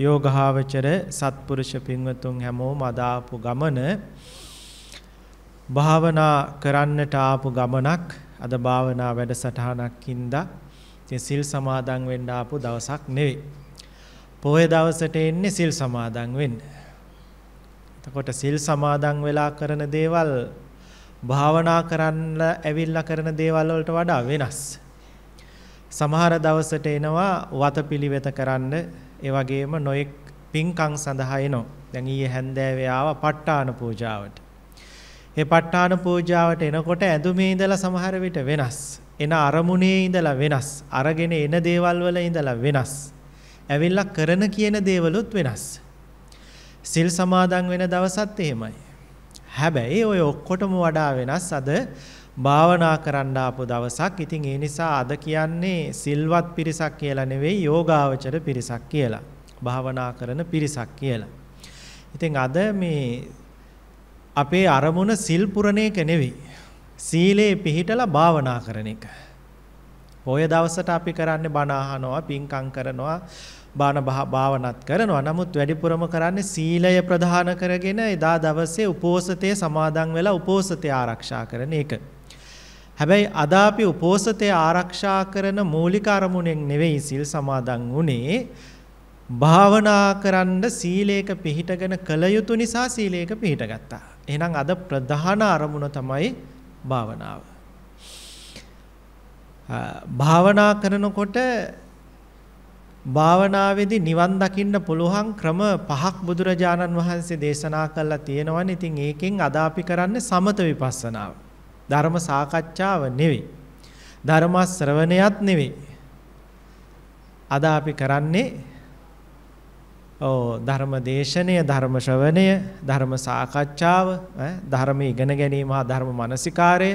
පින්වත් යෝගාවචර සත්පුරුෂ පින්වතුන් හැමෝම අදාපු ගමන භාවනා කරන්නට ආපු ගමනක් අද භාවනා වැඩසටහනක්ින්ද ඉතින් සිල් සමාදන් වෙන්න ආපු දවසක් නෙවෙයි. පොහේ දවසට එන්නේ සිල් සමාදන් වෙන්න. එතකොට සිල් සමාදන් වෙලා කරන දේවල් භාවනා කරන්න ඇවිල්ලා කරන දේවල් වලට වඩා වෙනස්. සමහර දවසට එනවා වතපිලිවෙත කරන්න ඒ වගේම නොඑක් පින්කම් සඳහා එනවා. දැන් ඊයේ හැන්දෑවේ ආවා ප ဋ ාණ පූජාවට. ඒ ප ဋ ාණ පූජාවට එනකොට ඇඳුමේ ඉඳලා සමහර විට වෙනස්. එන අරමුණේ ඉඳලා වෙනස්. අරගෙන එන දේවල් වල ඉඳලා වෙනස්. ඇවිල්ලා කරන කියන දේවලුත් වෙනස්. සිල් සමාදන් වෙන දවසත් එහෙමයි. හැබැයි ඔය ඔක්කොටම වඩා වෙනස් අද භාවනා කරන්න ආපු දවසක්. ඉතින් ඒ නිසා අද කියන්නේ සිල්වත් පිරිසක් කියලා නෙවෙයි යෝගාවචර පිරිසක් කියලා. භාවනා කරන පිරිසක් කියලා. ඉතින් අද මේ අපේ අරමුණ සිල් පුරණ එක නෙවෙයි. සීලේ පිහිටලා භාවනා කරන එක. ඔය දවසට අපි කරන්නේ බණ අහනවා, පින්කම් කරනවා, බාන භාවනත් කරනවා. නමුත් වැඩිපුරම කරන්නේ සීලය ප්‍රධාන කරගෙන එදා දවසේ උපෝසතේ සමාදන් වෙලා උපෝසතේ ආරක්ෂා කරන එක. හැබැයි අද අපි උපෝසතේ ආරක්ෂා කරන මූලික අරමුණෙන් නෙවෙයි සිල් සමාදන් වුණේ භාවනා කරන්න සීලයක පිහිටගෙන කල යුතු නිසා සීලයක පිහිටගත්තා. එහෙනම් අද ප්‍රධාන අරමුණ තමයි භාවනාව. භාවනා කරනකොට භාවනාවේදී නිවන් දකින්න පුළුවන් ක්‍රම පහක් බුදුරජාණන් වහන්සේ දේශනා කළා තියෙනවනේ. ඉතින් ඒකෙන් අද අපි කරන්නේ සමත විපස්සනාව. ධර්ම සාකච්ඡාව නෙවෙයි. ධර්ම ශ්‍රවණයත් නෙවෙයි. අද අපි කරන්නේ ඔව් ධර්ම දේශනය, ධර්ම ශ්‍රවණය, ධර්ම සාකච්ඡාව, ධර්ම ඉගෙන ගැනීම හා ධර්ම මානසිකාරය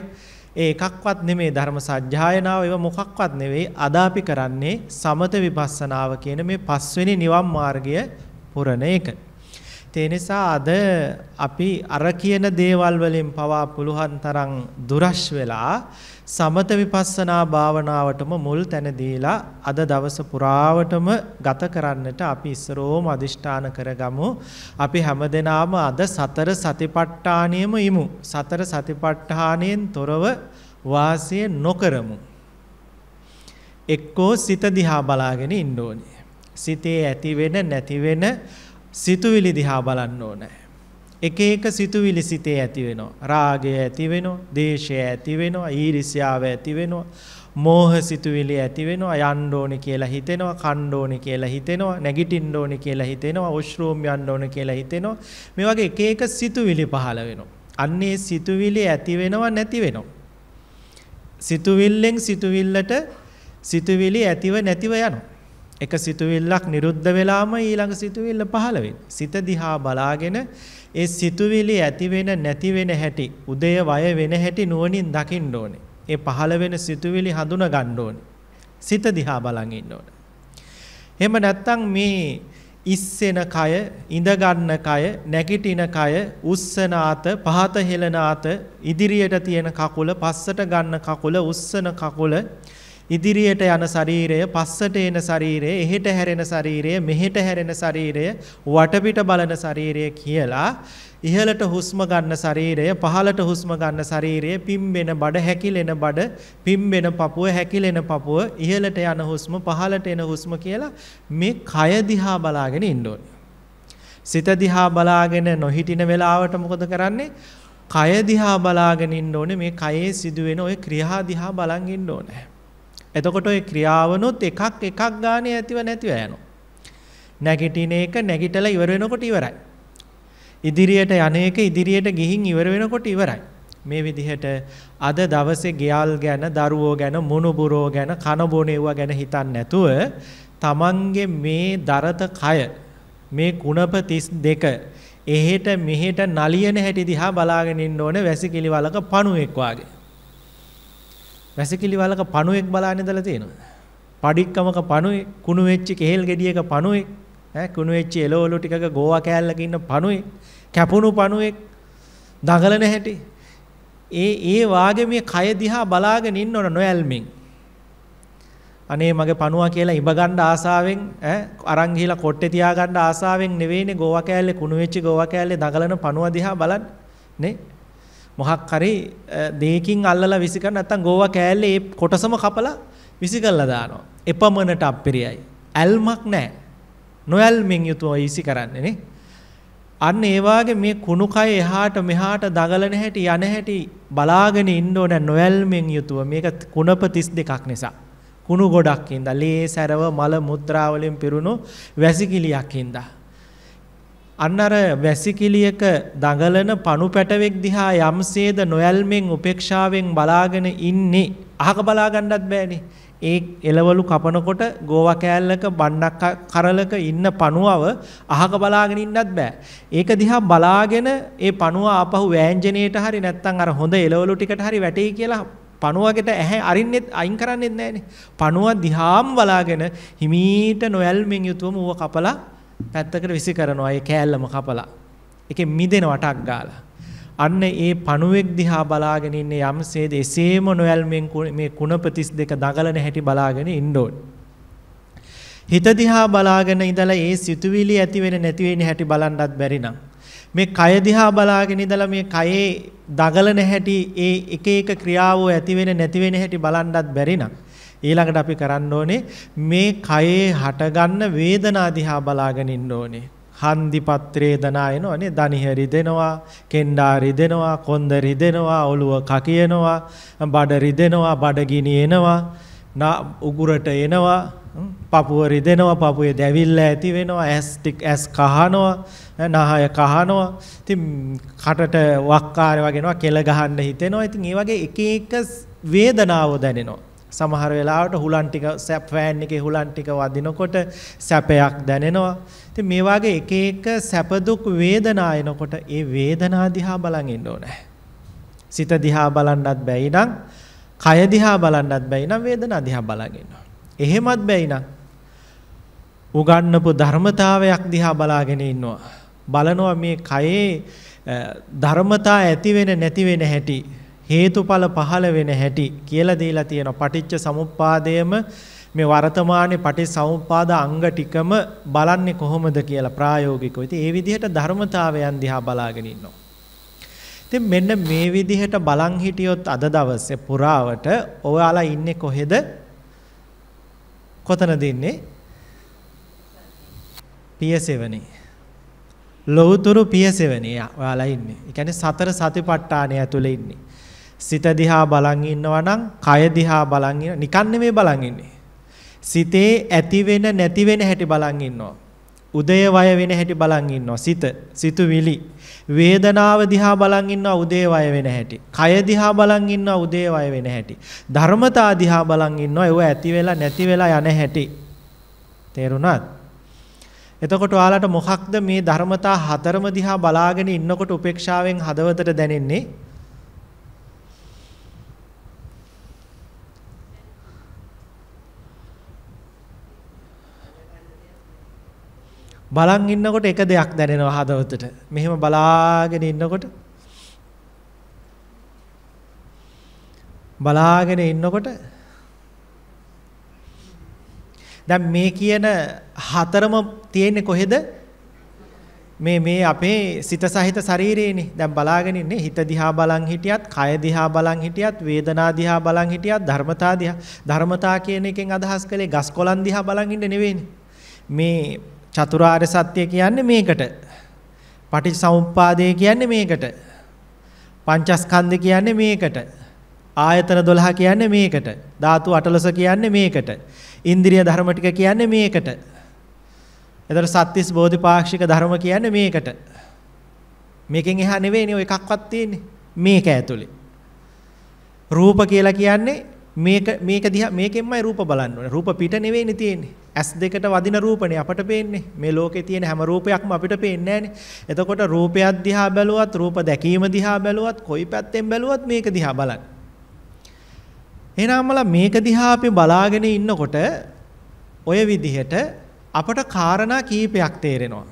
ඒ එකක්වත් නෙමේ ධර්ම සත්‍යයනාව ඒව මොකක්වත් නෙවෙයි අද අපි කරන්නේ සමත විපස්සනාව කියන මේ පස්වෙනි නිවන් මාර්ගය පුරණ එක. ඒ නිසා අද අපි අර කියන දේවල් වලින් පවා පුළුවන් තරම් දුරස් වෙලා සමත විපස්සනා භාවනාවටම මුල් තැන දීලා අද දවස පුරාවටම ගත කරන්නට අපි ඉස්සරෝම අදිෂ්ඨාන කරගමු. අපි හැමදෙනාම අද සතර සතිපට්ඨානියම ඉමු. සතර සතිපට්ඨානයෙන් තොරව වාසය නොකරමු. එක්කෝ සිත දිහා බලාගෙන ඉන්න ඕනේ. සිතේ ඇති වෙන නැති වෙන සිතුවිලි දිහා බලන්න ඕනේ. එක එක සිතුවිලි සිතේ ඇති වෙනවා. රාගය ඇති වෙනවා, දේශය ඇති වෙනවා, ඊර්ෂ්‍යාව ඇති වෙනවා, මෝහ සිතුවිලි ඇති වෙනවා, යන්න ඕනේ කියලා හිතෙනවා, කන්න ඕනේ කියලා හිතෙනවා, නැගිටින්න ඕනේ කියලා හිතෙනවා, ඔෂ්රූම් යන්න ඕනේ කියලා හිතෙනවා. මේ වගේ එක එක සිතුවිලි පහළ වෙනවා. අන්නේ සිතුවිලි ඇති වෙනවා නැති වෙනවා. සිතුවිල්ලෙන් සිතුවිල්ලට සිතුවිලි ඇතිව නැතිව යනවා. එක සිතුවිල්ලක් නිරුද්ධ වෙලාම ඊළඟ සිතුවිල්ල පහළ සිත දිහා බලාගෙන ඒ සිතුවිලි ඇති වෙන නැති වෙන හැටි උදය වය වෙන හැටි නුවණින් දකින්න ඕනේ. ඒ පහළ වෙන සිතුවිලි හඳුනා ගන්න ඕනේ. සිත දිහා බලන් ඉන්න ඕනේ. එහෙම නැත්නම් මේ ඉස්සෙන කය, ඉඳ ගන්න කය, නැගිටින කය, උස්සන අත, පහත හෙලන අත, ඉදිරියට තියෙන කකුල, පස්සට ගන්න කකුල, උස්සන කකුල ඉදිරියට යන ශරීරය, පස්සට එන ශරීරය, එහෙට හැරෙන ශරීරය, මෙහෙට හැරෙන ශරීරය, වටපිට බලන ශරීරය කියලා ඉහළට හුස්ම ගන්න ශරීරය, පහළට හුස්ම ගන්න ශරීරය, පිම්බෙන බඩ, හැකිලෙන බඩ, පිම්බෙන පපුව, හැකිලෙන පපුව, ඉහළට යන හුස්ම, පහළට එන හුස්ම කියලා මේ කය දිහා බලාගෙන ඉන්න ඕනේ. සිත දිහා බලාගෙන නොහිටින වෙලාවට මොකද කරන්නේ? කය දිහා බලාගෙන ඉන්න ඕනේ මේ කයේ සිදුවෙන ওই ක්‍රියා දිහා බලන් ඉන්න ඕනේ. එතකොට ওই ක්‍රියාවනොත් එකක් එකක් ගානේ ඇතිව නැතිව යනවා. නැගිටින එක නැගිටලා ඉවර වෙනකොට ඉවරයි. ඉදිරියට යන්නේක ඉදිරියට ගිහින් ඉවර වෙනකොට ඉවරයි. මේ විදිහට අද දවසේ ගෙයල් ගැන, දරුවෝ ගැන, මුණුබුරෝ ගැන, කන බොනේවා ගැන හිතන්නේ නැතුව තමන්ගේ මේ දරත කය මේ කුණප 32 එහෙට මෙහෙට නලියන හැටි දිහා බලාගෙන ඉන්න ඕනේ වැසිකිලි වලක පණුවෙක් වාගේ. වැසිකිලි වලක පණුවෙක් බලාගෙන ඉඳලා තියෙනවා. පඩික්කමක පණුවේ කුණු වෙච්ච කෙහෙල් ගෙඩියක පණුවේ ඈ කුණු වෙච්ච එළවලු ටිකක ගෝවා කෑල්ලක ඉන්න පණුවේ කැපුණු පණුවෙක් දඟලන හැටි. ඒ ඒ වාගේ මේ කය දිහා බලාගෙන ඉන්න ඕන නොයල්මින්. අනේ මගේ පණුවා කියලා ඉබ ගන්න ආසාවෙන් ඈ අරන් ගිහිලා කොට්ටේ තියා ගන්න ආසාවෙන් නෙවෙයිනේ ගෝවා කෑල්ලේ කුණු වෙච්ච ගෝවා කෑල්ලේ දඟලන පණුවා දිහා බලන්න. නේ මොහක් හරි දෙයකින් අල්ලලා විසි කරන නැත්නම් ගෝවා කෑල්ලේ ඒ කොටසම කපලා විසි කරලා දානවා. එපමණට අප්පිරියයි. ඇල්මක් නැහැ නොඇල්මින් යුතුව ඊසි කරන්නේ නේ. අන්න ඒ වාගේ මේ කුණු කය එහාට මෙහාට දඟලන හැටි යන හැටි බලාගෙන ඉන්න ඕන නොඇල්මෙන් යුතුව මේක කුණප 32ක් නිසා. කුණු ගොඩක් ඉඳලා ලේ සැරව මල මුත්‍රා වලින් පිරුණු වැසිකිලියක් ඉඳලා. අන්න අර වැසිකිලියක දඟලන පණු පැටවෙක් දිහා යම්සේද නොයල්මෙන් උපේක්ෂාවෙන් බලාගෙන ඉන්නේ අහක බලා ගන්නත් බෑනේ ඒ එළවලු කපනකොට ගෝවා කෑල්ලක බණ්ඩක් කරලක ඉන්න පණුවව අහක බලාගෙන ඉන්නත් බෑ. ඒක දිහා බලාගෙන ඒ පණුව ආපහු වෑංජනේට හරි නැත්තම් අර හොඳ එළවලු ටිකට හරි වැටෙයි කියලා පණුවකට ඇහැ අරින්නෙත් අයින් කරන්නෙත් නෑනේ. පණුව දිහාම බලාගෙන හිමීට නොයල්මින් යුතුවම ඌව කපලා පැත්තකට විසි කරනවා. ඒ කෑල්ලම කපලා. ඒකේ මිදෙන වටක් ගාලා. අන්න ඒ පණුවෙක් දිහා බලාගෙන ඉන්නේ යම්සේද එසේම නොයල්මින් මේ කුණප 32 දඟලන හැටි බලාගෙන ඉන්න ඕනේ. හිත දිහා බලාගෙන ඉඳලා ඒ සිතුවිලි ඇති වෙන නැති වෙන හැටි බලන්නත් බැරි නම් මේ කය දිහා බලාගෙන ඉඳලා මේ කයේ දඟලන හැටි ඒ එක එක ක්‍රියාවෝ ඇති වෙන නැති වෙන හැටි බලන්නත් බැරි නම් ඊළඟට අපි කරන්න ඕනේ මේ කයේ හටගන්න වේදනා දිහා බලාගෙන ඉන්න ඕනේ. හන්දි පත්‍රේ දනා එනවනේ දණිහ රිදෙනවා, කෙන්ඩා රිදෙනවා, කොන්ද රිදෙනවා, ඔළුව කකියනවා, බඩ රිදෙනවා, බඩගිනි එනවා, උගුරට එනවා, පපුව රිදෙනවා, පපුවේ දැවිල්ල ඇති වෙනවා, ඇස් ටික ඇස් කහනවා, නහය කහනවා. ඉතින් කටට වක්කාරය වගේනවා, කෙල ගහන්න හිතෙනවා. ඉතින් ඒ වගේ එක එක වේදනාව දැනෙනවා. සමහර වෙලාවට හුලන් ටික සැප් ෆෑන් එකේ හුලන් ටික වදිනකොට සැපයක් දැනෙනවා. ඉතින් මේ වගේ එක එක සැප දුක් වේදනා එනකොට ඒ වේදනා දිහා බලන් ඉන්න ඕනේ. සිත දිහා බලන්නත් බැයි නම්, කය දිහා බලන්නත් බැයි නම් වේදනා දිහා බලන් ඉන්න එහෙමත් බැයි නම් උගන්නපු ධර්මතාවයක් දිහා බලාගෙන ඉන්නවා. බලනවා මේ කයේ ධර්මතා ඇති වෙන නැති වෙන හැටි හේතුඵල පහළ වෙන හැටි කියලා දීලා තියෙනවා. පටිච්ච සමුප්පාදයේම මේ වර්තමානයේ පටිච්චසමුප්පාද අංග ටිකම බලන්නේ කොහොමද කියලා ප්‍රායෝගිකව. ඉතින් ඒ විදිහට ධර්මතාවයන් දිහා බලාගෙන ඉන්නවා. ඉතින් මෙන්න මේ විදිහට බලන් හිටියොත් අද දවසේ පුරාවට ඔයාලා ඉන්නේ කොහෙද? කොතනද ඉන්නේ? පියසෙවනේ. ලෞතුරු පියසෙවනේ ඔයාලා ඉන්නේ. ඒ කියන්නේ සතර සතිපට්ඨානය ඇතුලේ ඉන්නේ. සිත දිහා බලන් ඉන්නවා නම් කය දිහා බලන් ඉන්න නිකන් නෙමෙයි බලන් ඉන්නේ. සිතේ ඇති වෙන නැති වෙන හැටි බලන් ඉන්නවා. උදය වය වෙන හැටි බලන් ඉන්නවා. සිත සිතුවිලි වේදනාව දිහා බලන් ඉන්නවා උදේ වය වෙන හැටි. කය දිහා බලන් ඉන්නවා උදේ වය වෙන හැටි. ධර්මතා දිහා බලන් ඉන්නවා ඒව ඇති වෙලා නැති වෙලා යන හැටි. තේරුණාද? එතකොට ඔයාලට මොකක්ද මේ ධර්මතා හතරම දිහා බලාගෙන ඉන්නකොට උපේක්ෂාවෙන් හදවතට දැනෙන්නේ? බලන් ඉන්නකොට එක දෙයක් දැනෙනවා හදවතට. මෙහෙම බලාගෙන ඉන්නකොට බලාගෙන ඉන්නකොට දැන් මේ කියන හතරම තියෙන්නේ කොහෙද? මේ මේ අපේ සිත සහිත ශරීරේනේ. දැන් බලාගෙන ඉන්නේ හිත දිහා බලන් හිටියත්, කය දිහා බලන් හිටියත්, වේදනා දිහා බලන් හිටියත්, ධර්මතා දිහා. ධර්මතා කියන එකෙන් අදහස් කළේ ගස් කොළන් දිහා බලන් ඉන්න නෙවෙයිනේ. මේ චතුරාර්ය සත්‍ය කියන්නේ මේකට. පටිච්චසමුප්පාදය කියන්නේ මේකට. පංචස්කන්ධ කියන්නේ මේකට. ආයතන 12 කියන්නේ මේකට. ධාතු 18 කියන්නේ මේකට. ඉන්ද්‍රිය ධර්ම ටික කියන්නේ මේකට. එතකොට සත්‍තිස් බෝධිපාක්ෂික ධර්ම කියන්නේ මේකට. මේකෙන් එහා නෙවෙයිනේ ඔය එකක්වත් තියෙන්නේ. මේක ඇතුලේ. රූප කියලා කියන්නේ මේක මේක දිහා මේකෙන්මයි රූප බලන්න ඕනේ. රූප පිට නෙවෙයිනේ තියෙන්නේ. ඇස් දෙකට වදින රූපනේ අපට පේන්නේ. මේ ලෝකේ තියෙන හැම රූපයක්ම අපිට පේන්නේ එතකොට රූපයක් දිහා බැලුවත්, රූප දැකීම දිහා බැලුවත්, කොයි පැත්තෙන් බැලුවත් මේක දිහා බලන්න. එහෙනම් මේක දිහා අපි බලාගෙන ඉන්නකොට ඔය විදිහට අපට කාරණා කීපයක් තේරෙනවා.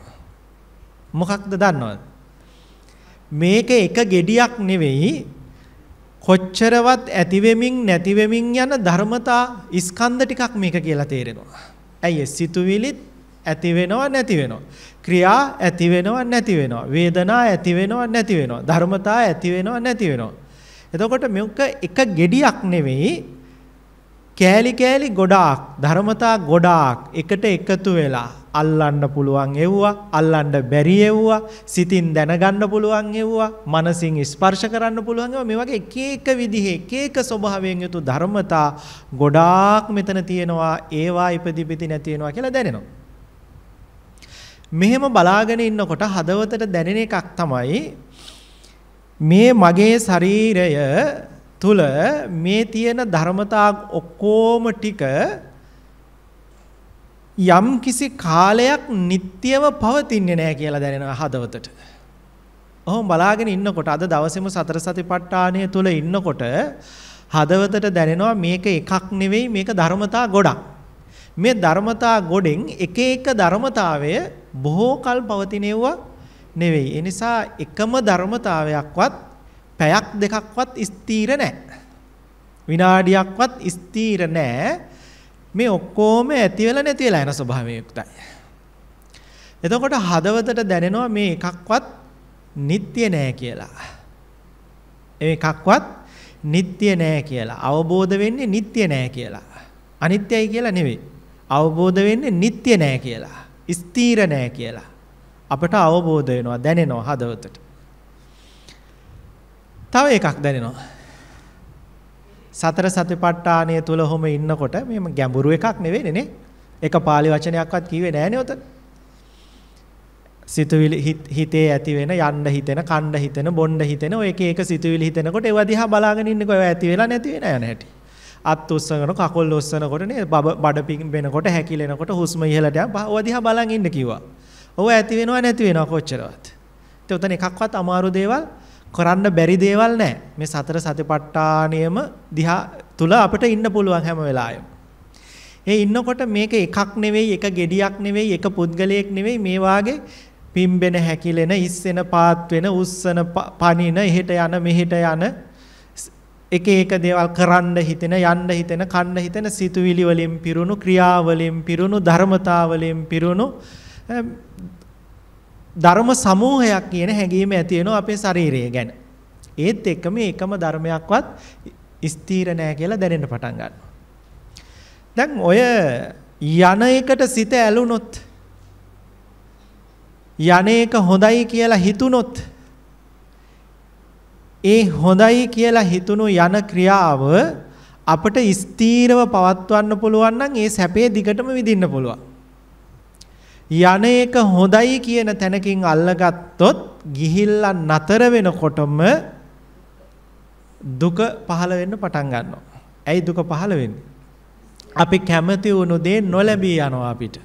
මොකක්ද දන්නවද? මේක එක gediyak නෙවෙයි කොච්චරවත් ඇති වෙමින් නැති වෙමින් යන ධර්මතා ස්කන්ධ ටිකක් මේක කියලා තේරෙනවා. ඇයි සිතුවිලිත් ඇති වෙනව නැති වෙනව. ක්‍රියා ඇති වෙනව නැති වෙනව. වේදනා ඇති වෙනව නැති වෙනව. ධර්මතා ඇති වෙනව නැති වෙනව. එතකොට මේක එක gediyak නෙවෙයි කෑලි කෑලි ගොඩාක් ධර්මතා ගොඩාක් එකට එකතු වෙලා අල්ලන්න පුළුවන් එව්වා අල්ලන්න බැරි එව්වා සිතින් දැනගන්න පුළුවන් එව්වා මනසින් ස්පර්ශ කරන්න පුළුවන් එව්වා. මේ වගේ එක එක විදිහේ එක එක ස්වභාවයෙන් යුතු ධර්මතා ගොඩාක් මෙතන තියෙනවා ඒවා ඉපදිපිති නැති වෙනවා කියලා දැනෙනවා. මෙහෙම බලාගෙන ඉන්නකොට හදවතට දැනෙන එකක් තමයි මේ මගේ ශරීරය තුල මේ තියෙන ධර්මතා ඔක්කොම ටික යම් කිසි කාලයක් නිට්ටියව පවතින්නේ නැහැ කියලා දැනෙනවා හදවතට. ඔහොම බලාගෙන ඉන්නකොට අද දවසේම සතර සතිපට්ඨානය තුල ඉන්නකොට හදවතට දැනෙනවා මේක එකක් නෙවෙයි මේක ධර්මතා ගොඩක්. මේ ධර්මතා ගොඩෙන් එක එක ධර්මතාවය බොහෝ කල් පවතිනෙව්වා නෙවෙයි. ඒ නිසා එකම ධර්මතාවයක්වත් පැයක් දෙකක්වත් ස්ථීර නැහැ. විනාඩියක්වත් ස්ථීර නැහැ. මේ ඔක්කොම ඇති වෙලා නැති වෙලා යන ස්වභාවයෙන් යුක්තයි. එතකොට හදවතට දැනෙනවා මේ එකක්වත් නිට්ටය නෑ කියලා. මේ එකක්වත් නිට්ටය නෑ කියලා. අවබෝධ වෙන්නේ නිට්ටය නෑ කියලා. අනිත්‍යයි කියලා නෙවෙයි. අවබෝධ වෙන්නේ නිට්ටය නෑ කියලා. ස්ථීර නෑ කියලා. අපට අවබෝධ වෙනවා දැනෙනවා හදවතට. තව එකක් දැනෙනවා. සතර සතිපට්ඨානය තුල ඔහොම ඉන්නකොට මේ ගැඹුරු එකක් නෙවෙයිනේ නේ. එක පාලි වචනයක්වත් කිව්වේ නෑනේ උතන. සිතුවිලි හිතේ ඇති වෙන යන්න හිතෙන කණ්ඩ හිතෙන බොණ්ඩ හිතෙන ඔය එක එක සිතුවිලි හිතෙනකොට ඒවා දිහා බලාගෙන ඉන්නකෝ ඒවා ඇති වෙලා නැති වෙන යන හැටි. අත් උස්සනකොට කකුල් උස්සනකොට නේ බඩ පිම්බෙනකොට හැකිලෙනකොට හුස්ම ඉහළට යන ඔය දිහා බලන් ඉන්න කිව්වා. ඔය ඇති වෙනව නැති වෙනව කොච්චරවත්. ඒ උතන එකක්වත් අමාරු දේවල් කරන්න බැරි දේවල් නැහැ. මේ සතර සතිපට්ඨානියම දිහා තුල අපිට ඉන්න පුළුවන් හැම වෙලාවෙම. ඒ ඉන්නකොට මේක එකක් නෙවෙයි, එක gediyak නෙවෙයි, එක පුද්ගලයෙක් නෙවෙයි මේ වාගේ පිම්බෙන හැකිලෙන, ඉස්සෙන පාත් වෙන, උස්සන පනින, එහෙට යන මෙහෙට යන එක එක දේවල් කරන්න හිතෙන, යන්න හිතෙන, කන්න හිතෙන සිතුවිලි වලින් පිරුණු, ක්‍රියාවලින් පිරුණු, ධර්මතාවලින් පිරුණු ධර්ම සමූහයක් කියන හැඟීම ඇති වෙනවා අපේ ශරීරය ගැන. ඒත් එක්කම එකම ධර්මයක්වත් ස්ථීර නෑ කියලා දැනෙන්න පටන් ගන්නවා. දැන් ඔය යන එකට සිත ඇලුනොත් යන එක හොඳයි කියලා හිතුනොත් ඒ හොඳයි කියලා හිතුණු යන ක්‍රියාව අපට ස්ථීරව පවත්වන්න පුළුවන් නම් ඒ සැපේ දිගටම විඳින්න පුළුවන්. යන එක හොඳයි කියන තැනකින් අල්ලගත්තොත් ගිහිල්ලා නතර වෙනකොටම දුක පහළ වෙන්න පටන් ගන්නවා. ඇයි දුක පහළ වෙන්නේ? අපි කැමති වුණු දේ නොලැබී යනවා අපිට.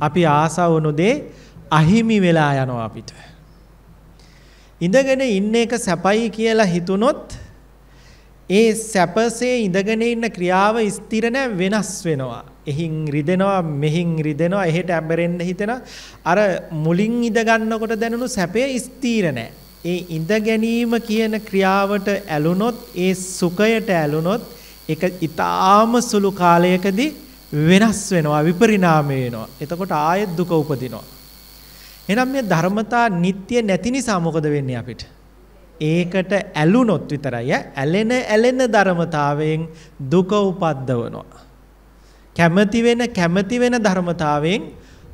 අපි ආසා වුණු දේ අහිමි වෙලා යනවා අපිට. ඉඳගෙන ඉන්න එක සැපයි කියලා හිතුනොත් ඒ සැපසේ ඉඳගෙන ඉන්න ක්‍රියාව ස්ථිර වෙනස් වෙනවා. එහින් රිදෙනවා මෙහින් රිදෙනවා එහෙට ඇඹරෙන්න හිතෙනවා. අර මුලින් ඉඳ ගන්නකොට දැනුණු සැපේ ස්ථීර ඒ ඉඳ ගැනීම කියන ක්‍රියාවට ඇලුනොත් ඒ සුඛයට ඇලුනොත් ඒක ඊටාම සුළු කාලයකදී වෙනස් වෙනවා විපරිණාමය වෙනවා. එතකොට ආයෙත් දුක උපදිනවා. එහෙනම් මේ ධර්මතා නিত্য නැති නිසා මොකද වෙන්නේ අපිට? ඒකට ඇලුනොත් විතරයි ඇලෙන ඇලෙන ධර්මතාවයෙන් දුක උපද්දවනවා. කැමති වෙන කැමති වෙන ධර්මතාවයෙන්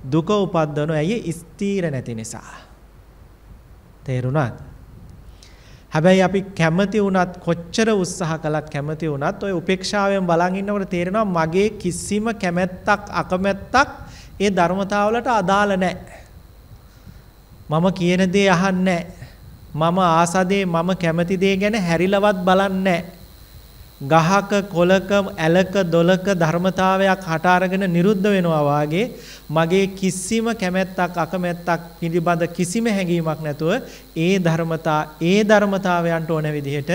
දුක උපද්දවන ඇයි ස්ථීර නැති නිසා. තේරුණාද? හැබැයි අපි කැමති වුණත් කොච්චර උත්සාහ කළත් කැමති වුණත් ওই උපේක්ෂාවෙන් බලන් ඉන්නකොට තේරෙනවා මගේ කිසිම කැමැත්තක් අකමැත්තක් ඒ ධර්මතාවලට අදාළ නැහැ. මම කියන දේ අහන්නේ මම ආසදේ මම කැමති දේ ගැන හැරිලවත් බලන්නේ ගහක කොලක ඇලක දොලක ධර්මතාවයක් හට අරගෙන නිරුද්ධ වෙනවා වාගේ මගේ කිසිම කැමැත්තක් අකමැත්තක් පිළිබඳ කිසිම හැඟීමක් නැතුව ඒ ධර්මතා ඒ ධර්මතාවයන්ට ඕන විදිහට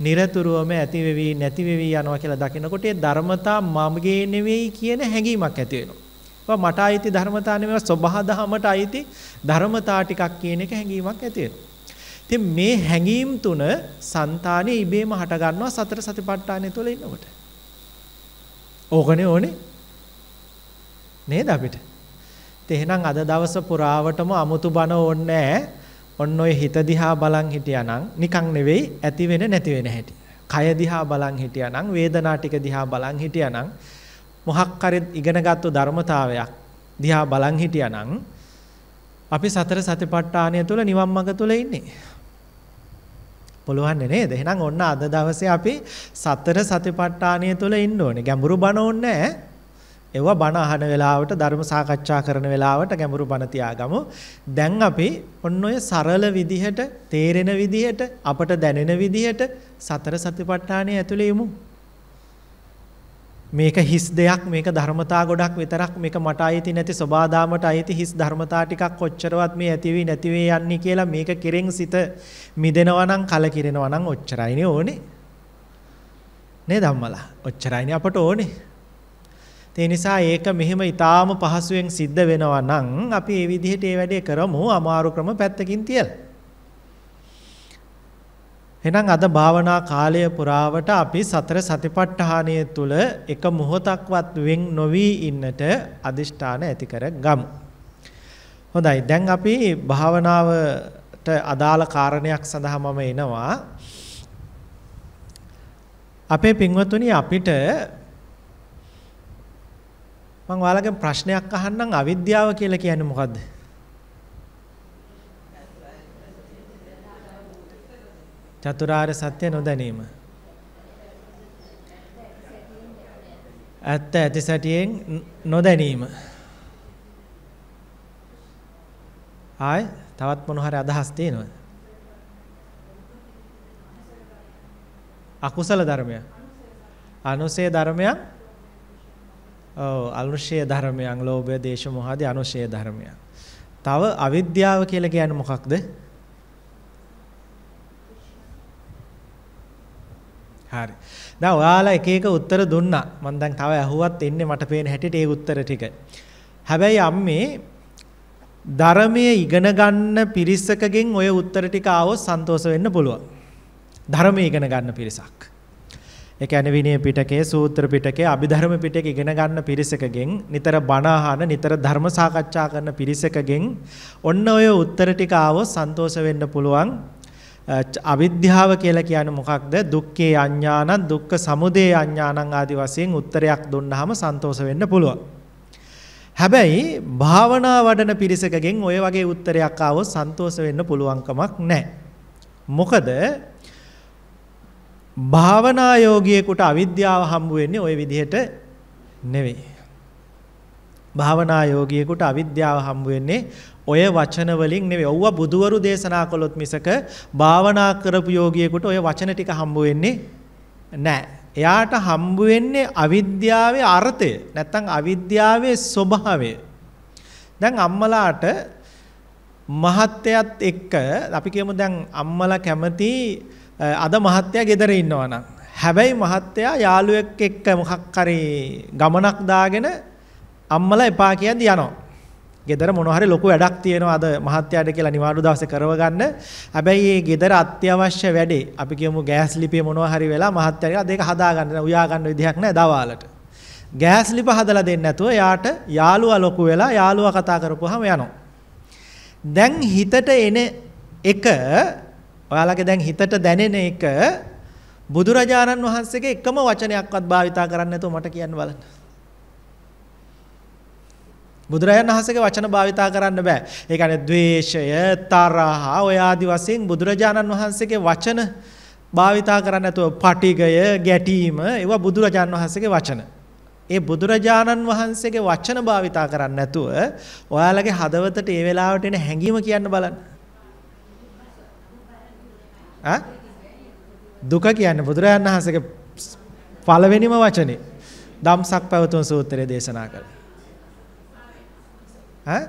নিরතුරුවම ඇති වෙවි නැති වෙවි යනවා කියලා දකිනකොට ඒ ධර්මතා මමගේ නෙවෙයි කියන හැඟීමක් ඇති වෙනවා. මට අයිති ධර්මතා නෙවෙයි සබහා දහමට අයිති ධර්මතා ටිකක් කියන එක හැඟීමක් ඇති වෙනවා. ඉතින් මේ හැඟීම් තුන సంతානෙ ඉබේම හට ගන්නවා සතර සතිපට්ඨානය තුළ ඉන්නකොට. ඕකනේ ඕනේ. නේද අපිට? එහෙනම් අද දවස පුරාවටම අමුතු බණ ඕනේ ඔන්න ඔය හිත දිහා බලන් හිටියානම් නිකන් නෙවෙයි ඇති වෙන නැති වෙන හැටි. කය දිහා බලන් හිටියානම් වේදනා ටික දිහා බලන් හිටියානම් මොහක් හරි ඉගෙනගත්තු ධර්මතාවයක් දිහා බලන් හිටියානම් අපි සතර සතිපට්ඨානය තුළ නිවන් මඟ තුළ ඉන්නේ. පුළුවන් නේද? එහෙනම් ඔන්න අද දවසේ අපි සතර සතිපට්ඨානය තුළ ඉන්න ඕනේ. ගැඹුරු බණ ඕනේ නැහැ. ඒවා බණ අහන වෙලාවට ධර්ම සාකච්ඡා කරන වෙලාවට ගැඹුරු බණ තියාගමු. දැන් අපි ඔන්න ඔය සරල විදිහට, තේරෙන විදිහට, අපට දැනෙන විදිහට සතර සතිපට්ඨානය ඇතුලේ යමු. මේක හිස් දෙයක් මේක ධර්මතා ගොඩක් විතරක් මේක මට අයිති නැති සබාදාමට අයිති හිස් ධර්මතා ටිකක් කොච්චරවත් මේ ඇති වී නැති වී යන්නේ කියලා මේක කෙරෙන් සිත මිදෙනවා නම් කලකිරෙනවා නම් ඔච්චරයිනේ ඕනේ. නේද අම්මලා? ඔච්චරයිනේ අපට ඕනේ. ඒ නිසා ඒක මෙහෙම ඊටාම පහසුවෙන් සිද්ධ වෙනවා නම් අපි මේ විදිහට මේ වැඩේ කරමු අමාරු ක්‍රම පැත්තකින් තියලා. එහෙනම් අද භාවනා කාලය පුරාවට අපි සතර සතිපට්ඨානය තුල එක මොහොතක්වත් වෙන් නොවි ඉන්නට අදිෂ්ඨාන ඇති කර ගමු. හොඳයි දැන් අපි භාවනාවට අදාළ කාරණයක් සඳහා මම එනවා. අපේ පින්වතුනි අපිට මම ඔයාලගෙන් ප්‍රශ්නයක් අහන්නම් අවිද්‍යාව කියලා කියන්නේ මොකද්ද? චතුරාර්ය සත්‍ය නොදැනීම. ඇත්ත ඇති සැටියෙන් නොදැනීම. ආයි තවත් මොන හරි අදහස් තියෙනවද? අකුසල ධර්මයක්. අනුසය ධර්මයක් ඔව් අනුශය ධර්මයන් ලෝභය දේශ මොහාදී අනුශය ධර්මයන්. තව අවිද්‍යාව කියලා කියන්නේ මොකක්ද? හරි. දැන් ඔයාලා එක එක උත්තර දුන්නා. මම දැන් තව ඇහුවත් එන්නේ මට පේන හැටියට ඒ උත්තර ටික. හැබැයි අම්මේ ධර්මයේ ඉගෙන ගන්න පිරිසකගෙන් ඔය උත්තර ටික ආවොත් සන්තෝෂ වෙන්න පුළුවන්. ධර්මයේ ඉගෙන ගන්න පිරිසක්. ඒ කියන්නේ විනය පිටකයේ සූත්‍ර පිටකයේ අභිධර්ම පිටකයේ ඉගෙන ගන්න පිරිසකගෙන් නිතර බණ අහන නිතර ධර්ම සාකච්ඡා කරන පිරිසකගෙන් ඔන්න ඔය උත්තර ටික ආවොත් සන්තෝෂ වෙන්න පුළුවන් අවිද්‍යාව කියලා කියන්නේ මොකක්ද? දුක්ඛේ අඥානං දුක්ඛ සමුදය අඥානං ආදි වශයෙන් උත්තරයක් දුන්නාම සන්තෝෂ වෙන්න පුළුවන්. හැබැයි භාවනා වඩන පිරිසකගෙන් ඔය වගේ උත්තරයක් ආවොත් සන්තෝෂ වෙන්න පුළුවන් කමක් නැහැ. මොකද භාවනා යෝගියෙකුට අවිද්‍යාව හම්බ වෙන්නේ ওই විදිහට නෙවෙයි. භාවනා යෝගියෙකුට අවිද්‍යාව හම්බ වෙන්නේ ඔය වචන වලින් නෙවෙයි. ඔව්ව බුදුවරු දේශනා කළොත් මිසක භාවනා කරපු යෝගියෙකුට ඔය වචන ටික හම්බ වෙන්නේ නැහැ. එයාට හම්බ වෙන්නේ අවිද්‍යාවේ අර්ථය. නැත්තම් අවිද්‍යාවේ ස්වභාවය. දැන් අම්මලාට මහත්යත් එක්ක අපි කියමු දැන් අම්මලා කැමති අද මහත්තයා ගෙදර ඉන්නවා නම් හැබැයි මහත්තයා යාළුවෙක් එක්ක මොකක් හරි ගමනක් දාගෙන අම්මලා එපා කියද්දි යනවා. ගෙදර මොන හරි ලොකු වැඩක් තියෙනවා අද මහත්තයාට කියලා නිවාඩු දවසේ කරව ගන්න. හැබැයි මේ ගෙදර අත්‍යවශ්‍ය වැඩේ අපි කියමු ගෑස් ලිපේ මොනවා හරි වෙලා මහත්තයා දෙක හදා ගන්න උයා ගන්න විදිහක් නැහැ දවාලට. ගෑස් ලිප හදලා දෙන්නේ නැතුව යාට යාළුවා ලොකු වෙලා යාළුවා කතා කරපුවාම යනවා. දැන් හිතට එන එක ඔයාලගේ දැන් හිතට දැනෙන එක බුදුරජාණන් වහන්සේගේ එකම වචනයක්වත් භාවිතා කරන්නේ නැතුව මට කියන්න බලන්න. බුදුරජාණන් වහන්සේගේ වචන භාවිතා කරන්න බෑ. ඒ කියන්නේ ද්වේෂය, තරහ, ඔය ආදි වශයෙන් බුදුරජාණන් වහන්සේගේ වචන භාවිතා කරන්න නැතුව පටිගය, ගැටීම ඒවා බුදුරජාණන් වහන්සේගේ වචන. ඒ බුදුරජාණන් වහන්සේගේ වචන භාවිතා කරන්න නැතුව ඔයාලගේ හදවතට ඒ වෙලාවට එන හැඟීම කියන්න බලන්න. ඈ දුක කියන්නේ බුදුරජාණන් වහන්සේගේ පළවෙනිම වචනේ ධම්සක් පැවතුම් සූත්‍රය දේශනා කළා. ඈ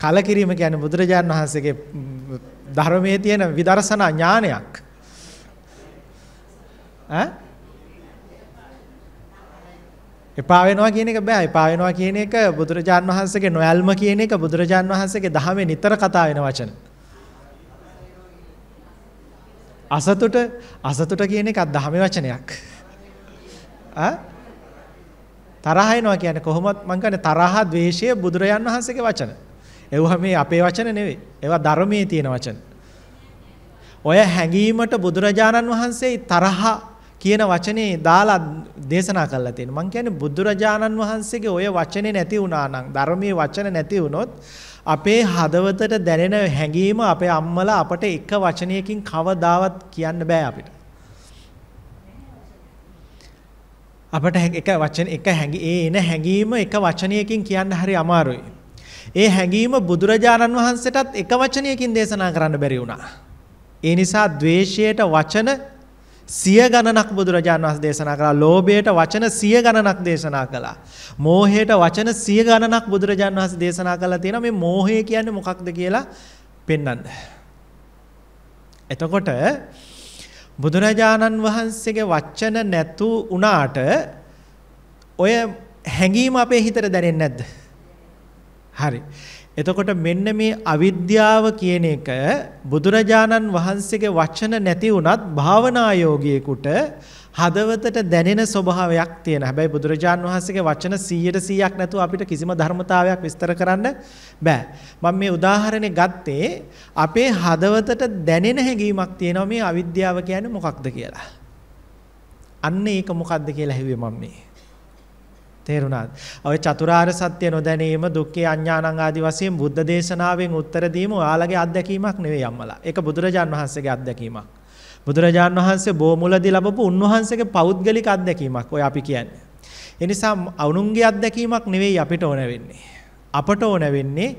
කලකිරීම කියන්නේ බුදුරජාණන් වහන්සේගේ ධර්මයේ තියෙන විදර්ශනා ඥානයක්. ඈ එපා වෙනවා කියන එක බෑ. එපා වෙනවා කියන එක බුදුරජාන් වහන්සේගේ නොයල්ම කියන එක බුදුරජාන් වහන්සේගේ දහමේ නිතර කතා වෙන වචන. අසතුට අසතුට කියන එකත් දහමේ වචනයක්. ආ තරහ එනවා කියන්නේ කොහොමත් මං කියන්නේ තරහ ද්වේෂය බුදුරජාන් වහන්සේගේ වචන. ඒවා මේ අපේ වචන නෙවෙයි. ඒවා ධර්මයේ තියෙන වචන. ඔය හැඟීමට බුදුරජාණන් වහන්සේ තරහ කියන වචනේ දාලා දේශනා කරලා තියෙනවා. මං කියන්නේ බුදුරජාණන් වහන්සේගේ ඔය වචනේ නැති වුණා නම් ධර්මයේ වචන නැති වුණොත් අපේ හදවතට දැනෙන හැඟීම අපේ අම්මලා අපට එක වචනයකින් කවදාවත් කියන්න බෑ අපිට. අපට එක වචන එක හැඟි ඒ එන හැඟීම එක වචනයකින් කියන්න හරි අමාරුයි. ඒ හැඟීම බුදුරජාණන් වහන්සේටත් එක වචනයකින් දේශනා කරන්න බැරි වුණා. ඒ නිසා ද්වේෂයට වචන සිය ගණනක් බුදුරජාණන් වහන්සේ දේශනා කළා. ලෝභයට වචන සිය ගණනක් දේශනා කළා. මෝහයට වචන සිය ගණනක් බුදුරජාණන් වහන්සේ දේශනා කළා තියෙනවා. මේ මෝහය කියන්නේ මොකක්ද කියලා පෙන්වන්න. එතකොට බුදුරජාණන් වහන්සේගේ වචන නැතු වුණාට ඔය හැඟීම අපේ හිතට දැනෙන්නේ නැද්ද? හරි. එතකොට මෙන්න මේ අවිද්‍යාව කියන එක බුදුරජාණන් වහන්සේගේ වචන නැති වුණත් භාවනා යෝගියෙකුට හදවතට දැනෙන ස්වභාවයක් තියෙන. හැබැයි බුදුරජාණන් වහන්සේගේ වචන 100ට 100ක් නැතුව අපිට කිසිම ධර්මතාවයක් විස්තර කරන්න බෑ. මම මේ උදාහරණේ ගත්තේ අපේ හදවතට දැනෙන හැඟීමක් තියෙනවා මේ අවිද්‍යාව කියන්නේ මොකක්ද කියලා. අන්න ඒක මොකක්ද කියලා හිතුවේ මම මේ. තේරුණාද? ඔය චතුරාර්ය සත්‍ය නොදැනීම දුක්ඛේ අඥානං ආදි වශයෙන් බුද්ධ දේශනාවෙන් උත්තර දීම ඔයාලගේ අත්දැකීමක් නෙවෙයි අම්මලා. ඒක බුදුරජාන් වහන්සේගේ අත්දැකීමක්. බුදුරජාන් වහන්සේ බොමුලදී ලැබපු උන්වහන්සේගේ පෞද්ගලික අත්දැකීමක් ඔය අපි කියන්නේ. ඒ නිසා අනුන්ගේ අත්දැකීමක් නෙවෙයි අපිට ඕන වෙන්නේ. අපට ඕන වෙන්නේ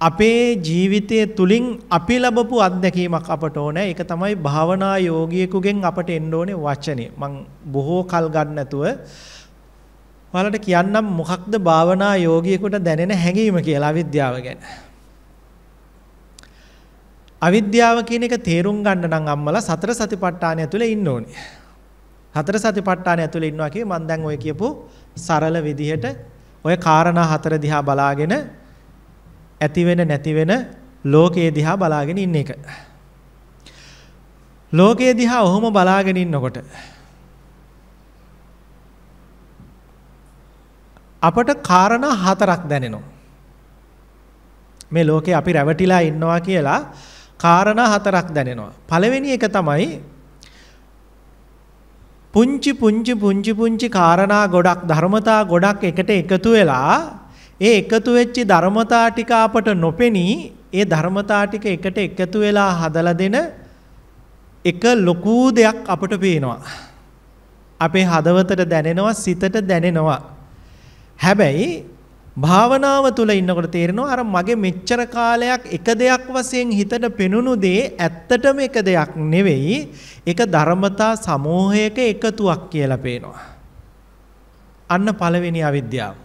අපේ ජීවිතය තුලින් අපි ලැබපු අත්දැකීමක් අපට ඕන. ඒක තමයි භාවනා යෝගියෙකුගෙන් අපට එන්න ඕනේ වචනේ. මං බොහෝ කල් ගන්න නැතුව ඔයාලට කියන්නම් මොකක්ද භාවනා යෝගියෙකුට දැනෙන හැඟීම කියලා අවිද්‍යාව ගැන. අවිද්‍යාව කියන එක තේරුම් ගන්න නම් අම්මලා සතර සතිපට්ඨානය ඇතුලේ ඉන්න ඕනේ. හතර සතිපට්ඨානය ඇතුලේ ඉන්නවා කියේ මම දැන් ඔය කියපු සරල විදිහට ඔය කාරණා හතර දිහා බලාගෙන ඇති වෙන නැති වෙන ලෝකයේ දිහා බලාගෙන ඉන්න එක. ලෝකයේ දිහා ඔහොම බලාගෙන ඉන්නකොට අපට කාරණා හතරක් දැනෙනවා. මේ ලෝකේ අපි රැවටිලා ඉන්නවා කියලා කාරණා හතරක් දැනෙනවා. පළවෙනි එක තමයි පුංචි පුංචි පුංචි පුංචි කාරණා ගොඩක් ධර්මතා ගොඩක් එකට එකතු වෙලා ඒ එකතු වෙච්ච ධර්මතා ටික අපට නොපෙනී ඒ ධර්මතා ටික එකට එකතු වෙලා හදලා දෙන එක ලොකු දෙයක් අපට පේනවා. අපේ හදවතට දැනෙනවා සිතට දැනෙනවා. හැබැයි භාවනාව තුල ඉන්නකොට තේරෙනවා අර මගේ මෙච්චර කාලයක් එක දෙයක් වශයෙන් හිතට පෙනුණු දේ ඇත්තටම එක දෙයක් නෙවෙයි ඒක ධර්මතා සමූහයක එකතුවක් කියලා පේනවා. අන්න පළවෙනි අවිද්‍යාව.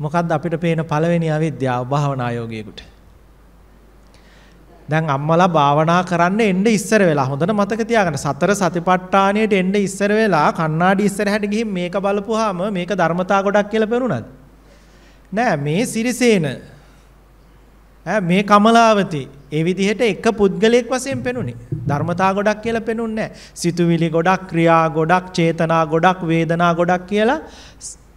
මොකද්ද අපිට පේන පළවෙනි අවිද්‍යාව භාවනා යෝගියෙකුට? දැන් අම්මලා භාවනා කරන්න එන්න ඉස්සර වෙලා හොඳට මතක තියාගන්න. සතර සතිපට්ඨානයට එන්න ඉස්සර වෙලා කණ්ණාඩි ඉස්සරහට ගිහින් මේක බලපුවාම මේක ධර්මතා ගොඩක් කියලා පෙනුණාද නෑ මේ සිරිසේන. ඈ මේ කමලාවති. ඒ විදිහට එක පුද්ගලයෙක් වශයෙන් පෙනුනේ. ධර්මතා ගොඩක් කියලා පෙනුන්නේ නෑ. සිතුවිලි ගොඩක් ක්‍රියා ගොඩක් චේතනා ගොඩක් වේදනා ගොඩක් කියලා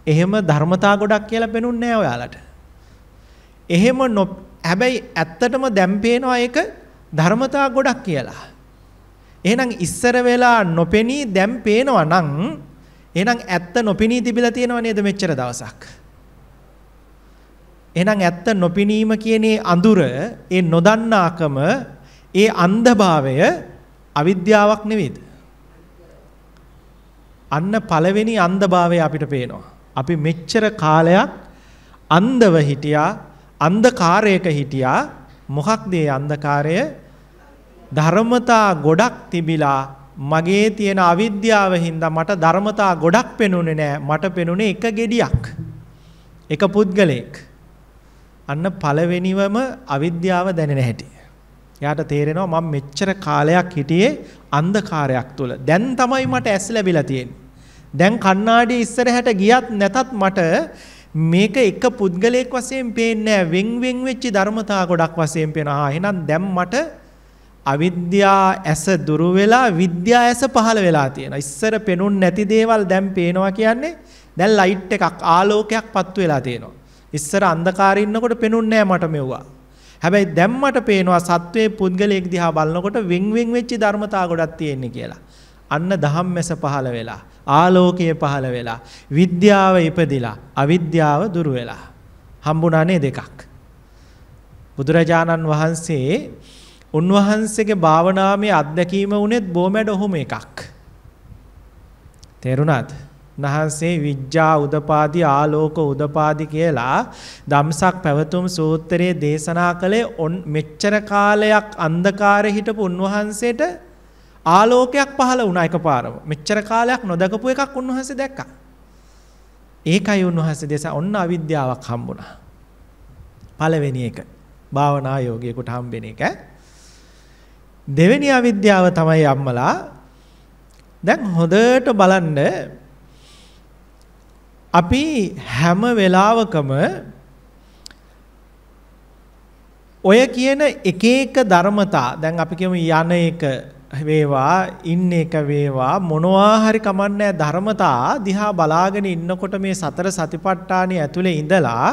එහෙම ධර්මතා ගොඩක් කියලා පෙනුන්නේ නෑ ඔයාලට. එහෙම හැබැයි ඇත්තටම දැන් පේනවා ඒක ධර්මතා ගොඩක් කියලා. එහෙනම් ඉස්සර වෙලා නොපෙනී දැන් පේනවා නම් එහෙනම් ඇත්ත නොපෙනී තිබිලා තියෙනව නේද මෙච්චර දවසක්? එහෙනම් ඇත්ත නොපෙනීම කියන අඳුර, ඒ නොදන්නාකම, ඒ අන්ධභාවය අවිද්‍යාවක් නෙවෙයිද? අන්න පළවෙනි අන්ධභාවය අපිට පේනවා. අපි මෙච්චර කාලයක් අන්ධව හිටියා අන්ධකාරයක හිටියා. මොකක්ද ඒ අන්ධකාරය? ධර්මතා ගොඩක් තිබිලා මගේ තියෙන අවිද්‍යාව හින්දා මට ධර්මතා ගොඩක් පෙනුනේ නෑ. මට පෙනුනේ එක gediyak එක පුද්ගලෙක් අන්න පළවෙනිවම අවිද්‍යාව දැනෙන හැටි. එයාට තේරෙනවා මම මෙච්චර කාලයක් හිටියේ අන්ධකාරයක් තුල දැන් තමයි මට ඇස් ලැබිලා තියෙන්නේ. දැන් කණ්ණාඩිය ඉස්සරහට ගියත් නැතත් මට මේක එක පුද්ගලයෙක් වශයෙන් පේන්නේ නැහැ. වෙන් වෙන් වෙච්ච ධර්මතා ගොඩක් වශයෙන් පේනවා. එහෙනම් දැන් මට අවිද්‍යා ඇස දුරු වෙලා විද්‍යා ඇස පහළ වෙලා තියෙනවා. ඉස්සර පෙනුන් නැති දේවල් දැන් පේනවා කියන්නේ දැන් ලයිට් එකක් ආලෝකයක් පත්තු වෙලා තියෙනවා. ඉස්සර අන්ධකාරේ ඉන්නකොට පෙනුන්නේ නැහැ මට මෙව්වා. හැබැයි දැන් මට පේනවා සත්වයේ පුද්ගලයෙක් දිහා බලනකොට වෙන් වෙන් වෙච්ච ධර්මතා ගොඩක් තියෙන්නේ කියලා. අන්න ධම්මැස පහළ වෙලා ආලෝකය පහළ වෙලා විද්‍යාව ඉපදිලා අවිද්‍යාව දුරු වෙලා. හම්බුණානේ දෙකක් බුදුරජාණන් වහන්සේ උන්වහන්සේගේ භාවනාමය අත්දැකීම උනේත් බොමැඩ ඔහොම එකක්. තේරුණාද? උන්වහන්සේ විඥා උදපාදි ආලෝක උදපාදි කියලා ධම්සක් පැවතුම් සූත්‍රයේ දේශනා කළේ මෙච්චර කාලයක් අන්ධකාරේ හිටපු උන්වහන්සේට ආලෝකයක් පහළ වුණා එකපාරම. මෙච්චර කාලයක් නොදකපු එකක් උන්වහන්සේ දැක්කා. ඒකයි උන්වහන්සේ දේශ ඔන්න අවිද්‍යාවක් හම්බුණා. පළවෙනි එක. භාවනා යෝගියෙකුට හම්බෙන එක. දෙවෙනි අවිද්‍යාව තමයි අම්මලා දැන් හොඳට බලන්න අපි හැම වෙලාවකම ඔය කියන එක එක ධර්මතා දැන් අපි කියමු යන එක වේවා ඉන්න එක වේවා. මොනවා හරි කමන්නේ ධර්මතා දිහා බලාගෙන ඉන්නකොට මේ සතර සතිපට්ඨානිය ඇතුලේ ඉඳලා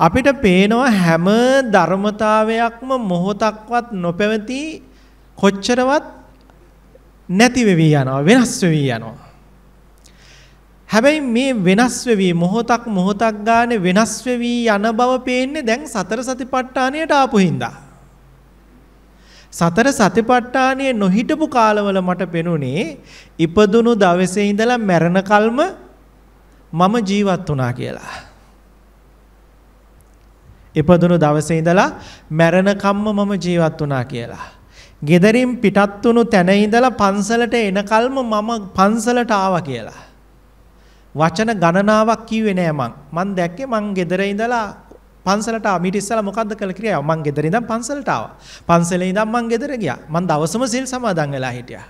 අපිට පේනවා හැම ධර්මතාවයක්ම මොහොතක්වත් නොපැවති කොච්චරවත් නැති වෙවි යනවා වෙනස් වෙවි යනවා. හැබැයි මේ වෙනස් වෙවි මොහොතක් මොහොතක් ගානේ වෙනස් වෙවි යන බව පේන්නේ දැන් සතර සතිපට්ඨානියට ආපු හින්දා. සතර සතිපට්ඨානයේ නොහිටපු කාලවල මට පෙනුනේ ඉපදුණු දවසේ ඉඳලා මැරෙන කල්ම මම ජීවත් වුණා කියලා. ඉපදුණු දවසේ ඉඳලා මැරෙන කම්ම මම ජීවත් වුණා කියලා. ගෙදරින් පිටත් වුණු තැන ඉඳලා පන්සලට එන කල්ම මම පන්සලට ආවා කියලා. වචන ගණනාවක් කිව්වේ නෑ මං. මං දැක්කේ මං ගෙදර ඉඳලා පන්සලට ආ මීට ඉස්සලා මොකද්ද කළ ක්‍රියාව? මං ගෙදර ඉඳන් පන්සලට ආවා. පන්සලේ ඉඳන් මං ගෙදර ගියා. මං දවසම සිල් සමාදන් වෙලා හිටියා.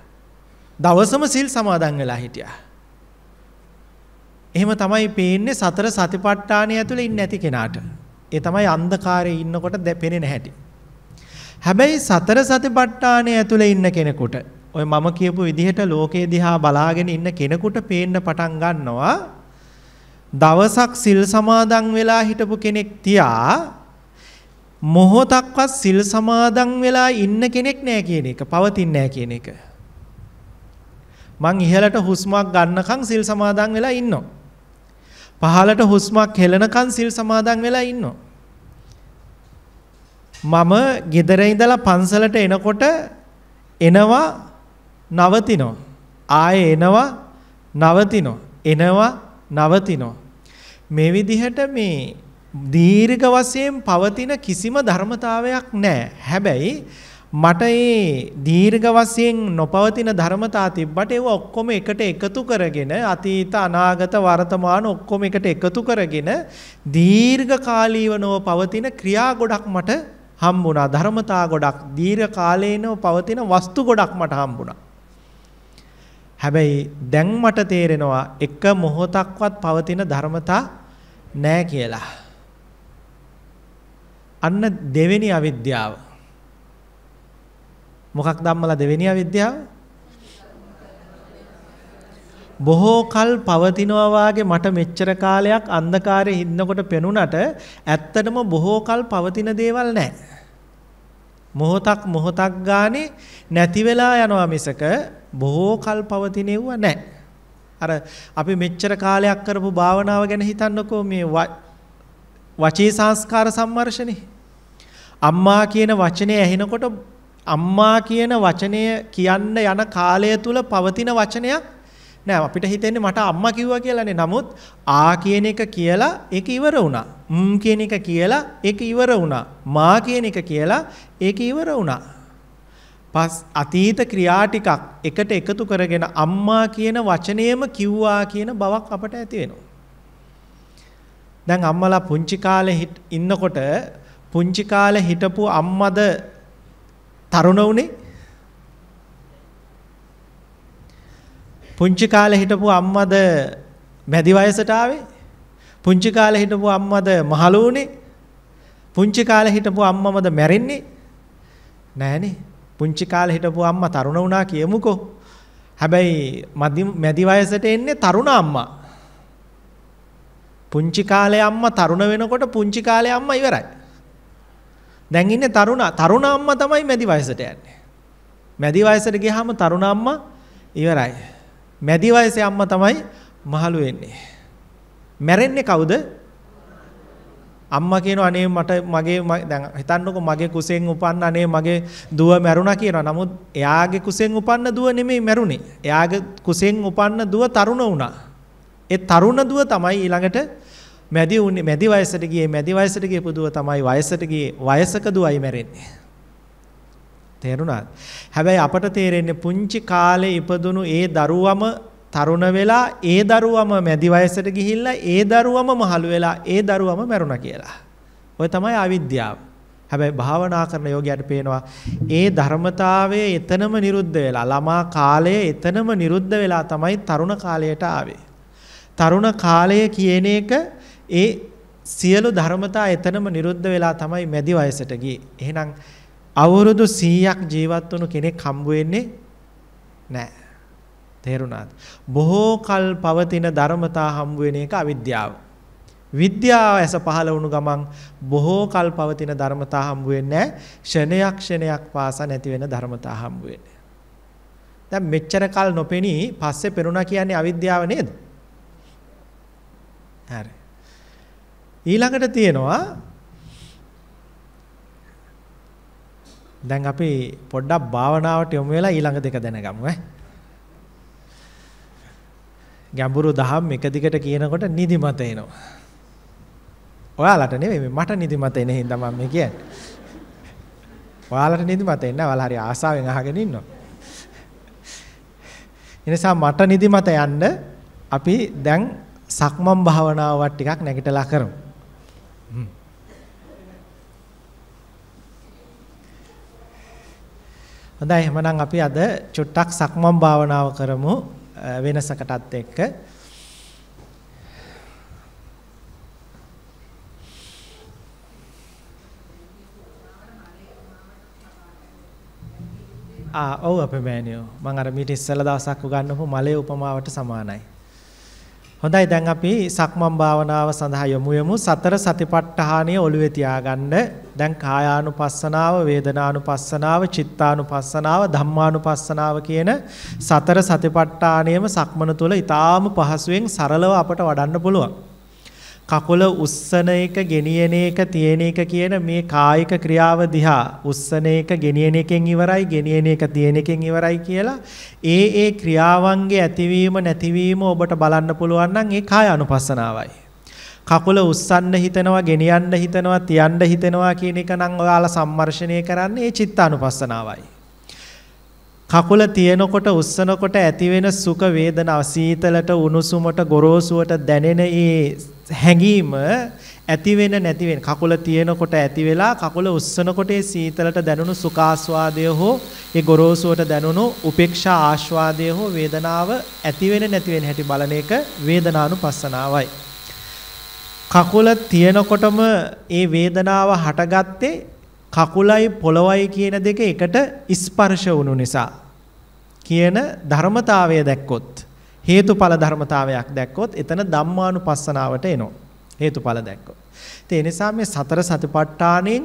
දවසම සිල් සමාදන් වෙලා හිටියා. එහෙම තමයි පේන්නේ සතර සතිපට්ඨානය ඇතුලේ ඉන්නේ නැති කෙනාට. ඒ තමයි අන්ධකාරයේ ඉන්නකොට පෙනෙන හැටි. හැබැයි සතර සතිපට්ඨානය ඇතුලේ ඉන්න කෙනෙකුට ඔය මම කියපු විදිහට ලෝකේ දිහා බලාගෙන ඉන්න කෙනෙකුට පේන්න පටන් ගන්නවා දවසක් සිල් සමාදන් වෙලා හිටපු කෙනෙක් තියා මොහොතක්වත් සිල් සමාදන් වෙලා ඉන්න කෙනෙක් නෑ කියන එක පවතින්නේ නෑ කියන එක. මං ඉහළට හුස්මක් ගන්නකම් සිල් සමාදන් වෙලා ඉන්නවා. පහළට හුස්මක් හෙලනකම් සිල් සමාදන් වෙලා ඉන්නවා. මම ගෙදර ඉඳලා පන්සලට එනකොට එනවා නවතිනවා. ආයේ එනවා නවතිනවා. එනවා නවතිනවා. මේ විදිහට මේ දීර්ඝ වශයෙන් පවතින කිසිම ධර්මතාවයක් නැහැ. හැබැයි මට ඒ දීර්ඝ වශයෙන් නොපවතින ධර්මතා තිබ්බට ඒව ඔක්කොම එකට එකතු කරගෙන අතීත අනාගත වර්තමාන ඔක්කොම එකට එකතු කරගෙන දීර්ඝ කාලීවනව පවතින ක්‍රියා ගොඩක් මට හම්බුණා ධර්මතා ගොඩක් දීර්ඝ කාලේනව පවතින වස්තු ගොඩක් මට හම්බුණා හැබැයි දැන් මට තේරෙනවා එක මොහොතක්වත් පවතින ධර්මතා නෑ කියලා. අන්න දෙවෙනි අවිද්‍යාව. මොකක් ධම්මලා දෙවෙනි අවිද්‍යාව? බොහෝ කල් පවතිනවා වාගේ මට මෙච්චර කාලයක් අන්ධකාරයේ ඉන්නකොට පෙනුනට ඇත්තටම බොහෝ කල් පවතින දේවල් නැහැ. මොහොතක් මොහොතක් ගානේ නැති වෙලා යනවා මිසක බොහෝ කල් පවතිනෙව්ව නැහැ. අර අපි මෙච්චර කාලයක් කරපු භාවනාව ගැන හිතන්නකෝ මේ වචී සංස්කාර සම්මර්ෂණේ. අම්මා කියන වචනේ ඇහෙනකොට අම්මා කියන වචනය කියන්න යන කාලය තුල පවතින වචනයක් නෑ අපිට හිතෙන්නේ මට අම්මා කිව්වා කියලානේ. නමුත් ආ කියන එක කියලා ඒක ඉවර වුණා. ම් කියන එක කියලා ඒක ඉවර වුණා. මා කියන එක කියලා ඒක ඉවර වුණා. පස් අතීත ක්‍රියා ටිකක් එකට එකතු කරගෙන අම්මා කියන වචනයම කිව්වා කියන බවක් අපට ඇති වෙනවා. දැන් අම්මලා පුංචි කාලේ ඉන්නකොට පුංචි කාලේ හිටපු අම්මද තරුණ උනේ පුංචි කාලේ හිටපු අම්මද මැදි වයසට ආවේ? පුංචි කාලේ හිටපු අම්මද මහලු වුණේ? පුංචි කාලේ හිටපු අම්මමද මැරෙන්නේ? නෑනේ. පුංචි කාලේ හිටපු අම්මා තරුණ වුණා කියමුකෝ. හැබැයි මැදි වයසට එන්නේ තරුණ අම්මා. පුංචි කාලේ අම්මා තරුණ වෙනකොට පුංචි කාලේ අම්මා ඉවරයි. දැන් ඉන්නේ තරුණ තරුණ අම්මා තමයි මැදි වයසට යන්නේ. මැදි වයසට ගියාම තරුණ අම්මා ඉවරයි. මැදි වයසේ අම්මා තමයි මහලු වෙන්නේ. මැරෙන්නේ කවුද? අම්මා කියනවා අනේ මට මගේ දැන් හිතන්නකො මගේ කුසෙන් උපන්න අනේ මගේ දුව මැරුණා කියනවා. නමුත් එයාගේ කුසෙන් උපන්න දුව නෙමෙයි මැරුණේ. එයාගේ කුසෙන් උපන්න දුව තරුණ වුණා. ඒ තරුණ දුව තමයි ඊළඟට මැදි උන්නේ මැදි වයසට ගියේ මැදි වයසට ගියපු දුව තමයි වයසට ගියේ වයසක දුවයි මැරෙන්නේ. තේරුණාද? හැබැයි අපට තේරෙන්නේ පුංචි කාලේ ඉපදුණු ඒ දරුවම තරුණ වෙලා ඒ දරුවම මැදි වයසට ගිහිල්ලා ඒ දරුවම මහලු වෙලා ඒ දරුවම මැරුණා කියලා. ඔය තමයි අවිද්‍යාව. හැබැයි භාවනා කරන යෝගියාට පේනවා ඒ ධර්මතාවය එතනම නිරුද්ධ වෙලා ළමා කාලය එතනම නිරුද්ධ වෙලා තමයි තරුණ කාලයට ආවේ. තරුණ කාලය කියන එක ඒ සියලු ධර්මතා එතනම නිරුද්ධ වෙලා තමයි මැදි වයසට ගියේ. එහෙනම් අවුරුදු 100ක් ජීවත් වුණු කෙනෙක් හම්බ වෙන්නේ නැහැ. තේරුණාද? බොහෝ කල් පවතින ධර්මතා හම්බ වෙන එක අවිද්‍යාව. විද්‍යාව ඇස පහළ වුණු ගමන් බොහෝ කල් පවතින ධර්මතා හම්බ වෙන්නේ ක්ෂණයක් ක්ෂණයක් පාසා නැති වෙන ධර්මතා හම්බ වෙන්නේ. දැන් මෙච්චර කල් නොපෙනී පස්සේ පෙරුණා කියන්නේ අවිද්‍යාව නේද? හරි. ඊළඟට තියෙනවා දැන් අපි පොඩ්ඩක් භාවනාවට යමු වෙලා ඊළඟ දෙක දැනගමු ඈ. ගැඹුරු දහම් එක දිගට කියනකොට නිදිමත එනවා. ඔයාලට නෙවෙයි මට නිදිමත එන හින්දා මම මේ කියන්නේ. ඔයාලට නිදිමත එන්නේ ඔයාලා හරි ආසාවෙන් අහගෙන ඉන්නවා. එනිසා මට නිදිමත යන්න අපි දැන් සක්මන් භාවනාවක් ටිකක් නැගිටලා කරමු. හොඳයි එහෙනම් අපි අද චුට්ටක් සක්මන් භාවනාව කරමු. වෙනසකටත් එක්ක. ආ ඔව් අපේ මෑණියෝ. මම අර මීට ඉස්සෙල්ලා දවසක් උගන්වපු මලේ උපමාවට සමානයි. හොඳයි. දැන් අපි සක්මන් භාවනාව සඳහා යමු යමු සතර සතිපට්ඨානිය ඔළුවේ තියාගන්න. දැන් කායානුපස්සනාව වේදනානුපස්සනාව චිත්තානුපස්සනාව ධම්මානුපස්සනාව කියන සතර සතිපට්ඨානියම සක්මන තුළ ඊටාම පහසුවෙන් සරලව අපට වඩන්න පුළුවන්. කකුල උස්සන එක ගෙනියන එක තියෙන එක කියන මේ කායික ක්‍රියාව දිහා උස්සන එක ගෙනියන එකෙන් ඉවරයි ගෙනියන එක තියෙන එකෙන් ඉවරයි කියලා ඒ ඒ ක්‍රියාවන්ගේ ඇතිවීම නැතිවීම ඔබට බලන්න පුළුවන් නම් ඒ කාය අනුපස්සනාවයි. කකුල උස්සන්න හිතනවා ගෙනියන්න හිතනවා තියන්න හිතනවා කියන එක නම් ඔයාලා සම්මර්ෂණය කරන්නේ ඒ චිත්තානුපස්සනාවයි. කකුල තියෙනකොට උස්සනකොට ඇතිවෙන සුඛ වේදනාව සීතලට උණුසුමට ගොරෝසුවට දැනෙන ඒ හැඟීම ඇති වෙන නැති වෙන කකුල තියෙනකොට ඇති වෙලා කකුල උස්සනකොට ඒ සීතලට දැනුණු සුඛාස්වාදය හෝ ඒ ගොරෝසුවට දැනුණු උපේක්ෂා ආස්වාදය හෝ වේදනාව ඇති වෙන නැති වෙන හැටි බලන එක වේදනානුපස්සනාවයි. කකුල තියෙනකොටම ඒ වේදනාව හටගත්තේ කකුලයි පොළවයි කියන දෙක එකට ස්පර්ශ වුණු නිසා කියන ධර්මතාවය දැක්කොත් හේතුඵල ධර්මතාවයක් දැක්කොත් එතන ධම්මානුපස්සනාවට එනවා හේතුඵල දැක්කොත් ඒ නිසා මේ සතර සතිපට්ඨානෙන්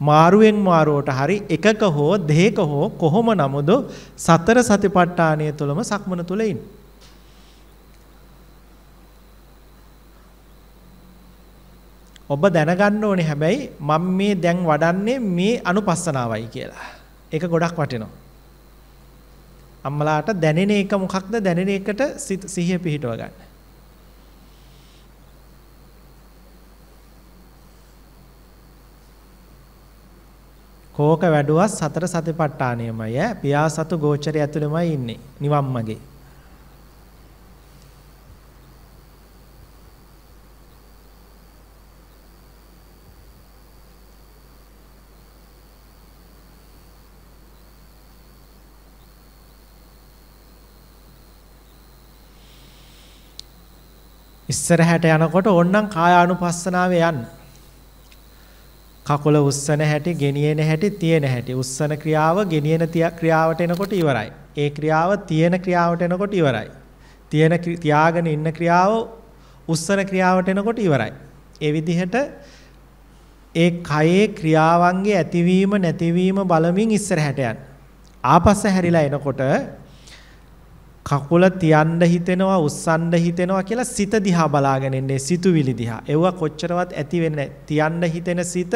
මාරුවෙන් මාරුවට හරි එකක හෝ දෙක හෝ කොහොම නමුද සතර සතිපට්ඨානය තුළම සක්මන තුල ඉන්නේ ඔබ දැනගන්න ඕනේ හැබැයි මම මේ දැන් වඩන්නේ මේ අනුපස්සනාවයි කියලා. ඒක ගොඩක් වටිනවා. අම්මලාට දැනෙන එක මොකක්ද දැනෙන එකට සිහිය පිහිටව ගන්න. කෝක වැඩුවත් සතර සතිපට්ඨානියමයි ඈ පියා සතු ගෝචරය ඇතුළෙමයි ඉන්නේ නිවන් ඉස්සරහට යනකොට ඕන්නම් කායානුපස්සනාවේ යන්න. කකුල උස්සන හැටි, ගෙනියන හැටි, තියෙන හැටි. උස්සන ක්‍රියාව ගෙනියන ක්‍රියාවට එනකොට ඉවරයි. ඒ ක්‍රියාව තියෙන ක්‍රියාවට එනකොට ඉවරයි. තියෙන තියාගෙන ඉන්න ක්‍රියාව උස්සන ක්‍රියාවට එනකොට ඉවරයි. ඒ විදිහට ඒ කයේ ක්‍රියාවන්ගේ ඇතිවීම නැතිවීම බලමින් ඉස්සරහට යන්න. ආපස්ස හැරිලා එනකොට කකුල තියන්න හිතෙනවා උස්සන්න හිතෙනවා කියලා සිත දිහා බලාගෙන ඉන්නේ සිතුවිලි දිහා. ඒව කොච්චරවත් ඇති වෙන්නේ තියන්න හිතෙන සිත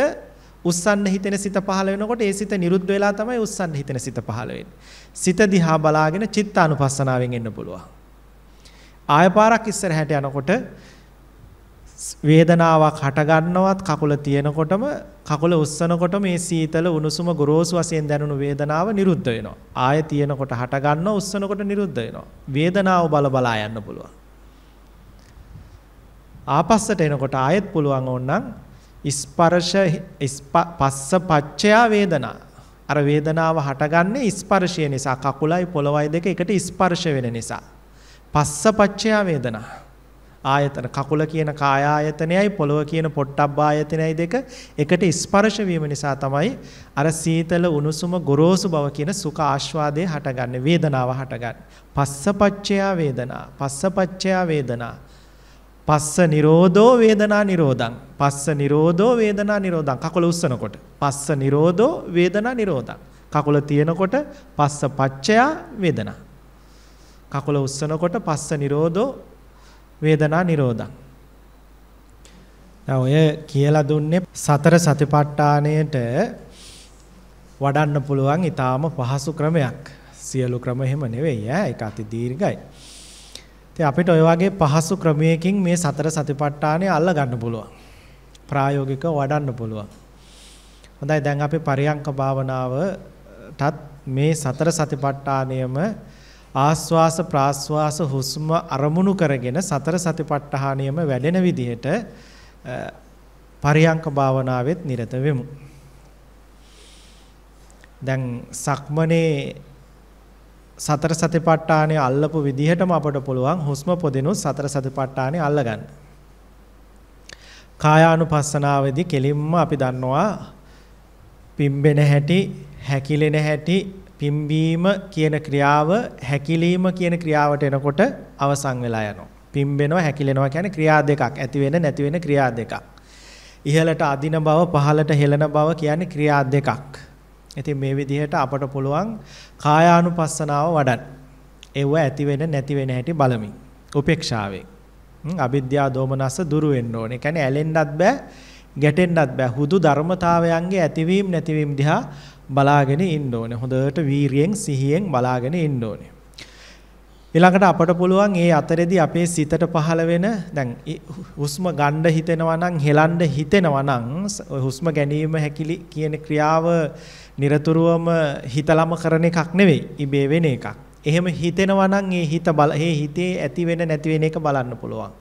උස්සන්න හිතෙන සිත පහළ වෙනකොට ඒ සිත නිරුද්ධ වෙලා තමයි උස්සන්න හිතෙන සිත පහළ වෙන්නේ. සිත දිහා බලාගෙන චිත්තානුපස්සනාවෙන් එන්න පුළුවන්. ආය පාරක් ඉස්සරහට යනකොට වේදනාවක් හටගන්නවත් කකුල තියෙනකොටම කකුල උස්සනකොට මේ සීතල උණුසුම ගොරෝසු වශයෙන් දැනුණු වේදනාව නිරුද්ධ වෙනවා. ආය තියෙනකොට හටගන්නවා උස්සනකොට නිරුද්ධ වෙනවා. වේදනාව බල බලා යන්න පුළුවන්. ආපස්සට එනකොට ආයෙත් පුළුවන් ඕනනම් ස්පර්ශ පස්ස පච්චයා වේදනා. අර වේදනාව හටගන්නේ ස්පර්ශය නිසා කකුලයි පොළවයි දෙක එකට ස්පර්ශ වෙන නිසා. පස්ස පච්චයා වේදනා. ආයතන. කකුල කියන කාය ආයතනයයි පොළව කියන පොට්ටබ්බ ආයතනයයි දෙක එකට ස්පර්ශ වීම නිසා තමයි අර සීතල උණුසුම ගොරෝසු බව කියන සුඛ ආස්වාදයේ හටගන්නේ වේදනාව හටගන්නේ. පස්සපච්චයා වේදනා පස්සපච්චයා වේදනා. පස්ස නිරෝධෝ වේදනා නිරෝධං. පස්ස නිරෝධෝ වේදනා නිරෝධං. කකුල උස්සනකොට පස්ස නිරෝධෝ වේදනා නිරෝධං. කකුල තියෙනකොට පස්ස පච්චයා වේදනා. කකුල උස්සනකොට පස්ස නිරෝධෝ වේදනා නිරෝධං. දැන් ඔය කියලා දුන්නේ සතර සතිපට්ඨානයට වඩන්න පුළුවන් ඊටාම පහසු ක්‍රමයක්. සියලු ක්‍රම එහෙම නෙවෙයි ඈ ඒක අති දීර්ඝයි. ඉතින් අපිට ඔය වගේ පහසු ක්‍රමයකින් මේ සතර සතිපට්ඨානය අල්ල ගන්න පුළුවන්. ප්‍රායෝගිකව වඩන්න පුළුවන්. හොඳයි දැන් අපි පරියංක භාවනාවටත් මේ සතර සතිපට්ඨානයම ආස්වාස ප්‍රාස්වාස හුස්ම අරමුණු කරගෙන සතර සතිපට්ඨානියම වැඩෙන විදිහට පරියංක භාවනාවෙත් නිරත වෙමු. දැන් සක්මනේ සතර සතිපට්ඨානය අල්ලපු විදිහටම අපට පුළුවන් හුස්ම පොදිනු සතර සතිපට්ඨානය අල්ලගන්න. කායානුපස්සනාවේදී කෙලින්ම අපි දන්නවා පිම්බෙන හැටි, හැකිලෙන හැටි, පිම්බීම කියන ක්‍රියාව හැකිලීම කියන ක්‍රියාවට එනකොට අවසන් වෙලා යනවා. පිම්බෙනවා හැකිලෙනවා කියන්නේ ක්‍රියා දෙකක්. ඇති වෙන නැති වෙන ක්‍රියා දෙකක්. ඉහළට අදින බව පහළට හෙළන බව කියන්නේ ක්‍රියා දෙකක්. ඉතින් මේ විදිහට අපට පුළුවන් කායානුපස්සනාව වඩන්න. ඒව ඇති වෙන නැති වෙන හැටි බලමින්. උපේක්ෂාවෙන්. අවිද්‍යාව දෝමනස දුරු වෙන්න ඕනේ. ඒ කියන්නේ ඇලෙන්නත් බෑ, ගැටෙන්නත් බෑ. හුදු ධර්මතාවයන්ගේ ඇතිවීම නැතිවීම දිහා බලාගෙන ඉන්න ඕනේ. හොඳට වීරියෙන් සිහියෙන් බලාගෙන ඉන්න ඕනේ. ඊළඟට අපට පුළුවන් මේ අතරෙදි අපේ සිතට පහළ වෙන දැන් හුස්ම ගන්න හිතෙනවා නම් හෙලන්න හිතෙනවා නම් හුස්ම ගැනීම හැකිලි කියන ක්‍රියාව নিরතුරුවම හිතලම කරන එකක් නෙවෙයි ඉබේ වෙන එකක්. එහෙම හිතෙනවා නම් ඒ හිත බල ඒ හිතේ ඇති වෙන නැති වෙන එක බලන්න පුළුවන්.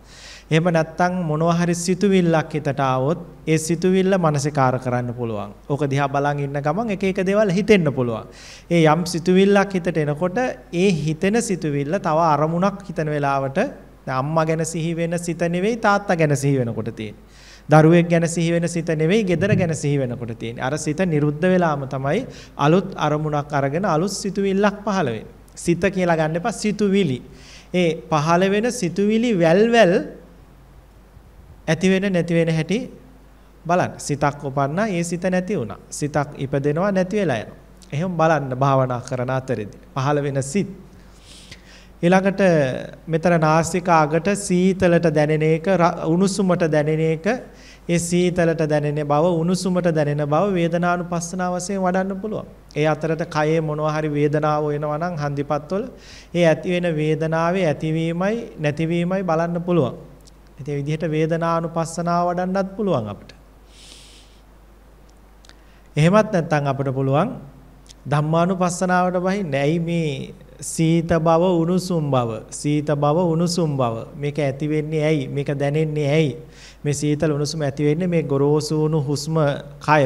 එහෙම නැත්නම් මොනවා හරි සිතුවිල්ලක් හිතට ආවොත් ඒ සිතුවිල්ල මනසිකාර කරන්න පුළුවන්. ඕක දිහා බලන් ඉන්න ගමන් එක එක දේවල් හිතෙන්න පුළුවන්. ඒ යම් සිතුවිල්ලක් හිතට එනකොට ඒ හිතෙන සිතුවිල්ල තව අරමුණක් හිතන වෙලාවට අම්මා ගැන සිහි වෙන සිත නෙවෙයි තාත්තා ගැන සිහි වෙනකොට තියෙන්නේ. දරුවෙක් ගැන සිහි වෙන සිත නෙවෙයි gedara ගැන සිහි වෙනකොට තියෙන්නේ. අර සිත නිරුද්ධ වෙලාම තමයි අලුත් අරමුණක් අරගෙන අලුත් සිතුවිල්ලක් පහළ වෙන්නේ. සිත කියලා ගන්න එපා සිතුවිලි. ඒ පහළ වෙන සිතුවිලි වැල්වැල් ඇති වෙන නැති වෙන හැටි බලන්න. සිතක් උපන්නා ඒ සිත නැති වුණා. සිතක් ඉපදෙනවා නැති වෙලා යනවා. එහෙම බලන්න භාවනා කරන අතරේදී පහළ වෙන සිත් ඊළඟට මෙතන නාසික අගට සීතලට දැනෙන එක උණුසුමට දැනෙන එක ඒ සීතලට දැනෙන බව උණුසුමට දැනෙන බව වේදනානුපස්සනාව වශයෙන් වඩන්න පුළුවන්. ඒ අතරත කයේ මොනවා හරි වේදනාව වෙනවා නම් හන්දිපත්වල ඒ ඇති වෙන වේදනාවේ ඇතිවීමයි නැතිවීමයි බලන්න පුළුවන්. ඉතින් ඒ විදිහට වේදනානුපස්සනාව වඩන්නත් පුළුවන් අපිට. එහෙමත් නැත්නම් අපිට පුළුවන් ධම්මානුපස්සනාවට බහින්න. ඇයි මේ සීත බව උණුසුම් බව සීත බව උණුසුම් බව මේක ඇති වෙන්නේ ඇයි මේක දැනෙන්නේ ඇයි මේ සීතල උණුසුම ඇති වෙන්නේ මේ ගොරෝසු වුණු හුස්ම කය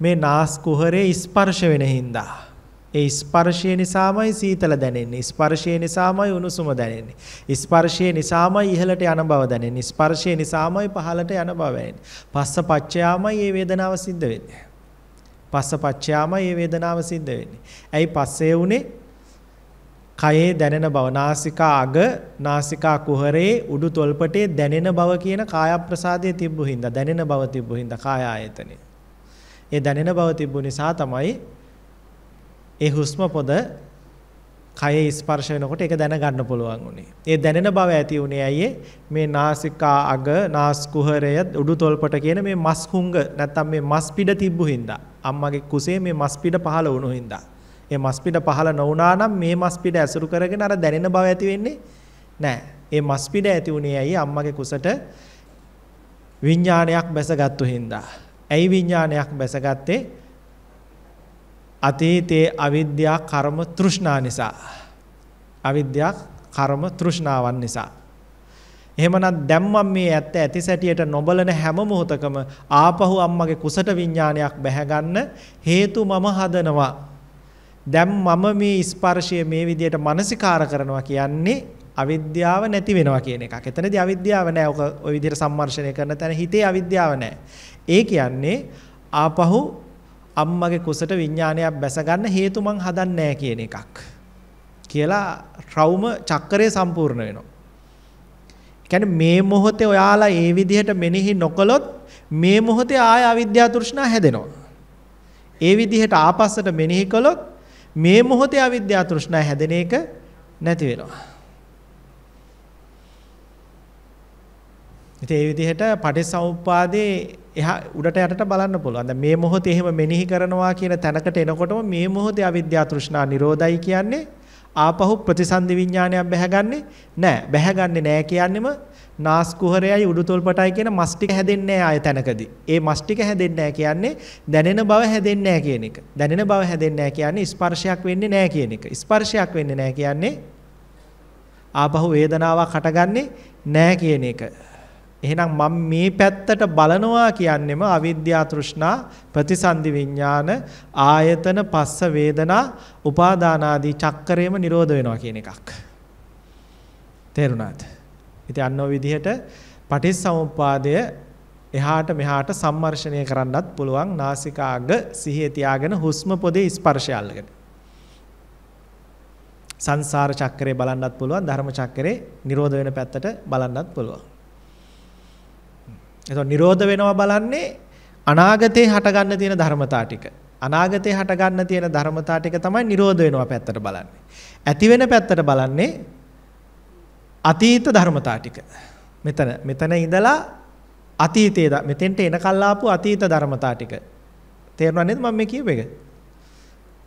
මේ නාස් කුහරේ ස්පර්ශ වෙන හින්දා ඒ ස්පර්ශය නිසාමයි සීතල දැනෙන්නේ. ස්පර්ශය නිසාමයි උණුසුම දැනෙන්නේ. ස්පර්ශය නිසාමයි ඉහළට යන බව දැනෙන්නේ. ස්පර්ශය නිසාමයි පහළට යන බව දැනෙන්නේ. පස්ස පච්චයාමයි මේ වේදනාව සිද්ධ වෙන්නේ. පස්ස පච්චයාමයි මේ වේදනාව සිද්ධ වෙන්නේ. ඇයි පස්සේ උනේ? කයේ දැනෙන බව නාසිකා අග නාසිකා කුහරේ උඩු තොල්පටේ දැනෙන බව කියන කාය ප්‍රසාදයේ තිබ්බු හින්දා දැනෙන බව තිබ්බු හින්දා කාය ආයතනේ. ඒ දැනෙන බව තිබ්බු නිසා තමයි ඒ හුස්ම පොද කයේ ස්පර්ශ වෙනකොට ඒක දැනගන්න පුළුවන් උනේ. ඒ දැනෙන බව ඇති උනේ ඇයි මේ නාසිකා අග නාස් කුහරය උඩු තොල්පට කියන මේ මස් කුංග නැත්තම් මේ මස් පිඩ තිබ්බු හින්දා අම්මගේ කුසේ මේ මස් පිඩ පහළ වුණු හින්දා. ඒ මස් පිඩ පහළ නොවුනා නම් මේ මස් පිඩ ඇසුරු කරගෙන අර දැනෙන බව ඇති වෙන්නේ නැහැ. ඒ මස් පිඩ ඇති උනේ ඇයි අම්මගේ කුසට විඥානයක් බැසගත්තු හින්දා. ඇයි විඥානයක් බැසගත්තේ? අතීතයේ අවිද්‍යා කර්ම තෘෂ්ණා නිසා අවිද්‍යා කර්ම තෘෂ්ණාවන් නිසා එහෙමනම් දැන් මම මේ ඇත්ත ඇති සැටියට නොබලන හැම මොහොතකම ආපහු අම්මගේ කුසට විඥානයක් බැහැ හේතු මම හදනවා දැන් මම මේ ස්පර්ශය මේ විදිහට මානසිකාර කරනවා කියන්නේ අවිද්‍යාව නැති වෙනවා කියන එකක්. එතනදී අවිද්‍යාව නැහැ. ඔක ওই විදිහට සම්මර්ෂණය කරන තැන හිතේ අවිද්‍යාව නැහැ. ඒ කියන්නේ ආපහු අම්මගේ කුසට විඥානයක් බැස ගන්න හේතු මං හදන්නේ කියන එකක්. කියලා රවුම චක්‍රය සම්පූර්ණ වෙනවා. කියන්නේ මේ මොහොතේ ඔයාලා ඒ විදිහට මෙනෙහි නොකළොත් මේ මොහොතේ ආය අවිද්‍යා තෘෂ්ණා හැදෙනවා. ඒ විදිහට ආපස්සට මෙනෙහි කළොත් මේ මොහොතේ අවිද්‍යා තෘෂ්ණා හැදෙන එක නැති වෙනවා. ඉතින් ඒ විදිහට පටිච්චසමුප්පාදේ එහා උඩට යටට බලන්න පුළුවන්. දැන් මේ මොහොතේ එහෙම මෙනෙහි කරනවා කියන තැනකට එනකොටම මේ මොහොතේ අවිද්‍යා තෘෂ්ණා නිරෝධයි කියන්නේ ආපහු ප්‍රතිසන්දි විඥානයක් බැහැගන්නේ නැහැ. බැහැගන්නේ නැහැ කියන්නෙම නාස් කුහරයයි උඩුතොල්පටයි කියන මස් ටික හැදෙන්නේ නැහැ ආය තැනකදී. ඒ මස් ටික හැදෙන්නේ නැහැ කියන්නේ දැනෙන බව හැදෙන්නේ නැහැ කියන එක. දැනෙන බව හැදෙන්නේ නැහැ කියන්නේ ස්පර්ශයක් වෙන්නේ නැහැ කියන එක. ස්පර්ශයක් වෙන්නේ නැහැ කියන්නේ ආපහු වේදනාවක් හටගන්නේ නැහැ කියන එක. එහෙනම් මම මේ පැත්තට බලනවා කියන්නෙම අවිද්‍යා තෘෂ්ණා ප්‍රතිසන්දි විඥාන ආයතන පස්ස වේදනා උපාදානාදී චක්කරේම නිරෝධ වෙනවා කියන එකක්. තේරුණාද? ඉතින් අන්නෝ විදිහට පටිච්චසමුප්පාදය එහාට මෙහාට සම්මර්ෂණය කරන්නත් පුළුවන් නාසිකාග සිහිය තියාගෙන හුස්ම පොදේ ස්පර්ශය අල්ලගෙන. සංසාර චක්‍රය බලන්නත් පුළුවන් ධර්ම චක්‍රේ නිරෝධ වෙන පැත්තට බලන්නත් පුළුවන්. එතකොට නිරෝධ වෙනවා බලන්නේ අනාගතේ හටගන්න තියෙන ධර්මතා ටික. අනාගතේ හටගන්න තියෙන ධර්මතා ටික තමයි නිරෝධ වෙනවා පැත්තට බලන්නේ. ඇති වෙන පැත්තට බලන්නේ අතීත ධර්මතා ටික. මෙතන මෙතන ඉඳලා අතීතයේ මෙතෙන්ට එනකල් ආපු අතීත ධර්මතා ටික. තේරුණා නේද මම මේ කියපු එක?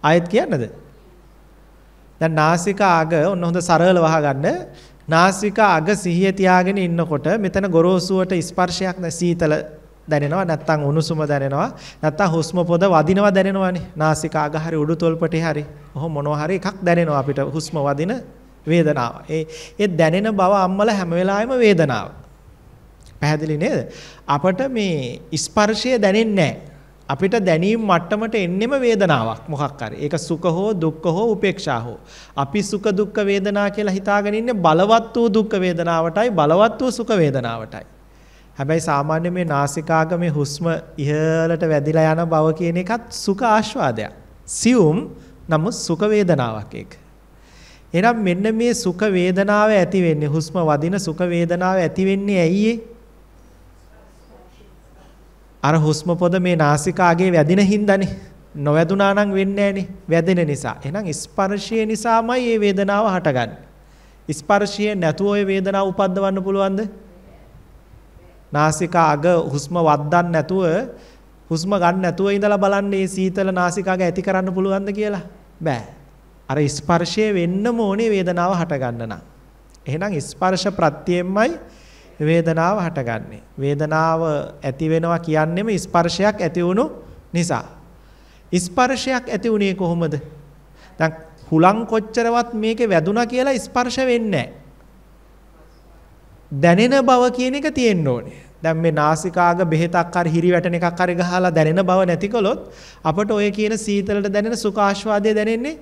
ආයෙත් කියන්නද? දැන් නාසික අග ඔන්න හොඳ සරල වහගන්න නාසික අග සිහිය තියාගෙන ඉන්නකොට මෙතන ගොරෝසුවට ස්පර්ශයක් නැ සීතල දැනෙනවා නැත්තම් උණුසුම දැනෙනවා නැත්තම් හුස්ම පොද වදිනවා දැනෙනවානේ නාසික අග හරි උඩු තොල්පටේ හරි ඔහොම මොනවා හරි එකක් දැනෙනවා අපිට හුස්ම වදින වේදනාව. ඒ ඒ දැනෙන බව අම්මල හැම වෙලාවෙම වේදනාව. පැහැදිලි නේද? අපට මේ ස්පර්ශය දැනෙන්නේ නැහැ. අපිට දැනීම් මට්ටමට එන්නෙම වේදනාවක් මොකක් හරි. ඒක සුඛ හෝ දුක්ඛ හෝ උපේක්ෂා හෝ. අපි සුඛ දුක්ඛ වේදනා කියලා හිතාගෙන ඉන්නේ බලවත් වූ දුක්ඛ වේදනාවටයි බලවත් වූ සුඛ වේදනාවටයි. හැබැයි සාමාන්‍ය මේ නාසිකාගමේ හුස්ම ඉහළට වැදිලා යන බව කියන එකත් සුඛ ආස්වාදයක්. සියුම් නමුත් සුඛ වේදනාවක් ඒක. එහෙනම් මෙන්න මේ සුඛ වේදනාව ඇති වෙන්නේ හුස්ම වදින සුඛ වේදනාව ඇති වෙන්නේ ඇයි අර හුස්ම පොද මේ නාසිකාගේ වැදින හින්දානේ. නොවැදුනා නම් වෙන්නේ නැහනේ. වැදෙන නිසා. එහෙනම් ස්පර්ශය නිසාමයි මේ වේදනාව හටගන්නේ. ස්පර්ශය නැතුව ওই වේදනාව උපද්දවන්න පුළුවන්ද? නාසිකා අග හුස්ම වද්දන්න නැතුව හුස්ම ගන්න නැතුව ඉඳලා බලන්න මේ සීතල නාසිකාග ඇති කරන්න පුළුවන්ද කියලා? බෑ. අර ස්පර්ශය වෙන්නම ඕනේ වේදනාව හටගන්න නම්. එහෙනම් ස්පර්ශ ප්‍රත්‍යයෙන්මයි වේදනාව හටගන්නේ. වේදනාව ඇති වෙනවා කියන්නේම ස්පර්ශයක් ඇති වුණු නිසා. ස්පර්ශයක් ඇති වුණේ කොහොමද? දැන් හුලං කොච්චරවත් මේකේ වැදුනා කියලා ස්පර්ශ වෙන්නේ දැනෙන බව කියන එක තියෙන්න ඕනේ. දැන් මේ නාසිකාග බෙහෙතක් හරි හිරි වැටෙන එකක් හරි ගහලා දැනෙන බව නැතිකොලොත් අපට ඔය කියන සීතලට දැනෙන සුඛ ආස්වාදය දැනෙන්නේ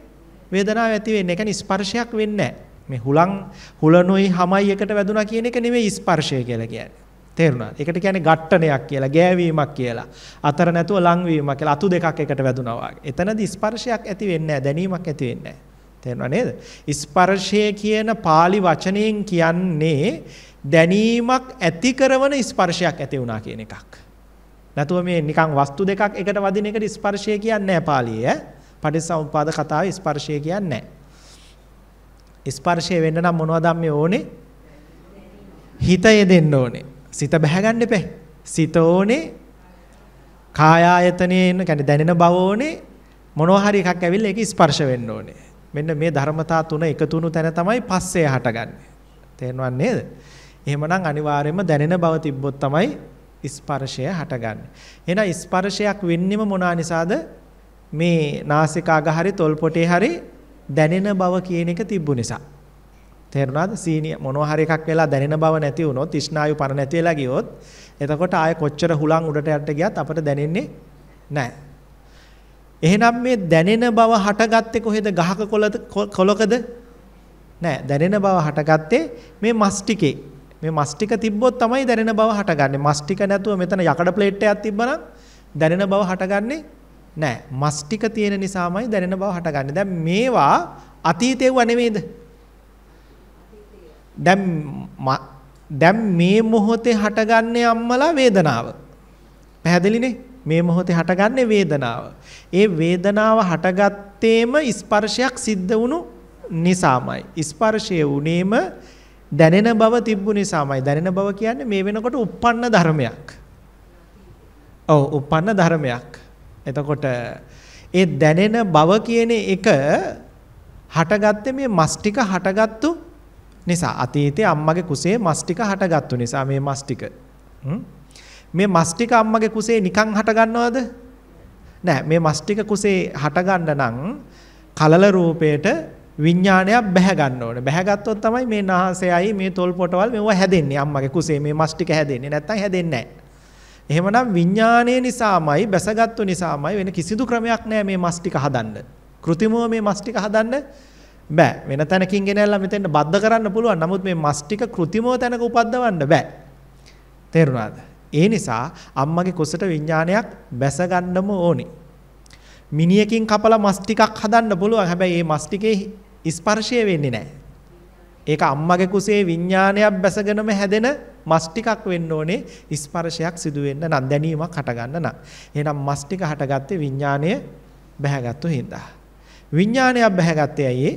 වේදනාව ඇති වෙන්නේ. ඒ කියන්නේ ස්පර්ශයක් වෙන්නේ මේ හුලං හුලනුයි හමයි එකට වැදුනා කියන එක නෙමෙයි ස්පර්ශය කියලා කියන්නේ. තේරුණාද? ඒකට කියන්නේ ඝට්ටනයක් කියලා, ගෑවීමක් කියලා. අතර නැතුව ලංවීමක් කියලා. අතු දෙකක් එකට වැදුනා වගේ. එතනදී ස්පර්ශයක් ඇති වෙන්නේ නැහැ, දැනීමක් ඇති වෙන්නේ නැහැ. තේරුණා නේද? ස්පර්ශය කියන pāli වචනයෙන් කියන්නේ දැනීමක් ඇති කරන ස්පර්ශයක් ඇති වුණා කියන එකක්. නැතුව මේ නිකන් වස්තු දෙකක් එකට වදින එකට ස්පර්ශය කියන්නේ නැහැ පාළියේ ඈ. පටිච්චසමුප්පාද කතාවේ ස්පර්ශය කියන්නේ නැහැ. ස්පර්ශය වෙන්න නම් මොනවද මේ ඕනේ? හිත යෙදෙන්න ඕනේ. සිත බහගන්න එපා. සිත ඕනේ කාය ආයතනයේ ඉන්න කියන්නේ දැනෙන බව ඕනේ මොනවා හරි එකක් ඇවිල්ලා ඒක ස්පර්ශ වෙන්න ඕනේ. මෙන්න මේ ධර්මතා තුන එකතු වුණු තැන තමයි පස්සේ හටගන්නේ. තේරෙනවද නේද? එහෙමනම් අනිවාර්යයෙන්ම දැනෙන බව තිබ්බොත් තමයි ස්පර්ශය හටගන්නේ. එහෙනම් ස්පර්ශයක් වෙන්නෙම මොනවා නිසාද? මේ නාසිකාග හරි තොල් පොටේ හරි දැනෙන බව කියන එක තිබ්බු නිසා. තේරුණාද? සීනිය මොනවා හරි එකක් වෙලා දැනෙන බව නැති වුණොත්, තෘෂ්ණායු පර නැති වෙලා ගියොත්, එතකොට ආය කොච්චර හුලං උඩට යට ගියත් අපට දැනෙන්නේ නැහැ. එහෙනම් මේ දැනෙන බව හටගත්තේ කොහෙද? ගහක කොලකද? නෑ දැනෙන බව හටගත්තේ මේ මස් ටිකේ මේ මස් ටික තිබ්බොත් තමයි දැනෙන බව හටගන්නේ. මස් ටික නැතුව මෙතන යකඩ ප්ලේට් එකක් තිබ්බනම් දැනෙන බව හටගන්නේ නැහැ. මස් ටික තියෙන නිසාමයි දැනෙන බව හටගන්නේ. දැන් මේවා අතීතේව නෙමෙයිද? දැන් දැන් මේ මොහොතේ හටගන්නේ අම්මලා වේදනාව. පැහැදිලිනේ? මේ මොහොතේ හටගන්නේ වේදනාව. ඒ වේදනාව හටගත්තේම ස්පර්ශයක් සිද්ධ වුණු නිසාමයි. ස්පර්ශය වුණේම දැනෙන බව තිබ්බු නිසාමයි. දැනෙන බව කියන්නේ මේ වෙනකොට uppන්න ධර්මයක්. ඔව් uppන්න ධර්මයක්. එතකොට ඒ දැනෙන බව කියන එක හටගත්තේ මේ මස් ටික හටගත්තු නිසා අතීතයේ අම්මගේ කුසේ මස් ටික හටගත්තු නිසා මේ මස් ටික මේ මස් ටික අම්මගේ කුසේ නිකන් හටගන්නවද නෑ මේ මස් ටික කුසේ හටගන්න නම් කලල රූපයට විඥානයක් බැහැ ගන්න ඕනේ. බැහැගත්තොත් තමයි මේ නාසයයි මේ තොල් පොටවල් මේව හැදෙන්නේ. අම්මගේ කුසේ මේ මස් ටික හැදෙන්නේ. නැත්තම් හැදෙන්නේ නැහැ. එහෙමනම් විඥානයේ නිසාමයි බැසගත්තු නිසාමයි වෙන කිසිදු ක්‍රමයක් නැහැ මේ මස් ටික හදන්න. કૃතිමව මේ මස් ටික හදන්න බෑ. වෙන තැනකින් ගෙනල්ලා මෙතෙන්ට බද්ධ කරන්න පුළුවන්. නමුත් මේ මස් ටික કૃතිමව තැනක උපද්දවන්න බෑ. තේරුණාද? ඒ නිසා අම්මගේ කුසට විඥානයක් බැස ගන්නම ඕනේ. මිනියකින් කපලා මස් ටිකක් හදන්න පුළුවන්. හැබැයි මේ මස් ටිකේ ස්පර්ශය වෙන්නේ නැහැ. ඒක අම්මගේ කුසේ විඥානයක් බැසගෙනම හැදෙන මස් ටිකක් වෙන්න ඕනේ ස්පර්ශයක් සිදු වෙන්න නම් දැනීමක් හටගන්න නම්. එහෙනම් මස් ටික හටගත්තේ විඥානය බැහැගත්තු හින්දා. විඥානයක් බැහැගත්තේ ඇයි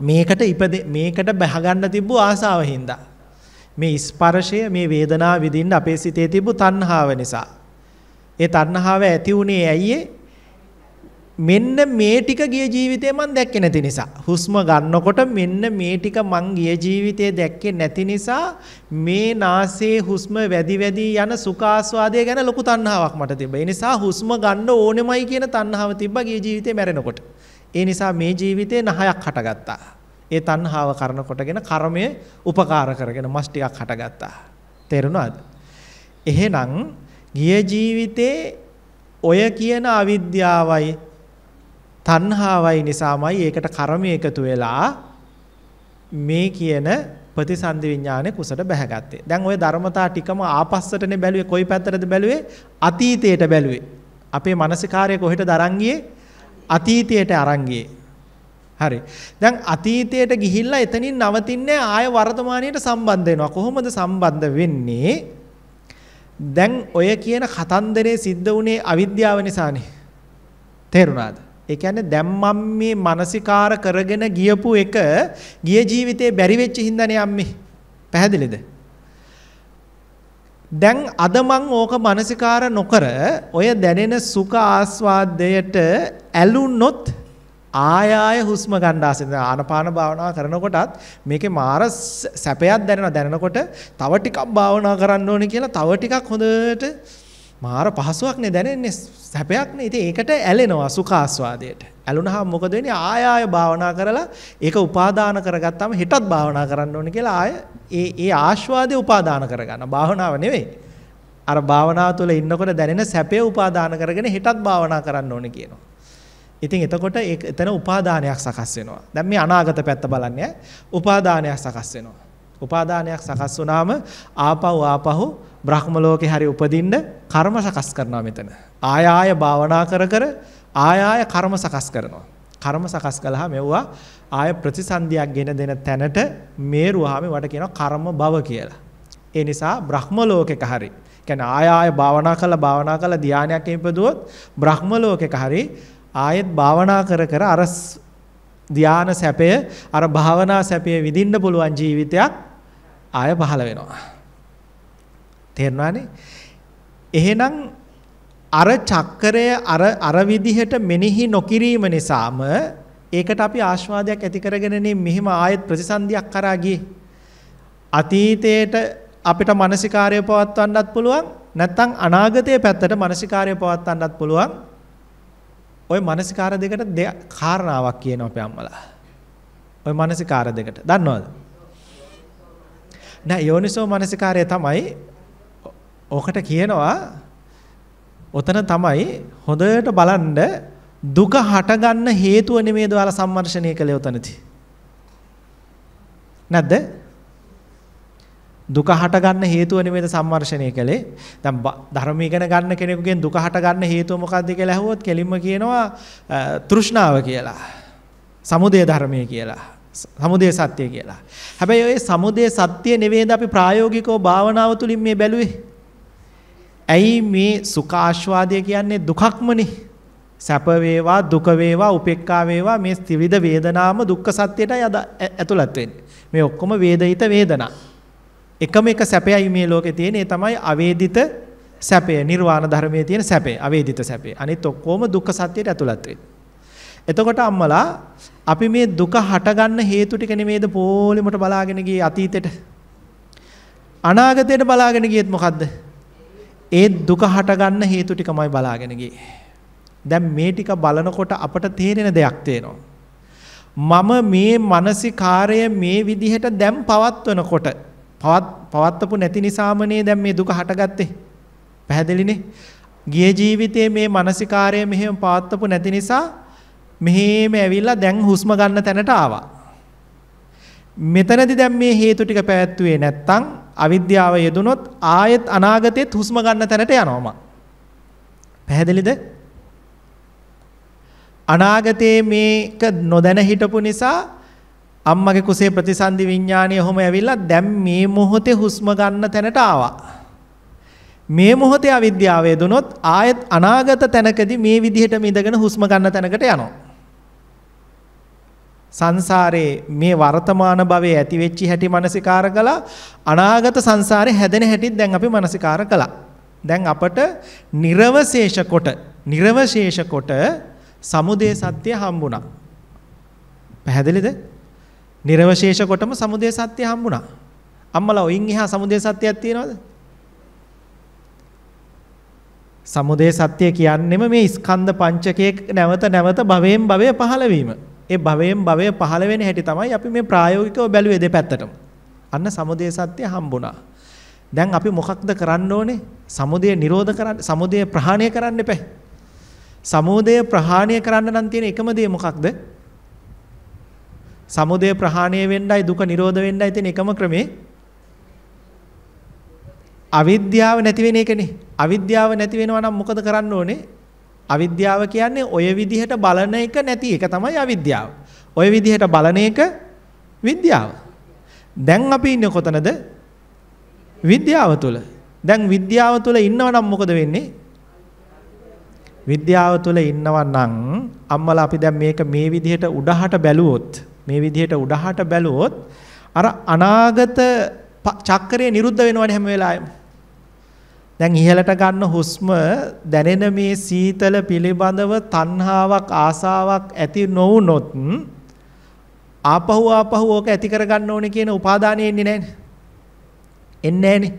මේකට ඉපද මේකට බැහැගන්න තිබ්බු ආසාව හින්දා. මේ ස්පර්ශය මේ වේදනාව විඳින්න අපේ සිතේ තිබ්බු තණ්හාව නිසා. ඒ තණ්හාව ඇති වුණේ ඇයි මෙන්න මේ ටික ගිය ජීවිතේ මං දැක්කේ නැති නිසා හුස්ම ගන්නකොට මෙන්න මේ ටික මං ගිය ජීවිතේ දැක්කේ නැති නිසා මේ නාසයේ හුස්ම වැඩි වැඩි යන සුඛ ආස්වාදය ගැන ලොකු තණ්හාවක් මට තිබ්බා. ඒ නිසා හුස්ම ගන්න ඕනෙමයි කියන තණ්හාව තිබ්බා ගිය ජීවිතේ මැරෙනකොට. ඒ නිසා මේ ජීවිතේ නහයක් හටගත්තා. ඒ තණ්හාව කරන කොටගෙන කර්මය උපකාර කරගෙන මස් ටිකක් හටගත්තා. තේරුණාද? එහෙනම් ගිය ජීවිතේ ඔය කියන අවිද්‍යාවයි තණ්හාවයි නිසාමයි ඒකට කර්මය එකතු වෙලා මේ කියන ප්‍රතිසන්දි විඥානේ කුසට බැහැගත්තේ. දැන් ওই ධර්මතා ටිකම ආපස්සටනේ බැලුවේ කොයි පැත්තටද බැලුවේ? අතීතයට බැලුවේ. අපේ මානසිකාරය කොහෙටද අරන් ගියේ? අතීතයට අරන් ගියේ. හරි. දැන් අතීතයට ගිහිල්ලා එතනින් නවතින්නේ ආය වර්තමානයට සම්බන්ධ වෙනවා. කොහොමද සම්බන්ධ වෙන්නේ? දැන් ඔය කියන කතන්දරේ සිද්ධ වුණේ අවිද්‍යාව නිසානේ. තේරුණාද? ඒ කියන්නේ දැන් මම මේ මානසිකාර කරගෙන ගියපු එක ගිය ජීවිතේ බැරි වෙච්ච හින්දානේ අම්මේ. පැහැදිලිද? දැන් අද මං ඕක මානසිකාර නොකර ඔය දැනෙන සුඛ ආස්වාදයට ඇලුනොත් ආය ආය හුස්ම ගන්න ආසෙන් ආනපාන භාවනාව කරනකොටත් මේකේ මාර සැපයක් දැනෙනවා දැනෙනකොට තව ටිකක් භාවනා කරන්න ඕනේ කියලා තව ටිකක් හොඳට මාර පහසුවක් නේ දැනෙන්නේ සැපයක් නේ. ඉතින් ඒකට ඇලෙනවා සුඛ ආස්වාදයට. ඇලුනහම මොකද වෙන්නේ? ආය ආය භාවනා කරලා ඒක උපාදාන කරගත්තාම හෙටත් භාවනා කරන්න ඕනේ කියලා ආය ඒ ඒ ආස්වාදේ උපාදාන කරගන්න. භාවනාව නෙවෙයි. අර භාවනාව තුළ ඉන්නකොට දැනෙන සැපේ උපාදාන කරගෙන හෙටත් භාවනා කරන්න ඕනේ කියනවා. ඉතින් එතකොට ඒක එතන උපාදානයක් සකස් වෙනවා. දැන් මේ අනාගත පැත්ත බලන්නේ උපාදානයක් සකස් වෙනවා. උපාදානයක් සකස් වුණාම ආපහු ආපහු බ්‍රහ්ම ලෝකේ හරි උපදින්න කර්ම සකස් කරනවා මෙතන. ආය ආය භාවනා කර කර ආය ආය කර්ම සකස් කරනවා. කර්ම සකස් කළා මෙවුවා ආය ප්‍රතිසන්දියක් ගෙන දෙන තැනට මේරුවාම වට කියනවා කර්ම භව කියලා. ඒ නිසා බ්‍රහ්ම ලෝකෙක හරි කියන්නේ ආය ආය භාවනා කළා භාවනා කළා ධානයක් ඉපදුවොත් බ්‍රහ්ම ලෝකෙක හරි ආයෙත් භාවනා කර කර අර ධාන සැපය අර භාවනා සැපය විඳින්න පුළුවන් ජීවිතයක් ආය පහළ වෙනවා. තේරුණානේ? එහෙනම් අර චක්‍රය අර අර විදිහට මෙනෙහි නොකිරීම නිසාම ඒකට අපි ආස්වාදයක් ඇති කරගෙනනේ මෙහිම ආයෙත් ප්‍රතිසන්දියක් කරා ගියේ. අතීතයට අපිට මානසිකාර්යය පවත්වන්නත් පුළුවන් නැත්නම් අනාගතයේ පැත්තට මානසිකාර්යය පවත්වන්නත් පුළුවන්. ওই මානසිකාර දෙකට කාරණාවක් කියනවා අපේ අම්මලා. ওই මානසිකාර දෙකට. දන්නවද? නෑ යෝනිසෝ මානසිකාරය තමයි ඕකට කියනවා ඔතන තමයි හොඳට බලන්න දුක හටගන්න හේතුව නෙමේද ඔයාලා සම්මර්ෂණය කළේ ඔතනදී. නැද්ද? දුක හටගන්න හේතුව නෙමේද සම්මර්ෂණය කළේ. දැන් ධර්ම ඉගෙන ගන්න කෙනෙකුගෙන් දුක හටගන්න හේතුව මොකක්ද කියලා අහුවොත් කෙලින්ම කියනවා තෘෂ්ණාව කියලා. සමුදය ධර්මය කියලා. සමුදය සත්‍ය කියලා. හැබැයි ඔය සමුදය සත්‍ය නෙවෙයිද අපි ප්‍රායෝගිකව භාවනාව තුලින් මේ බැලුවේ. ඇයි මේ සුඛ ආස්වාදය කියන්නේ දුකක්මනේ. සැප වේවා දුක වේවා උපේක්ඛා වේවා මේ ත්‍රිවිධ වේදනාම දුක්ඛ සත්‍යයටයි ඇතුළත් වෙන්නේ. මේ ඔක්කොම වේදිත වේදනා. එකම එක සැපයයි මේ ලෝකේ තියෙන ඒ තමයි අවේදිත සැපය. නිර්වාණ ධර්මයේ තියෙන සැපය. අවේදිත සැපය. අනිත් ඔක්කොම දුක්ඛ සත්‍යයට ඇතුළත් වෙන්නේ. එතකොට අම්මලා අපි මේ දුක හටගන්න හේතු ටික නෙමේද පොලිමට බලාගෙන ගියේ අතීතෙට. අනාගතයට බලාගෙන ගියෙත් මොකද්ද? ඒ දුක හටගන්න හේතු ටිකමයි බලාගෙන ගියේ. දැන් මේ ටික බලනකොට අපට තේරෙන දෙයක් තියෙනවා. මම මේ මානසිකාරය මේ විදිහට දැන් පවත්වනකොට පවත් පවත්වපු නැති නිසාමනේ දැන් මේ දුක හටගත්තේ. පැහැදිලිනේ? ගිය ජීවිතයේ මේ මානසිකාරය මෙහෙම පවත්වපු නැති නිසා මෙහෙම ඇවිල්ලා දැන් හුස්ම ගන්න තැනට ආවා. මෙතනදී දැන් මේ හේතු ටික පැවැත්වුවේ නැත්තම් අවිද්‍යාව යෙදුනොත් ආයෙත් අනාගතෙත් හුස්ම ගන්න තැනට යනවා පැහැදිලිද? අනාගතයේ මේක නොදැන හිටපු නිසා අම්මගේ කුසේ ප්‍රතිසන්දි විඥානය ඔහොම ඇවිල්ලා දැන් මේ මොහොතේ හුස්ම ගන්න තැනට ආවා. මේ මොහොතේ අවිද්‍යාව යෙදුනොත් ආයෙත් අනාගත තැනකදී මේ විදිහටම ඉඳගෙන හුස්ම ගන්න තැනකට යනවා. සංසාරේ මේ වර්තමාන භවයේ ඇති වෙච්ච හැටි මනසිකාර කළා අනාගත සංසාරේ හැදෙන හැටිත් දැන් අපි මනසිකාර කළා. දැන් අපට නිර්වශේෂ කොට නිර්වශේෂ කොට සමුදේ සත්‍ය හම්බුණා. පැහැදිලිද? නිර්වශේෂ කොටම සමුදේ සත්‍ය හම්බුණා. අම්මලා ඔයින් එහා සමුදේ සත්‍යයක් තියෙනවද? සමුදේ සත්‍ය කියන්නෙම මේ ස්කන්ධ පංචකයේ නැවත නැවත භවයෙන් භවය පහළ වීම. ඒ භවයෙන් භවය පහළ වෙන හැටි තමයි අපි මේ ප්‍රායෝගිකව බැලුවේ දෙපැත්තටම. අන්න සමුදය සත්‍ය හම්බුණා. දැන් අපි මොකක්ද කරන්න ඕනේ? සමුදය නිරෝධ කරන්න, සමුදය ප්‍රහාණය කරන්න එපා. සමුදය ප්‍රහාණය කරන්න නම් තියෙන එකම දේ මොකක්ද? සමුදය ප්‍රහාණය වෙන්නයි දුක නිරෝධ වෙන්නයි තියෙන එකම ක්‍රමේ අවිද්‍යාව නැති වෙන එකනේ. අවිද්‍යාව නැති වෙනවා නම් මොකද කරන්න ඕනේ? අවිද්‍යාව කියන්නේ ඔය විදිහට බලන එක නැති එක තමයි අවිද්‍යාව. ඔය විදිහට බලන එක විද්‍යාව. දැන් අපි ඉන්නේ කොතනද? විද්‍යාව තුල. දැන් විද්‍යාව තුල ඉන්නව නම් මොකද වෙන්නේ? විද්‍යාව තුල ඉන්නව නම් අම්මලා අපි දැන් මේක මේ විදිහට උඩහට බැලුවොත් මේ විදිහට උඩහට බැලුවොත් අර අනාගත චක්‍රය නිරුද්ධ වෙනවනේ හැම වෙලාවෙම. දැන් ඉහළට ගන්න හුස්ම දැනෙන මේ සීතල පිළිබඳව තණ්හාවක් ආසාවක් ඇති නොවුනොත් ආපහු ආපහු ඕක ඇති කරගන්න ඕනේ කියන උපාදානෙ එන්නේ නැහනේ. එන්නේ නැහනේ.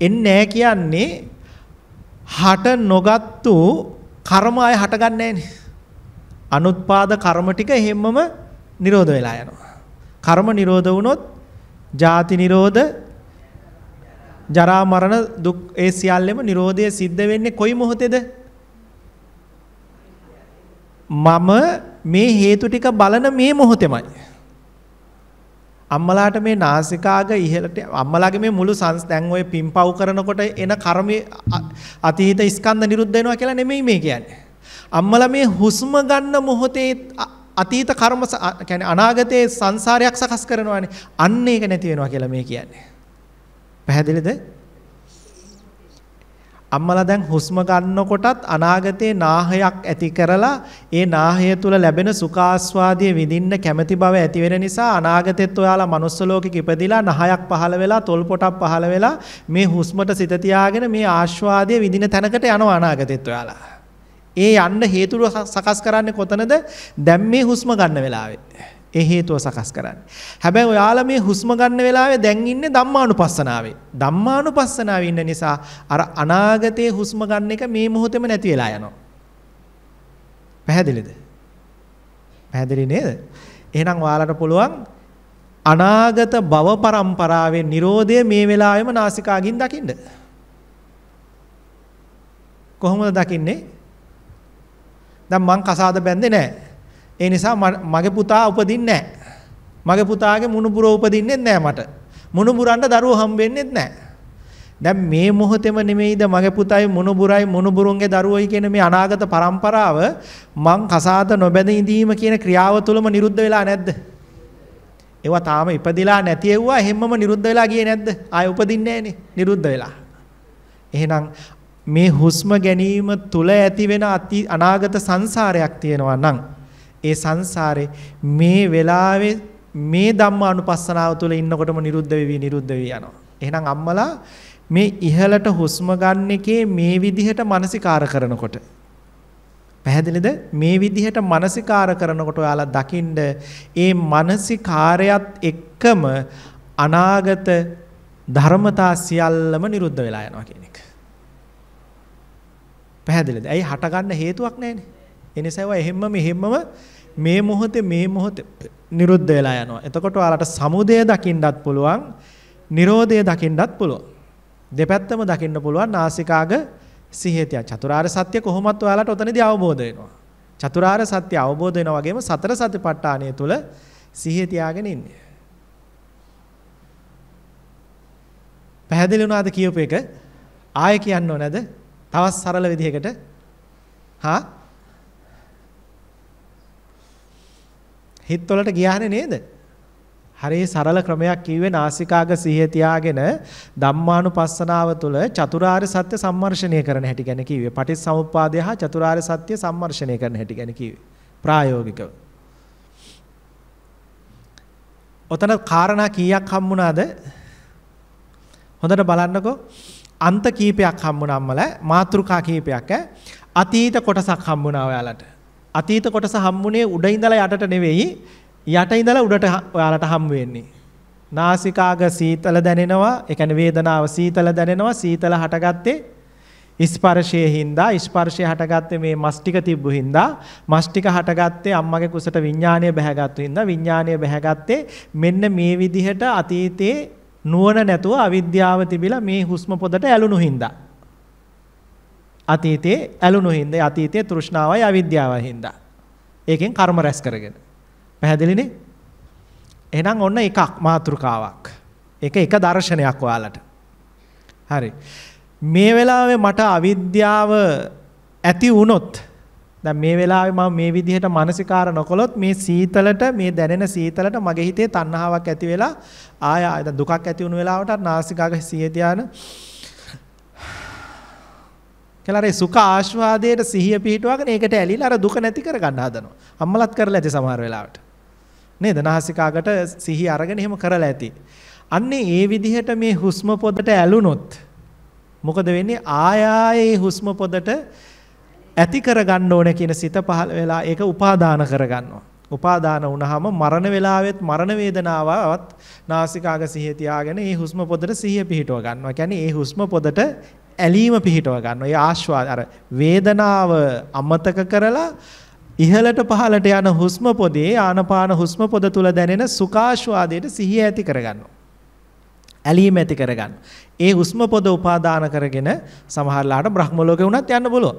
එන්නේ කියන්නේ හට නොගත්තු කර්ම අය හටගන්නේ නැහනේ. අනුත්පාද කර්ම ටික හැමම නිරෝධ වෙලා යනවා. කර්ම නිරෝධ වුණොත් ජාති නිරෝධ ජරා මරණ දුක් ඒ සියල්ලම නිරෝධය සිද්ධ වෙන්නේ කොයි මොහොතේද? මම මේ හේතු ටික බලන මේ මොහොතෙමයි. අම්මලාට මේ නාසිකාග ඉහළට අම්මලාගේ මේ මුළු සංස් දැන් ඔය පිම්පව් කරනකොට එන කර්මයේ අතීත ස්කන්ධ නිරුද්ධ වෙනවා කියලා නෙමෙයි මේ කියන්නේ. අම්මලා මේ හුස්ම ගන්න මොහොතේ අතීත කර්ම කියන්නේ අනාගතයේ සංසාරයක් සකස් කරනවානේ. අන්න ඒක නැති වෙනවා කියලා මේ කියන්නේ. පැහැදිලිද? අම්මලා දැන් හුස්ම ගන්නකොටත් අනාගතේ නාහයක් ඇති කරලා ඒ නාහය තුල ලැබෙන සුඛාස්වාදයේ විඳින්න කැමැති බව ඇති වෙන නිසා අනාගතෙත් ඔයාලා manuss ලෝකෙක ඉපදිලා නහයක් පහළ වෙලා තොල් පොටක් පහළ වෙලා මේ හුස්මට සිත තියාගෙන මේ ආස්වාදයේ විඳින තැනකට යනවා අනාගතෙත් ඔයාලා. ඒ යන්න හේතුව සකස් කරන්නේ කොතනද? දැන් මේ හුස්ම ගන්න වෙලාවේ. ඒ හේතුව සකස් කරන්නේ. හැබැයි ඔයාලා මේ හුස්ම ගන්න වෙලාවේ දැන් ඉන්නේ ධම්මානුපස්සනාවේ. ධම්මානුපස්සනාවේ ඉන්න නිසා අර අනාගතයේ හුස්ම ගන්න එක මේ මොහොතේම නැති වෙලා යනවා. පැහැදිලිද? පැහැදිලි නේද? එහෙනම් ඔයාලට පුළුවන් අනාගත භව પરම්පරාවේ Nirodha මේ වෙලාවෙම නාසිකාගින් දකින්න. කොහොමද දකින්නේ? දැන් මං කසාද බැන්දේ නැහැ. ඒ නිසා මගේ පුතා උපදින්නේ නැහැ. මගේ පුතාගේ මුණුබුරෝ උපදින්නේ නැහැ මට. මුණුබුරන්ට දරුවෝ හම්බෙන්නේ නැහැ. දැන් මේ මොහොතේම නෙමෙයිද මගේ පුතයි මුණුබුරයි මුණුබුරුන්ගේ දරුවෝයි කියන මේ අනාගත પરම්පරාව මං කසාද නොබැඳ ඉඳීම කියන ක්‍රියාව තුළම නිරුද්ධ වෙලා නැද්ද? ඒවා තාම ඉපදිලා නැති ඒවා හැමම නිරුද්ධ වෙලා ගියේ නැද්ද? ආය උපදින්නේ නැහනේ. නිරුද්ධ වෙලා. එහෙනම් මේ හුස්ම ගැනීම තුල ඇති වෙන අනාගත සංසාරයක් තියෙනවා නම් ඒ සංසාරේ මේ වෙලාවේ මේ ධම්මානුපස්සනාව තුළ ඉන්නකොටම නිරුද්ධ වෙවි නිරුද්ධ වෙවි යනවා. එහෙනම් අම්මලා මේ ඉහළට හුස්ම ගන්න එකේ මේ විදිහට මානසිකාර කරනකොට පැහැදිලිද මේ විදිහට මානසිකාර කරනකොට ඔයාලා දකින්න ඒ මානසිකාරයත් එක්කම අනාගත ධර්මතා සියල්ලම නිරුද්ධ වෙලා යනවා කියන එක. පැහැදිලිද? ඇයි හටගන්න හේතුවක් නැහැනේ. ඒ නිසා ඒවා එහෙම්ම මෙහෙම්මම මේ මොහොතේ මේ මොහොතේ නිරුද්ධ වෙලා යනවා. එතකොට ඔයාලට සමුදය දකින්නත් පුළුවන්, Nirodha දකින්නත් පුළුවන්. දෙපැත්තම දකින්න පුළුවන් නාසිකාග සිහිතිය. චතුරාර්ය සත්‍ය කොහොමත් ඔයාලට ඔතනදී අවබෝධ වෙනවා. චතුරාර්ය සත්‍ය අවබෝධ වෙනා වගේම සතර සතිපට්ඨානය තුල සිහිය තියාගෙන ඉන්නේ. පැහැදිලි වුණාද කියූප එක? ආයෙ කියන්න ඕනද? තවත් සරල විදිහකට. හා හිත වලට ගියානේ නේද? හරි සරල ක්‍රමයක් කිව්වේ නාසිකාග සිහිය තියාගෙන ධම්මානුපස්සනාව තුළ චතුරාර්ය සත්‍ය සම්මර්ෂණය කරන හැටි ගැන කිව්වේ. පටිච්චසමුප්පාදය හා චතුරාර්ය සත්‍ය සම්මර්ෂණය කරන හැටි ගැන කිව්වේ. ප්‍රායෝගිකව. ඔතන කාරණා කීයක් හම්බුණාද? හොඳට බලන්නකෝ. අන්ත කීපයක් හම්බුණාම්මල මාත්‍රිකා කීපයක් ඈ. අතීත කොටසක් හම්බුණා ඔයාලට. අතීත කොටස හම්බුනේ උඩ ඉඳලා යටට නෙවෙයි යට ඉඳලා උඩට ඔයාලට හම්බ වෙන්නේ. නාසිකාග සීතල දැනෙනවා, ඒ කියන්නේ වේදනාව සීතල දැනෙනවා, සීතල හටගත්තේ ස්පර්ශයේ හින්දා ස්පර්ශය හටගත්තේ මේ මස් ටික තිබ්බු හින්දා මස් ටික හටගත්තේ අම්මගේ කුසට විඥානය බැහැගත්තු හින්දා විඥානය බැහැගත්තේ මෙන්න මේ විදිහට අතීතේ නුවණ නැතුව අවිද්‍යාව තිබිලා මේ හුස්ම පොදට ඇලුණු හින්දා අතීතයේ ඇලුණු හින්දා අතීතයේ තෘෂ්ණාවයි අවිද්‍යාවයි හින්දා. ඒකෙන් කර්ම රැස් කරගෙන. පැහැදිලිනේ? එහෙනම් ඔන්න එකක් මාතෘකාවක්. ඒක එක දර්ශනයක් ඔයාලට. හරි. මේ වෙලාවේ මට අවිද්‍යාව ඇති වුණොත් දැන් මේ වෙලාවේ මම මේ විදිහට මානසිකාර නොකළොත් මේ සීතලට මේ දැනෙන සීතලට මගේ හිතේ තණ්හාවක් ඇති වෙලා ආය දුකක් ඇති වුණු වෙලාවට නාසිකාග සිය ධානය කියලා අර සුඛ ආස්වාදයට සිහිය පිහිටුවාගෙන ඒකට ඇලිලා අර දුක නැති කර ගන්න හදනවා. අම්මලත් කරලා ඇති සමහර වෙලාවට. නේද? නාසිකාගට සිහිය අරගෙන එහෙම කරලා ඇති. අන්නේ ඒ විදිහට මේ හුස්ම පොදට ඇලුනොත් මොකද වෙන්නේ? ආයායේ හුස්ම පොදට ඇති කරගන්න ඕන කියන සිත පහළ වෙලා ඒක උපාදාන කරගන්නවා. උපාදාන වුණාම මරණ වේලාවෙත් මරණ වේදනාවවත් නාසිකාග සිහිය තියාගෙන ඒ හුස්ම පොදට සිහිය පිහිටව ගන්නවා. කියන්නේ ඒ හුස්ම පොදට ඇලීම පිහිටව ගන්නවා. ඒ ආශ්වාද අර වේදනාව අමතක කරලා ඉහළට පහළට යන හුස්ම පොදේ ආනපාන හුස්ම පොද තුල දැනෙන සුඛාස්වාදයට සිහිය ඇති කරගන්නවා. ඇලීම ඇති කරගන්න. ඒ හුස්ම පොද උපාදාන කරගෙන සමහරලාට බ්‍රහ්ම ලෝකේ වුණත් යන්න පුළුවන්.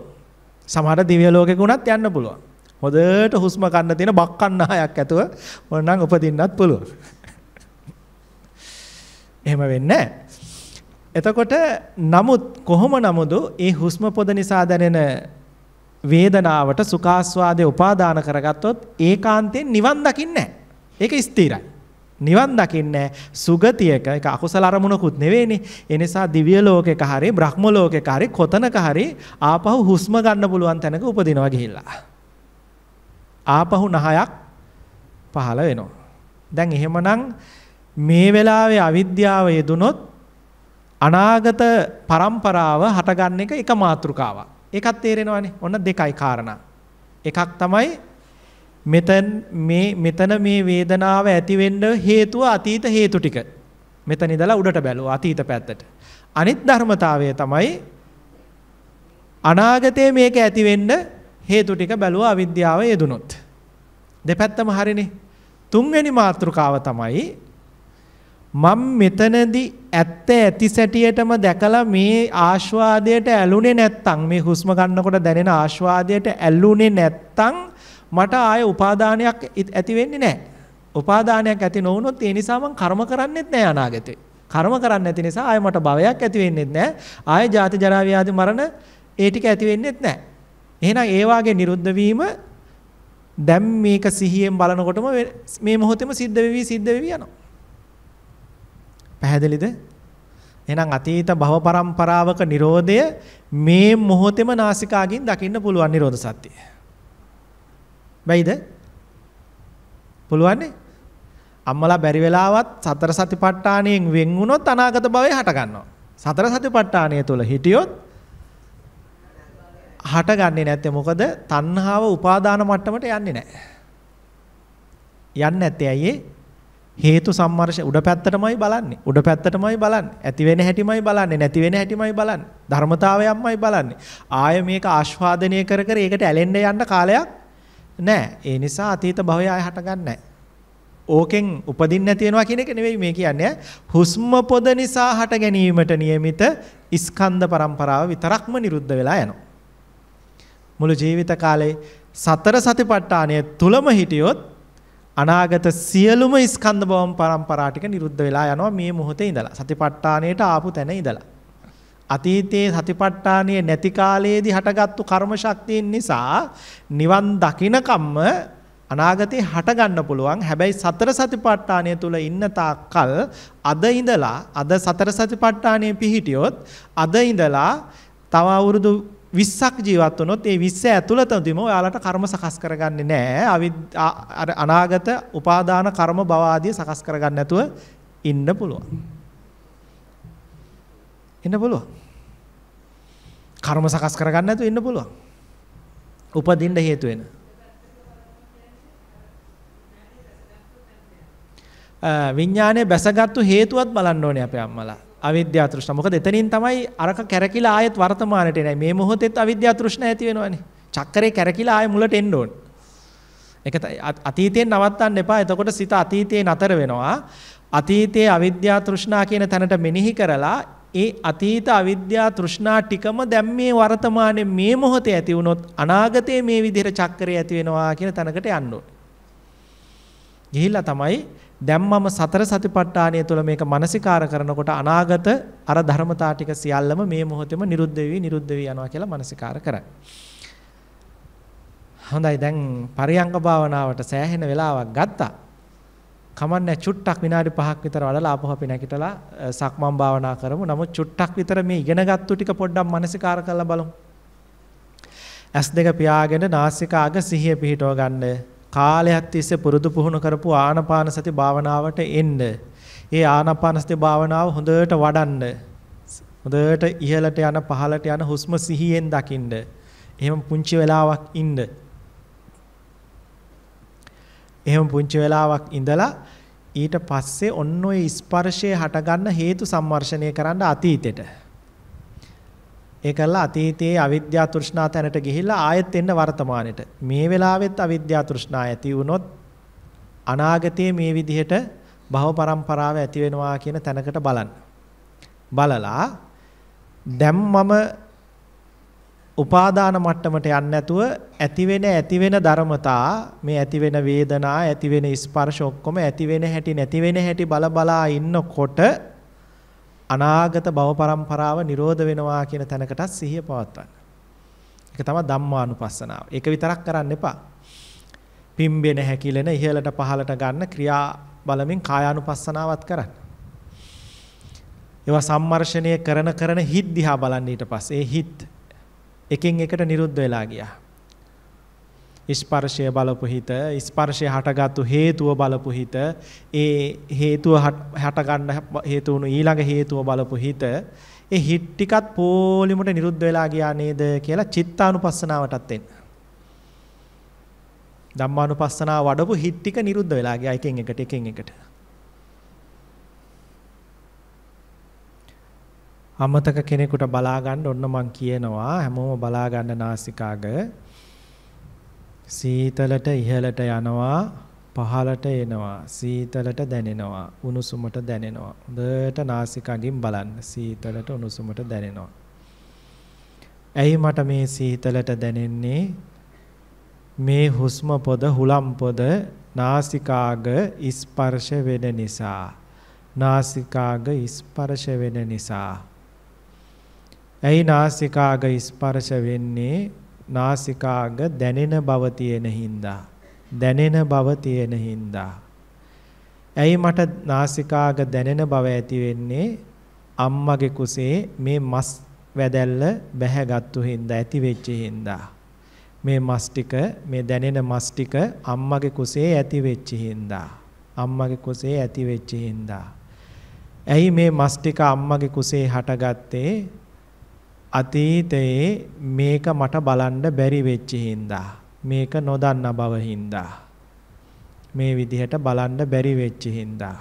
සමහර දිව්‍ය ලෝකෙක වුණත් යන්න පුළුවන්. හොඳට හුස්ම ගන්න තියෙන බක්කන්නායක් ඇතුව ඕනනම් උපදින්නත් පුළුවන්. එහෙම වෙන්නේ එතකොට නමුත් කොහොම නමුදු ඒ හුස්ම පොද නිසා දැනෙන වේදනාවට සුඛාස්වාදයේ උපාදාන කරගත්තොත් ඒකාන්තයෙන් නිවන් දකින්නේ ඒක ස්ථිරයි. නිවන් දකින්නේ සුගතියක ඒක අකුසල අරමුණකුත් නෙවෙයිනේ. ඒ නිසා දිව්‍ය ලෝකයක හරි බ්‍රහ්ම ලෝකයක හරි කොතනක හරි ආපහු හුස්ම ගන්න පුළුවන් තැනක උපදිනවා ගිහිල්ලා. ආපහු නහයක් පහළ වෙනවා. දැන් එහෙමනම් මේ වෙලාවේ අවිද්‍යාව යෙදුනොත් අනාගත પરම්පරාව හටගන්න එක එක මාතෘකාවක්. ඒකත් තේරෙනවානේ. ඔන්න දෙකයි කාරණා. එකක් තමයි මෙතන මේ මෙතන මේ වේදනාව ඇති වෙන්න හේතුව අතීත හේතු ටික. මෙතන ඉඳලා උඩට බැලුවා අතීත පැත්තට. අනිත් ධර්මතාවය තමයි අනාගතයේ මේක ඇති වෙන්න හේතු ටික බැලුවා අවිද්‍යාව යෙදුනොත්. දෙපැත්තම හරිනේ. තුන්වෙනි මාතෘකාව තමයි මම මෙතනදී ඇත්ත ඇති සැටියටම දැකලා මේ ආස්වාදයට ඇලුනේ නැත්තම් මේ හුස්ම ගන්නකොට දැනෙන ආස්වාදයට ඇලුනේ නැත්තම් මට ආය උපාදානයක් ඇති වෙන්නේ නැහැ. උපාදානයක් ඇති නොවුනොත් ඒ නිසා මම කර්ම කරන්නෙත් නැහැ අනාගතේ. කර්ම කරන්නේ නැති නිසා ආය මට භවයක් ඇති වෙන්නේත් නැහැ. ආය ජාති ජරා ව්‍යාධි මරණ ඒ ටික ඇති වෙන්නේත් නැහැ. එහෙනම් ඒ වාගේ නිරුද්ධ වීම දැන් මේක සිහියෙන් බලනකොටම මේ මොහොතේම සිද්ධ වෙවි සිද්ධ වෙවි යනවා. පැහැදිලිද? එහෙනම් අතීත භව પરම්පරාවක Nirodhaය මේ මොහොතේම නාසිකාගින් දකින්න පුළුවන් Nirodha සත්‍යය. බැයිද? පුළුවන්නේ? අම්මලා බැරි වෙලාවත් සතර සතිපට්ඨානයෙන් වෙන් වුණොත් අනාගත භවය හට ගන්නවා. සතර සතිපට්ඨානය තුල හිටියොත් හටගන්නේ නැත්තේ මොකද? තණ්හාව උපාදාන මට්ටමට යන්නේ නැහැ. යන්නේ නැත්තේ ඇයි හේතු සම්මර්ෂ උඩ පැත්තටමයි බලන්නේ. උඩ පැත්තටමයි බලන්නේ. ඇති වෙන හැටිමයි බලන්නේ. නැති වෙන හැටිමයි බලන්නේ. ධර්මතාවයමයි බලන්නේ. ආය මේක ආස්වාදනය කර කර ඒකට ඇලෙන්න යන්න කාලයක් නැහැ. ඒ නිසා අතීත භවය ආය හටගන්නේ ඕකෙන් උපදින්න නැති වෙනවා කියන එක නෙවෙයි මේ කියන්නේ. හුස්ම පොද නිසා හට ගැනීමට નિયમિત ස්කන්ධ પરම්පරාව විතරක්ම නිරුද්ධ වෙලා යනවා. මුළු ජීවිත කාලේ සතර සතිපට්ඨානය තුලම හිටියොත් අනාගත සියලුම ස්කන්ධ බවම් પરම්පරා ටික නිරුද්ධ වෙලා යනවා මේ මොහොතේ ඉඳලා. සතිපට්ඨානයට ආපු තැන ඉඳලා. අතීතයේ සතිපට්ඨානයේ නැති කාලයේදී හටගත්තු කර්ම ශක්තියින් නිසා නිවන් දකින්නකම්ම අනාගතේ හට ගන්න පුළුවන්. හැබැයි සතර සතිපට්ඨානය තුල ඉන්න තාක්කල් අද ඉඳලා අද සතර සතිපට්ඨානයේ පිහිටියොත් අද ඉඳලා තව අවුරුදු 20ක් ජීවත් වුණොත් ඒ 20 ඇතුළතදීම ඔයාලට කර්ම සකස් කරගන්නේ නැහැ. අර අනාගත උපාදාන කර්ම භව ආදී සකස් කරගන්න නැතුව ඉන්න පුළුවන්. ඉන්න පුළුවන්. කර්ම සකස් කරගන්න නැතුව ඉන්න පුළුවන්. උපදින්න හේතු වෙන. විඥානයේ බැසගත්තු හේතුවත් බලන්න ඕනේ අපේ අම්මලා. අවිද්‍යා තෘෂ්ණ. මොකද එතනින් තමයි අරක කැරකිලා ආයෙත් වර්තමානට එන්නේ. මේ මොහොතේත් අවිද්‍යා තෘෂ්ණ ඇති වෙනවනේ. චක්‍රේ කැරකිලා ආයෙ මුලට එන්න ඕනේ. ඒක අතීතයෙන් නවත්තන්න එපා. එතකොට සිත අතීතේ නතර වෙනවා. අතීතයේ අවිද්‍යා තෘෂ්ණා කියන තැනට මෙනෙහි කරලා ඒ අතීත අවිද්‍යා තෘෂ්ණා ටිකම දැන් මේ වර්තමානයේ මේ මොහොතේ ඇති වුණොත් අනාගතයේ මේ විදිහට චක්‍රය ඇති වෙනවා කියන තැනකට යන්න ඕනේ. ගිහිල්ලා තමයි දැන් මම සතර සතිපට්ඨානය තුළ මේක මානසිකාර කරනකොට අනාගත අර ධර්මතා ටික සියල්ලම මේ මොහොතේම නිරුද්ධ වෙවි නිරුද්ධ වෙවි යනවා කියලා මානසිකාර කරයි. හොඳයි දැන් පරියංග භාවනාවට සෑහෙන වෙලාවක් ගත්තා. කමන්නේ චුට්ටක් විනාඩි 5ක් විතර වඩලා ආපහු අපි නැගිටලා සක්මන් භාවනා කරමු. නමුත් චුට්ටක් විතර මේ ඉගෙනගත්තු ටික පොඩ්ඩක් මානසිකාර කරලා බලමු. ඇස් දෙක පියාගෙන නාසිකාග සිහිය පිහිටව ගන්න. කාලයක් තිස්සේ පුරුදු පුහුණු කරපු ආනාපාන සති භාවනාවට එන්න. ඒ ආනාපාන සති භාවනාව හොඳට වඩන්න. හොඳට ඉහළට යන පහළට යන හුස්ම සිහියෙන් දකින්න. එහෙම පුංචි වෙලාවක් ඉන්න. එහෙම පුංචි වෙලාවක් ඉඳලා ඊට පස්සේ ඔන්න ඔය ස්පර්ශය හටගන්න හේතු සම්මර්ෂණය කරන්න අතීතෙට. ඒ කළා අතීතයේ අවිද්‍යා තෘෂ්ණා තැනට ගිහිල්ලා ආයෙත් එන්න වර්තමානෙට. මේ වෙලාවෙත් අවිද්‍යා තෘෂ්ණා ඇති වුණොත් අනාගතයේ මේ විදිහට භව પરම්පරාව ඇති වෙනවා කියන තැනකට බලන්න. බලලා දැන් මම උපාදාන මට්ටමට යන්නේ නැතුව ඇති වෙන ඇති වෙන ධර්මතා මේ ඇති වෙන වේදනා ඇති වෙන ස්පර්ශ ඔක්කොම ඇති වෙන හැටි නැති වෙන හැටි බල බලා ඉන්නකොට අනාගත භව પરම්පරාව නිරෝධ වෙනවා කියන තැනකට සිහිය පවත්වන්න. ඒක තමයි ධම්මානුපස්සනාව. ඒක විතරක් කරන්න එපා. පිම්බෙන හැකිලෙන ඉහළට පහළට ගන්න ක්‍රියා බලමින් කායානුපස්සනාවත් කරන්න. ඒවා සම්මර්ෂණය කරන කරන හිත් දිහා බලන්න ඊට පස්සේ ඒ හිත් එකින් එකට නිරුද්ධ වෙලා ගියා. ස්පර්ශය බලපු හිත ස්පර්ශය හටගත්තු හේතුව බලපු හිත ඒ හේතුව හටගන්න හේතු වුණු ඊළඟ හේතුව බලපු හිත ඒ හිත් ටිකත් පොලිමට නිරුද්ධ වෙලා ගියා නේද කියලා චිත්තානුපස්සනාවටත් එන්න. ධම්මානුපස්සනාව වඩපු හිත් ටික නිරුද්ධ වෙලා ගියා එකෙන් එකට එකෙන් එකට. අමතක කෙනෙකුට බලා ගන්න ඔන්න මං කියනවා හැමෝම බලා ගන්න නාසිකාග සීතලට ඉහළට යනවා පහළට එනවා සීතලට දැනෙනවා උණුසුමට දැනෙනවා. හොඳට නාසිකාගින් බලන්න. සීතලට උණුසුමට දැනෙනවා. ඇයි මට මේ සීතලට දැනෙන්නේ? මේ හුස්ම පොද හුලම් පොද නාසිකාග ස්පර්ශ වෙන නිසා. නාසිකාග ස්පර්ශ වෙන නිසා. ඇයි නාසිකාග ස්පර්ශ වෙන්නේ? නාසිකාග දැනෙන බව තියෙන හින්දා. දැනෙන බව තියෙන හින්දා. ඇයි මට නාසිකාග දැනෙන බව ඇති වෙන්නේ? අම්මගේ කුසේ මේ මස් වැදැල්ල බැහැගත්තු හින්දා ඇති වෙච්ච හින්දා. මේ මස් ටික මේ දැනෙන මස් ටික අම්මගේ කුසේ ඇති වෙච්ච හින්දා. අම්මගේ කුසේ ඇති වෙච්ච හින්දා. ඇයි මේ මස් ටික අම්මගේ කුසේ හටගත්තේ? අතීතයේ මේක මට බලන්න බැරි වෙච්ච හින්දා මේක නොදන්න බව හින්දා මේ විදිහට බලන්න බැරි වෙච්ච හින්දා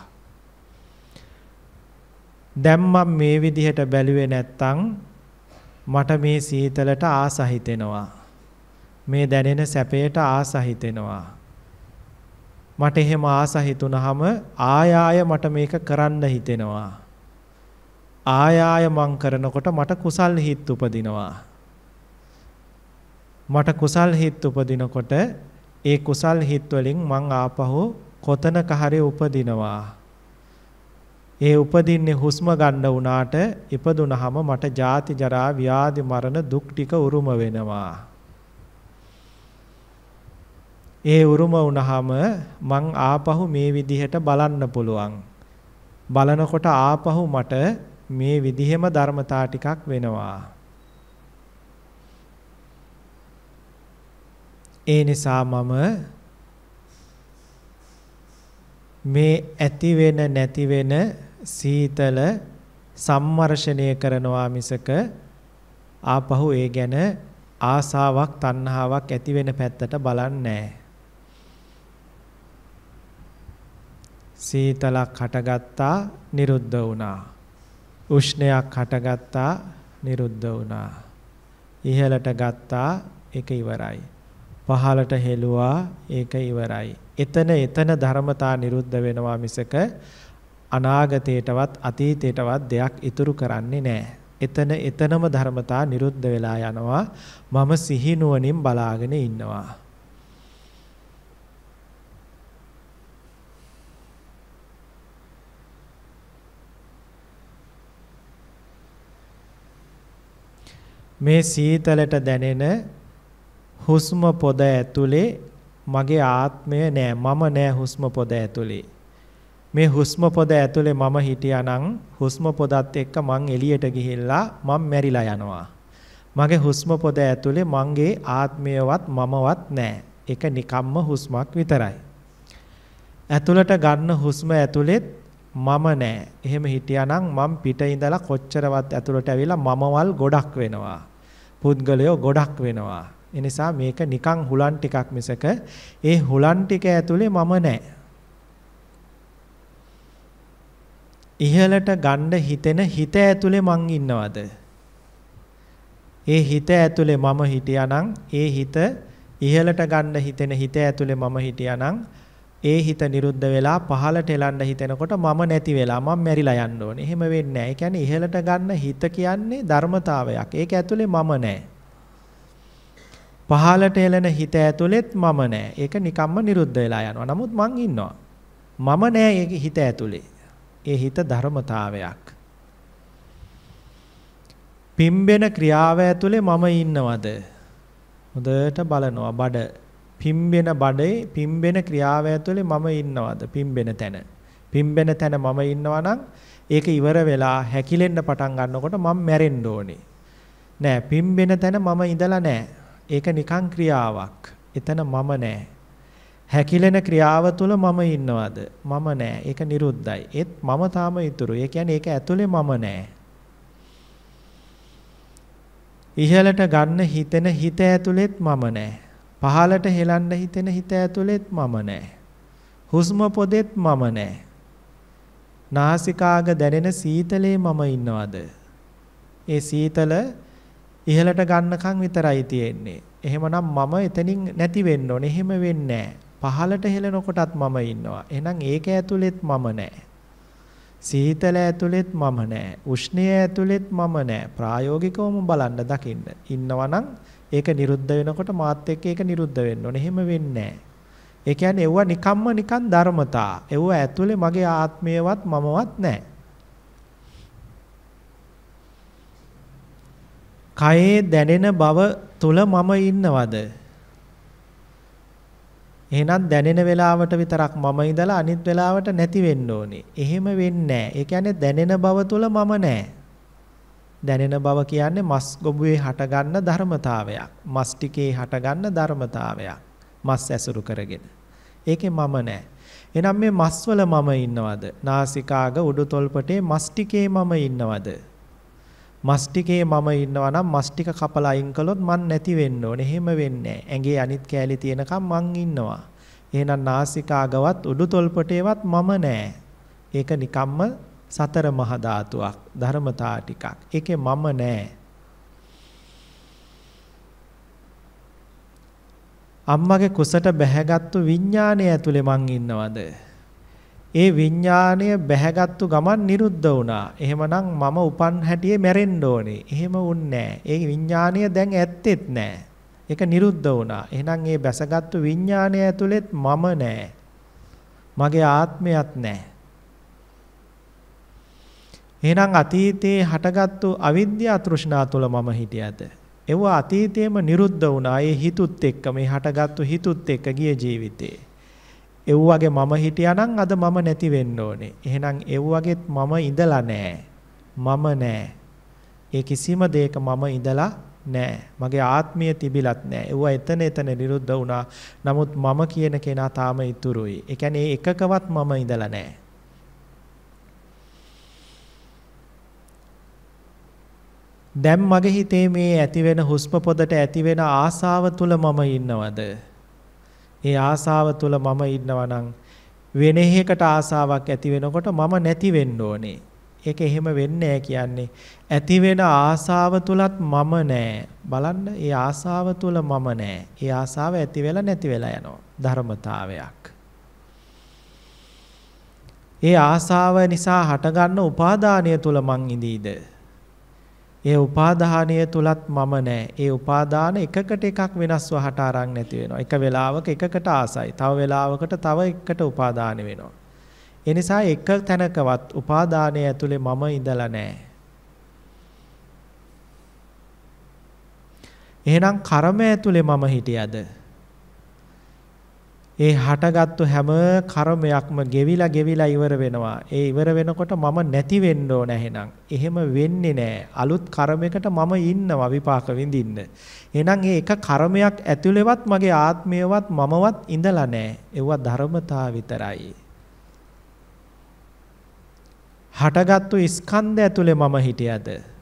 දැන් මම මේ විදිහට බැලුවේ නැත්තම් මට මේ සීතලට ආස හිතෙනවා මේ දැනෙන සැපයට ආස හිතෙනවා. මට එහෙම ආස හිතුනහම ආය ආය මට මේක කරන්න හිතෙනවා. ආය ආය මං කරනකොට මට කුසල් හිත් උපදිනවා. මට කුසල් හිත් උපදිනකොට ඒ කුසල් හිත් වලින් මං ආපහු කොතනක හරි උපදිනවා. ඒ උපදින්නේ හුස්ම ගන්න වුණාට ඉපදුනහම මට ජාති ජරා ව්‍යාධි මරණ දුක් ටික උරුම වෙනවා. ඒ උරුම වුණාම මං ආපහු මේ විදිහට බලන්න පුළුවන්. බලනකොට ආපහු මට මේ විදිහෙම ධර්මතා ටිකක් වෙනවා. ඒ නිසා මම මේ ඇති වෙන නැති වෙන සීතල සම්මර්ෂණය කරනවා මිසක ආපහු ඒ ගැන ආසාවක් තණ්හාවක් ඇති වෙන පැත්තට බලන්නේ නැහැ. සීතලක් හටගත්තා නිරුද්ධ වුණා. උෂ්ණයක් හටගත්තා නිරුද්ධ වුණා. ඉහළට ගත්තා ඒක ඉවරයි. පහළට හෙළුවා ඒක ඉවරයි. එතන එතන ධර්මතා නිරුද්ධ වෙනවා මිසක අනාගතේටවත් අතීතේටවත් දෙයක් ඉතුරු කරන්නේ නැහැ. එතන එතනම ධර්මතා නිරුද්ධ වෙලා යනවා. මම සිහිනුවණින් බලාගෙන ඉන්නවා. මේ සීතලට දැනෙන හුස්ම පොද ඇතුලේ මගේ ආත්මය නෑ. මම නෑ හුස්ම පොද ඇතුලේ. මේ හුස්ම පොද ඇතුලේ මම හිටියානම් හුස්ම පොදත් එක්ක මං එළියට ගිහිල්ලා මං මැරිලා යනවා. මගේ හුස්ම පොද ඇතුලේ මංගේ ආත්මයවත් මමවත් නෑ. ඒක නිකම්ම හුස්මක් විතරයි. ඇතුළට ගන්න හුස්ම ඇතුලෙත් මම නෑ. එහෙම හිටියානම් මම පිට ඉඳලා කොච්චරවත් ඇතුළට ඇවිල්ලා මමවල් ගොඩක් වෙනවා. පුද්ගලයෝ ගොඩක් වෙනවා. ඒ නිසා මේක නිකන් හුලන් ටිකක් මිසක ඒ හුලන් ටික ඇතුලේ මම නෑ. ඉහළට ගන්න හිතෙන හිත ඇතුලේ මං ඉන්නවද? ඒ හිත ඇතුලේ මම හිටියානම් ඒ හිත ඉහළට ගන්න හිතෙන හිත ඇතුලේ මම හිටියානම් ඒ හිත නිරුද්ධ වෙලා පහළට එලන්න හිතෙනකොට මම නැති වෙලා මම මැරිලා යන්න ඕනේ. එහෙම වෙන්නේ නැහැ. ඒ කියන්නේ ඉහළට ගන්න හිත කියන්නේ ධර්මතාවයක්. ඒක ඇතුලේ මම නැහැ. පහළට එළන හිත ඇතුලෙත් මම නැහැ. ඒක නිකම්ම නිරුද්ධ වෙලා යනවා. නමුත් මං ඉන්නවා. මම නැහැ ඒක හිත ඇතුලේ. ඒ හිත ධර්මතාවයක්. පිම්බෙන ක්‍රියාව ඇතුලේ මම ඉන්නවද? හොඳට බලනවා බඩ පිම්බෙන බඩේ පිම්බෙන ක්‍රියාව ඇතුලේ මම ඉන්නවද? පිම්බෙන තැන. පිම්බෙන තැන මම ඉන්නවා නම් ඒක ඉවර වෙලා හැකිලෙන්න පටන් ගන්නකොට මම මැරෙන්න ඕනේ. නෑ පිම්බෙන තැන මම ඉඳලා නෑ. ඒක නිකන් ක්‍රියාවක්. එතන මම නෑ. හැකිලෙන ක්‍රියාව තුළ මම ඉන්නවද? මම නෑ. ඒක නිරුද්ධයි. ඒත් මම තාම ඉතුරු. ඒ කියන්නේ ඒක ඇතුලේ මම නෑ. ඉහළට ගන්න හිතෙන හිත ඇතුලෙත් මම නෑ. පහළට හෙලන්න හිතෙන හිත ඇතුලෙත් මම නෑ. හුස්ම පොදෙත් මම නෑ. නාසිකාග දැනෙන සීතලේ මම ඉන්නවද? ඒ සීතල ඉහළට ගන්නකම් විතරයි තියෙන්නේ. එහෙමනම් මම එතනින් නැති වෙන්න ඕනේ. එහෙම වෙන්නේ පහළට හෙලනකොටත් මම ඉන්නවා. එහෙනම් ඒක ඇතුලෙත් මම නෑ. සීතල ඇතුලෙත් මම නෑ. උෂ්ණය ඇතුලෙත් මම නෑ. ප්‍රායෝගිකවම බලන්න දකින්න. ඉන්නවනම් ඒක නිරුද්ධ වෙනකොට මාත් එක්ක ඒක නිරුද්ධ වෙන්න ඕනේ. එහෙම වෙන්නේ නෑ. ඒ කියන්නේ ඒව නිකම්ම නිකන් ධර්මතා. ඒව ඇතුලේ මගේ ආත්මයවත් මමවත් නෑ. කයේ දැනෙන බව තුල මම ඉන්නවද? එහෙනම් දැනෙන වෙලාවට විතරක් මම ඉඳලා අනිත් වෙලාවට නැති වෙන්න ඕනේ. එහෙම වෙන්නේ නැහැ. ඒ කියන්නේ දැනෙන බව තුල මම නැහැ. දැනෙන බව කියන්නේ මස් ගොබුවේ හටගන්න ධර්මතාවයක්. මස් ටිකේ හටගන්න ධර්මතාවයක්. මස් ඇසුරු කරගෙන. ඒකේ මම නැහැ. එහෙනම් මේ මස් වල මම ඉන්නවද? නාසිකාග උඩු තොල්පටේ මස් ටිකේ මම ඉන්නවද? මස් ටිකේ මම ඉන්නවා නම් මස් ටික කපලා අයින් කළොත් මන් නැති වෙන්න ඕනේ. එහෙම වෙන්නේ ඇඟේ අනිත් කෑලි තියෙනකම් මං ඉන්නවා. එහෙනම් නාසිකාගවත් උඩු තොල්පටේවත් මම නෑ. ඒක නිකම්ම සතර මහා ධාතුවක් ධර්මතා ටිකක්. ඒකේ මම නෑ. අම්මගේ කුසට බැහැගත්තු විඥානය ඇතුලේ මං ඉන්නවද? ඒ විඥාණය බැහැගත්තු ගමන් නිරුද්ධ වුණා. එහෙමනම් මම උපන් හැටියේ මැරෙන්න ඕනේ. එහෙම වුන්නේ ඒ විඥාණය දැන් ඇත්තෙත් නැහැ. ඒක නිරුද්ධ වුණා. එහෙනම් ඒ බැසගත්තු විඥාණය ඇතුළෙත් මම නැහැ. මගේ ආත්මයක් නැහැ. එහෙනම් අතීතයේ හටගත්තු අවිද්‍යා තෘෂ්ණා තුල මම හිටියද? ඒව අතීතයේම නිරුද්ධ වුණා. ඒ හිතුත් එක්ක මේ හටගත්තු හිතුත් එක්ක ගිය ජීවිතේ. එව් වගේ මම හිටියානම් අද මම නැති වෙන්න ඕනේ. එහෙනම් එව් වගේත් මම ඉඳලා නෑ. මම නෑ. ඒ කිසිම දෙයක මම ඉඳලා නෑ. මගේ ආත්මය තිබිලත් නෑ. ඒව එතන එතන නිරුද්ධ වුණා. නමුත් මම කියන කෙනා තාම ඉතුරුයි. ඒ කියන්නේ එකකවත් මම ඉඳලා නෑ. දැන් මගේ හිතේ මේ ඇති වෙන හුස්ම පොදට ඇති වෙන ආසාව තුල මම ඉන්නවද? ඒ ආසාව තුල මම ඉන්නවා නම් වෙන එකකට ආසාවක් ඇති වෙනකොට මම නැති වෙන්න ඕනේ. ඒක එහෙම වෙන්නේ කියන්නේ ඇති වෙන ආසාව තුලත් මම නෑ. බලන්න ඒ ආසාව තුල මම නෑ. ඒ ආසාව ඇති වෙලා නැති වෙලා යනවා. ධර්මතාවයක්. ඒ ආසාව නිසා හටගන්න උපාදානය තුල මං ඉඳීද? ඒ උපාදානය තුලත් මම නෑ. ඒ උපාදාන එකකට එකක් වෙනස්ව හට අරන් නැති වෙනවා. එක වෙලාවක එකකට ආසයි. තව වෙලාවකට තව එකකට උපාදාන වෙනවා. ඒ නිසා එක තැනකවත් උපාදානය ඇතුලේ මම ඉඳලා නෑ. එහෙනම් කර්ම ඇතුලේ මම හිටියද? ඒ හටගත්තු හැම කර්මයක්ම ගෙවිලා ගෙවිලා ඉවර වෙනවා. ඒ ඉවර වෙනකොට මම නැති වෙන්න ඕන එහෙනම්. එහෙම වෙන්නේ නැහැ. අලුත් කර්මයකට මම ඉන්නවා විපාක විඳින්න. එහෙනම් ඒ එක කර්මයක් ඇතුළේවත් මගේ ආත්මයවත් මමවත් ඉඳලා නැහැ. ඒවා ධර්මතා විතරයි. හටගත්තු ස්කන්ධ ඇතුලේ මම හිටියද?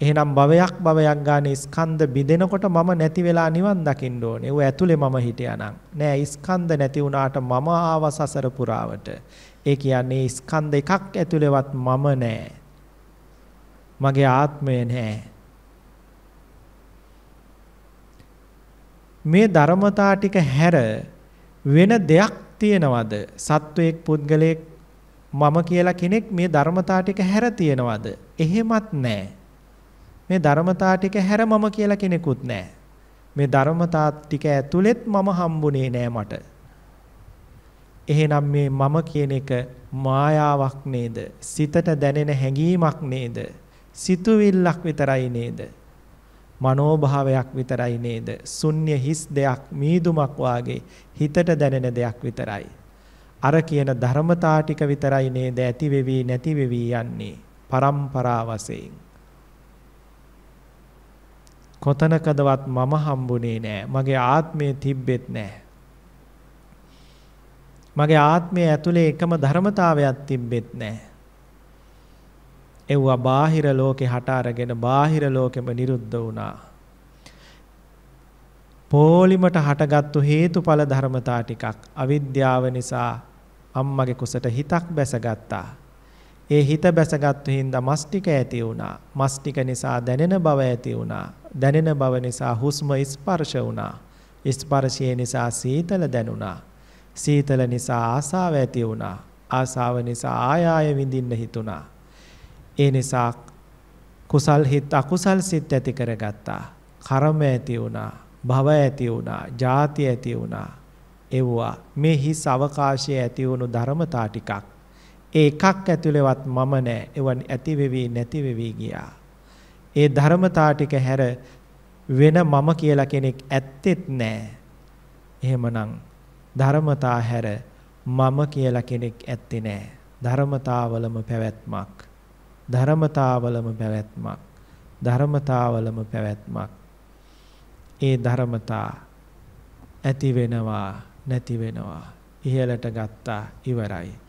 එහෙනම් භවයක් භවයක් ගානේ ස්කන්ධ බිඳෙනකොට මම නැති වෙලා නිවන් දකින්න ඕනේ. ඒව ඇතුලේ මම හිටියානම්. නෑ ස්කන්ධ නැති වුණාට මම ආව සසර පුරාවට. ඒ කියන්නේ ස්කන්ධ එකක් ඇතුලේවත් මම නෑ. මගේ ආත්මය නෑ. මේ ධර්මතා ටික හැර වෙන දෙයක් තියනවද? සත්වයක් පුද්ගලයෙක් මම කියලා කෙනෙක් මේ ධර්මතා ටික හැර තියනවද? එහෙමත් නැහැ. මේ ධර්මතා ටික හැර මම කියලා කෙනෙකුත් නැහැ. මේ ධර්මතා ටික ඇතුළෙත් මම හම්බුනේ නෑ මට. එහෙනම් මේ මම කියන එක මායාවක් නේද? සිතට දැනෙන හැඟීමක් නේද? සිතුවිල්ලක් විතරයි නේද? මනෝභාවයක් විතරයි නේද? ශුන්‍ය හිස් දෙයක් මීදුමක් වාගේ හිතට දැනෙන දෙයක් විතරයි. අර කියන ධර්මතා ටික විතරයි නේද ඇති වෙවි නැති වෙවි යන්නේ පරම්පරා වශයෙන්. කොතනකදවත් මම හම්බුනේ නෑ. මගේ ආත්මය තිබ්බෙත් නෑ. මගේ ආත්මය ඇතුලේ එකම ධර්මතාවයක් තිබ්බෙත් නෑ. එව්වා බාහිර ලෝකේ හට අරගෙන බාහිර ලෝකෙම නිරුද්ධ වුණා. පෝලිමට හටගත්තු හේතුඵල ධර්මතා ටිකක් අවිද්‍යාව නිසා අම්මගේ කුසට හිතක් බැසගත්තා. ඒ හිත බැසගත්තු හින්දා මස් ටික ඇති වුණා. මස් ටික නිසා දැනෙන බව ඇති වුණා. දැනෙන බව නිසා හුස්ම ස්පර්ශ වුණා. ස්පර්ශය නිසා සීතල දැනුණා. සීතල නිසා ආසාව ඇති වුණා. ආසාව නිසා ආය ආය විඳින්න හිතුණා. ඒ නිසා කුසල් හිත අකුසල් සිත් ඇති කරගත්තා. කර්ම ඇති වුණා. භව ඇති වුණා. ජාති ඇති වුණා. එවුවා මේ හිස් අවකාශයේ ඇති වුණු ධර්මතා ටිකක්. ඒ එකක් ඇතුළේවත් මම නෑ. එවන් ඇති වෙවි නැති වෙවි ගියා. ඒ ධර්මතා ටික හැර වෙන මම කියලා කෙනෙක් ඇත්තෙත් නෑ. එහෙමනම් ධර්මතා හැර මම කියලා කෙනෙක් ඇත්තේ නෑ. ධර්මතාවලම පැවැත්මක්. ධර්මතාවලම පැවැත්මක්. ධර්මතාවලම පැවැත්මක්. ඒ ධර්මතා ඇති වෙනවා නැති වෙනවා. ඉහළට ගත්තා ඉවරයි.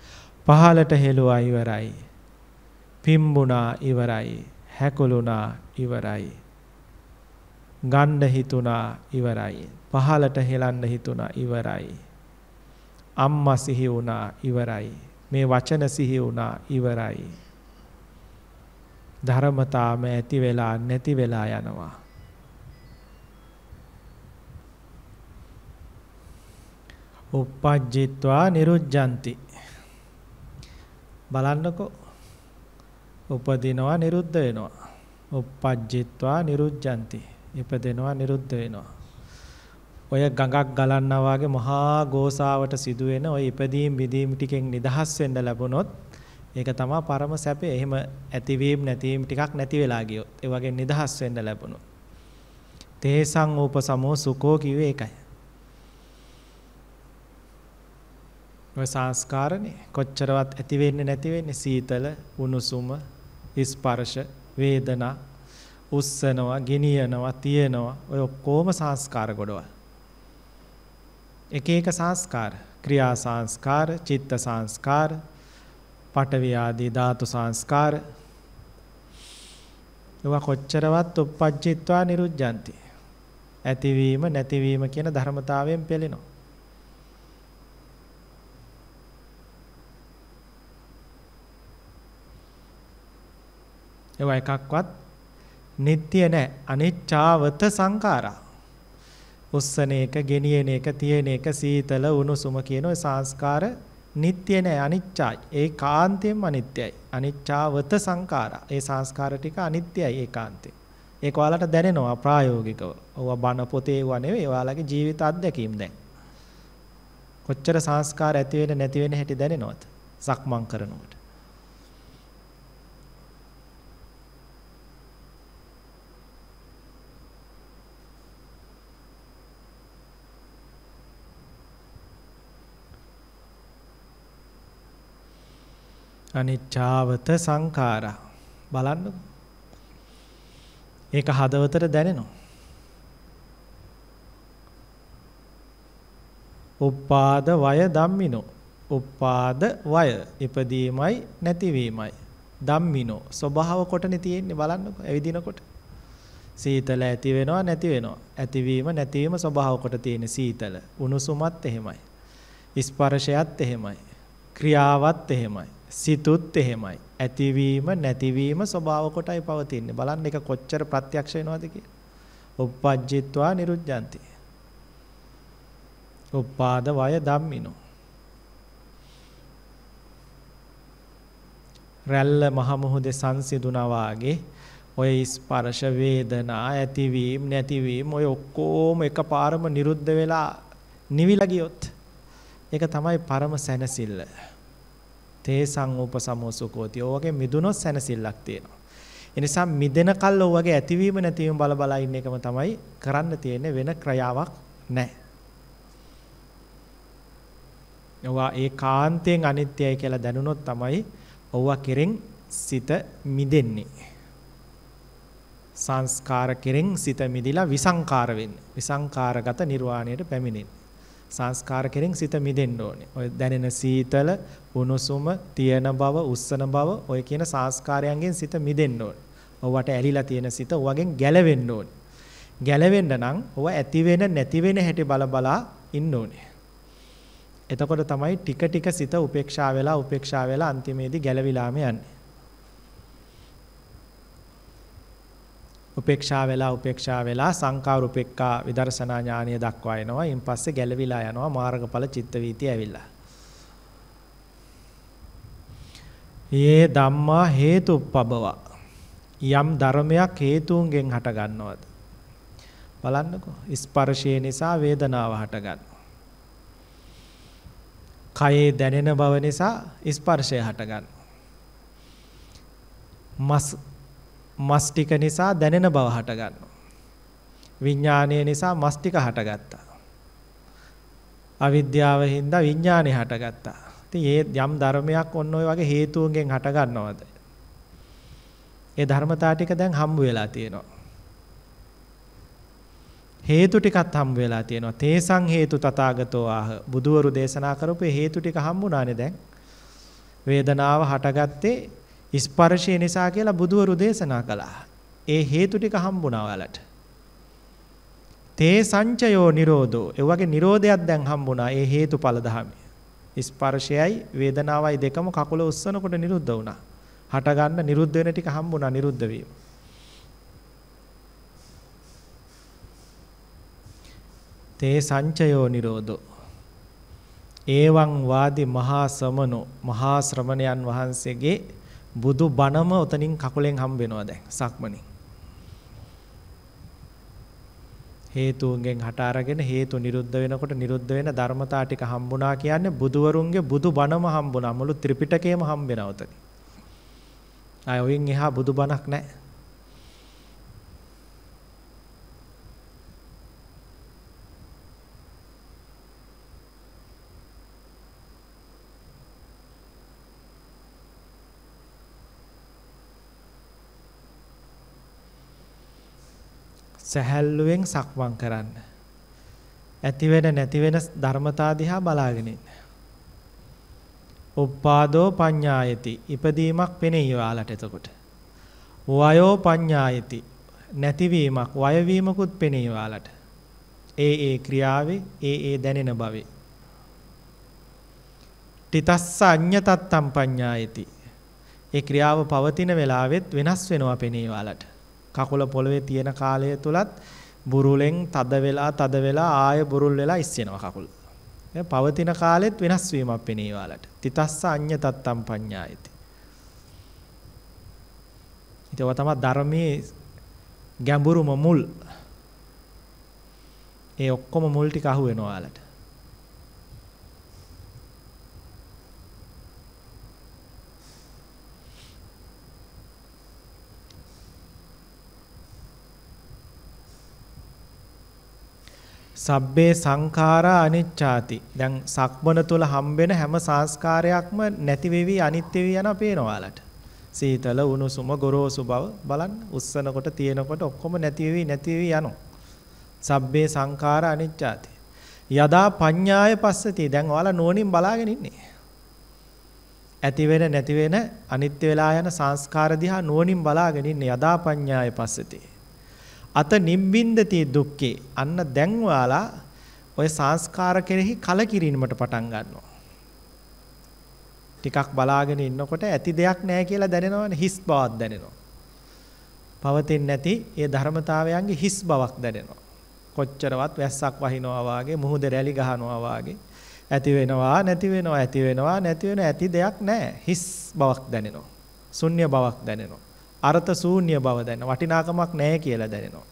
පහළට හෙළුවා ඉවරයි. පිම්බුණා ඉවරයි. හැකුළුණා ඉවරයි. ගණ්ඩ හිතුණා ඉවරයි. පහළට හෙලන්න හිතුණා ඉවරයි. අම්මා සිහි වුණා ඉවරයි. මේ වචන සිහි වුණා ඉවරයි. ධර්මතාවම ඇති වෙලා නැති වෙලා යනවා. uppajjitwa niruddhanti බලන්නකෝ උපදිනවා නිරුද්ධ වෙනවා uppajjitwa niruddhanti ඉපදෙනවා නිරුද්ධ වෙනවා ඔය ගඟක් ගලන්නා වගේ මහා ගෝසාවට සිදුවෙන ඔය ඉපදීම් විදීම් ටිකෙන් නිදහස් වෙන්න ලැබුණොත් ඒක තමයි පරම සැපේ. එහෙම ඇතිවීම නැතිවීම ටිකක් නැති වෙලා ගියොත් ඒ වගේ නිදහස් වෙන්න ලැබුණොත්. තේසං උපසමෝ සුකෝ කිව්වේ ඒකයි. ඔය සංස්කාරනේ. කොච්චරවත් ඇති වෙන්නේ නැති වෙන්නේ සීතල, උණුසුම, ස්පර්ශ, වේදනා, උස්සනවා, ගිනියනවා, තියෙනවා. ඔය ඔක්කොම සංස්කාර ගොඩවල්. එක එක සංස්කාර, ක්‍රියා සංස්කාර, චිත්ත සංස්කාර, පඨවි ආදී ධාතු සංස්කාර. ඒවා කොච්චරවත් උප්පජ්ජිත්වා නිරුද්ධಂತಿ ඇතිවීම නැතිවීම කියන ධර්මතාවයෙන් පෙළෙනවා. ඒවා එකක්වත් නিত্য නැහැ. අනිච්චාවත සංඛාරා. උස්සන එක, ගෙනියන එක, තියෙන එක, සීතල, උණුසුම කියන ওই සංස්කාර නিত্য නැහැ, අනිච්චයි. ඒ කාන්තෙම අනිත්‍යයි. අනිච්චාවත සංඛාරා. ඒ සංස්කාර ටික අනිත්‍යයි ඒකාන්තේ. ඒක ඔයාලට දැනෙනවා ප්‍රායෝගිකව. ඔවා බණ පොතේ ඒවා නෙවෙයි, ඔයාලගේ ජීවිත අත්දැකීම් දැන්. කොච්චර සංස්කාර ඇති වෙන නැති වෙන හැටි දැනෙනවද? සක්මන් කරනකොට. අනිච්චාවත සංඛාරා. බලන්න. ඒක හදවතට දැනෙනවා. උපාද වය ධම්මිනෝ උපාද වය ඉපදීමයි නැතිවීමයි. ධම්මිනෝ ස්වභාව කොටනේ තියෙන්නේ බලන්නකො. ඇවිදිනකොට. සීතල ඇති වෙනවා නැති වෙනවා. ඇතිවීම නැතිවීම ස්වභාව කොට තියෙන සීතල. උණුසුමත් එහෙමයි. ස්පර්ශයත් එහෙමයි. ක්‍රියාවත් එහෙමයි. සිතුත් එහෙමයි. ඇතිවීම නැතිවීම ස්වභාව කොටයි පවතින්නේ. බලන්න එක කොච්චර ප්‍රත්‍යක්ෂ වෙනවද කියලා. uppajjitwa niruddhanti. උපාද වය ධම්මිනෝ. රැල්ල මහ මුහුදේ සංසිඳුනා වාගේ ඔය ස්පර්ශ වේදනා ඇතිවීම නැතිවීම ඔය ඔක්කොම එකපාරම නිරුද්ධ වෙලා නිවිලා ගියොත් ඒක තමයි පරම සැනසෙල්ල. තේසං උපසමෝසුකෝති. ඔයගේ මිදුනොත් සැනසෙල්ලක් තියෙනවා. ඒ නිසා මිදෙන කල් ඔයගේ ඇතිවීම නැතිවීම බල බල ඉන්න එකම තමයි කරන්න තියෙන්නේ වෙන ක්‍රියාවක් නැහැ. ඔවා ඒකාන්තයෙන් අනිත්‍යයි කියලා දැනුනොත් තමයි ඔව්වා කෙරෙන් සිත මිදෙන්නේ. සංස්කාර කෙරෙන් සිත මිදිලා විසංකාර වෙන්නේ. විසංකාරගත නිර්වාණයට පැමිණෙන්නේ. සංස්කාර කෙරෙන් සිත මිදෙන්න ඕනේ. ඔය දැනෙන සීතල, උණුසුම, තියෙන බව, උස්සන බව ඔය කියන සංස්කාරයන්ගෙන් සිත මිදෙන්න ඕනේ. ඔවට ඇලිලා තියෙන සිත ඔවගෙන් ගැලවෙන්න ඕනේ. ගැලවෙන්න නම් ඔව ඇති වෙන නැති වෙන හැටි බල බලා ඉන්න ඕනේ. එතකොට තමයි ටික ටික සිත උපේක්ෂා වෙලා උපේක්ෂා වෙලා අන්තිමේදී ගැලවිලාම යන්නේ. උපේක්ෂා වෙලා උපේක්ෂා වෙලා සංකාර උපේක්ඛා විදර්ශනා ඥානිය දක්වා එනවා. ඊන් පස්සේ ගැලවිලා යනවා මාර්ගඵල චිත්ත වීතිය ඇවිල්ලා. යේ ධම්මා හේතුප්පබව යම් ධර්මයක් හේතුන්ගෙන් හට ගන්නවද බලන්නකෝ ස්පර්ශය නිසා වේදනාව හට ගන්නවා කයේ දැනෙන බව නිසා ස්පර්ශය හටගන්නවා. මස් මස් ටික නිසා දැනෙන බව හටගන්නවා. විඥානය නිසා මස් ටික හටගත්තා. අවිද්‍යාව හින්දා විඥානය හටගත්තා. ඉතින් මේ යම් ධර්මයක් ඔන්න ඔය වගේ හේතුන්ගෙන් හටගන්නවද? ඒ ධර්මතා ටික දැන් හම්බ වෙලා තියෙනවා. හේතු ටිකත් හම්බ වෙලා තියෙනවා. තේසං හේතු තථාගතෝ ආහ. බුදුවරු දේශනා කරපු හේතු ටික හම්බුණානේ දැන්. වේදනාව හටගත්තේ ස්පර්ශය නිසා කියලා බුදුවරු දේශනා කළා. ඒ හේතු ටික හම්බුණා ඔයාලට. තේ සංචයෝ නිරෝධෝ. ඒ වගේ නිරෝධයක් දැන් හම්බුණා. ඒ හේතුඵල ධර්මය. ස්පර්ශයයි වේදනාවයි දෙකම කකුල උස්සනකොට නිරුද්ධ වුණා. හට ගන්න නිරුද්ධ වෙන ටික හම්බුණා නිරුද්ධ වීම. තේ සංචයෝ නිරෝධෝ ඒවං වාදි මහා සමනෝ මහා ශ්‍රමණයන් වහන්සේගේ බුදු බණම උතනින් කකුලෙන් හම්බ වෙනවා දැන් සක්මණේ. හේතුන්ගෙන් හට අරගෙන හේතු නිරුද්ධ වෙනකොට නිරුද්ධ වෙන ධර්මතා ටික හම්බුණා කියන්නේ බුදුවරුන්ගේ බුදු බණම හම්බුණා. මුළු ත්‍රිපිටකයම හම්බ වෙනවා උතනින් ආය ඔයින් එහා බුදු බණක් නැහැ. සැහැල්ලුවෙන් සක්මන් කරන්න. ඇති වෙන නැති වෙන ධර්මතා දිහා බලාගෙන ඉන්න. උප්පාදෝ පඤ්ඤායති ඉපදීමක් පෙනෙයි ඔයාලට එතකොට. වයෝ පඤ්ඤායති නැතිවීමක් වයවීමකුත් පෙනෙයි ඔයාලට. ඒ ඒ ක්‍රියාවේ ඒ ඒ දැනෙන බවේ. තිතස්ස අඤ්ඤතත්තම් පඤ්ඤායති. ඒ ක්‍රියාව පවතින වෙලාවෙත් වෙනස් වෙනවා පෙනෙයි ඔයාලට. කකුල පොළවේ තියෙන කාලය තුලත් බුරුලෙන් තද වෙලා තද වෙලා ආය බුරුල් වෙලා ඉස්සෙනවා කකුල. පවතින කාලෙත් වෙනස් වීමක් පෙනී වාලට. තිතස්ස අඤ්ඤ තත්තම් පඤ්ඤායති. ඒක තමයි ධර්මයේ ගැඹුරුම මුල්. ඒ ඔක්කොම මුල් ටික අහු වෙනවා සබ්බේ සංඛාරා අනිච්චාති. දැන් සක්මන තුල හම්බෙන හැම සංස්කාරයක්ම නැති වෙවි අනිත්‍ය වෙවි යනවා පේනවාලට. සීතල උණුසුම ගොරෝසු බව බලන්න උස්සනකොට තියෙනකොට ඔක්කොම නැති වෙවි නැති වෙවි යනවා. සබ්බේ සංඛාරා අනිච්චාති. යදා පඤ්ඤාය පස්සති. දැන් ඔයාලා නුවණින් බලාගෙන ඉන්නේ. ඇති වෙන නැති වෙන අනිත්‍ය වෙලා යන සංස්කාර දිහා නුවණින් බලාගෙන ඉන්නේ යදා පඤ්ඤාය පස්සති. අත නිබ්බින්දති දුක්ඛේ අන්න දැන් ඔයාලා ඔය සංස්කාර කෙරෙහි කලකිරීමට පටන් ගන්නවා ටිකක් බලාගෙන ඉන්නකොට ඇති දෙයක් නැහැ කියලා දැනෙනවනේ හිස් බවක් දැනෙනවා පවතින්නේ නැති ඒ ධර්මතාවයන්ගේ හිස් බවක් දැනෙනවා කොච්චරවත් වැස්සක් වහිනවා වාගේ මුහුද රැලි ගහනවා වාගේ ඇති වෙනවා නැති වෙනවා ඇති වෙනවා නැති වෙන ඇති දෙයක් නැහැ. හිස් බවක් දැනෙනවා. ශුන්‍ය බවක් දැනෙනවා. අර්ථ ශූන්‍ය බව දැනෙනවා. වටිනාකමක් නැහැ කියලා දැනෙනවා.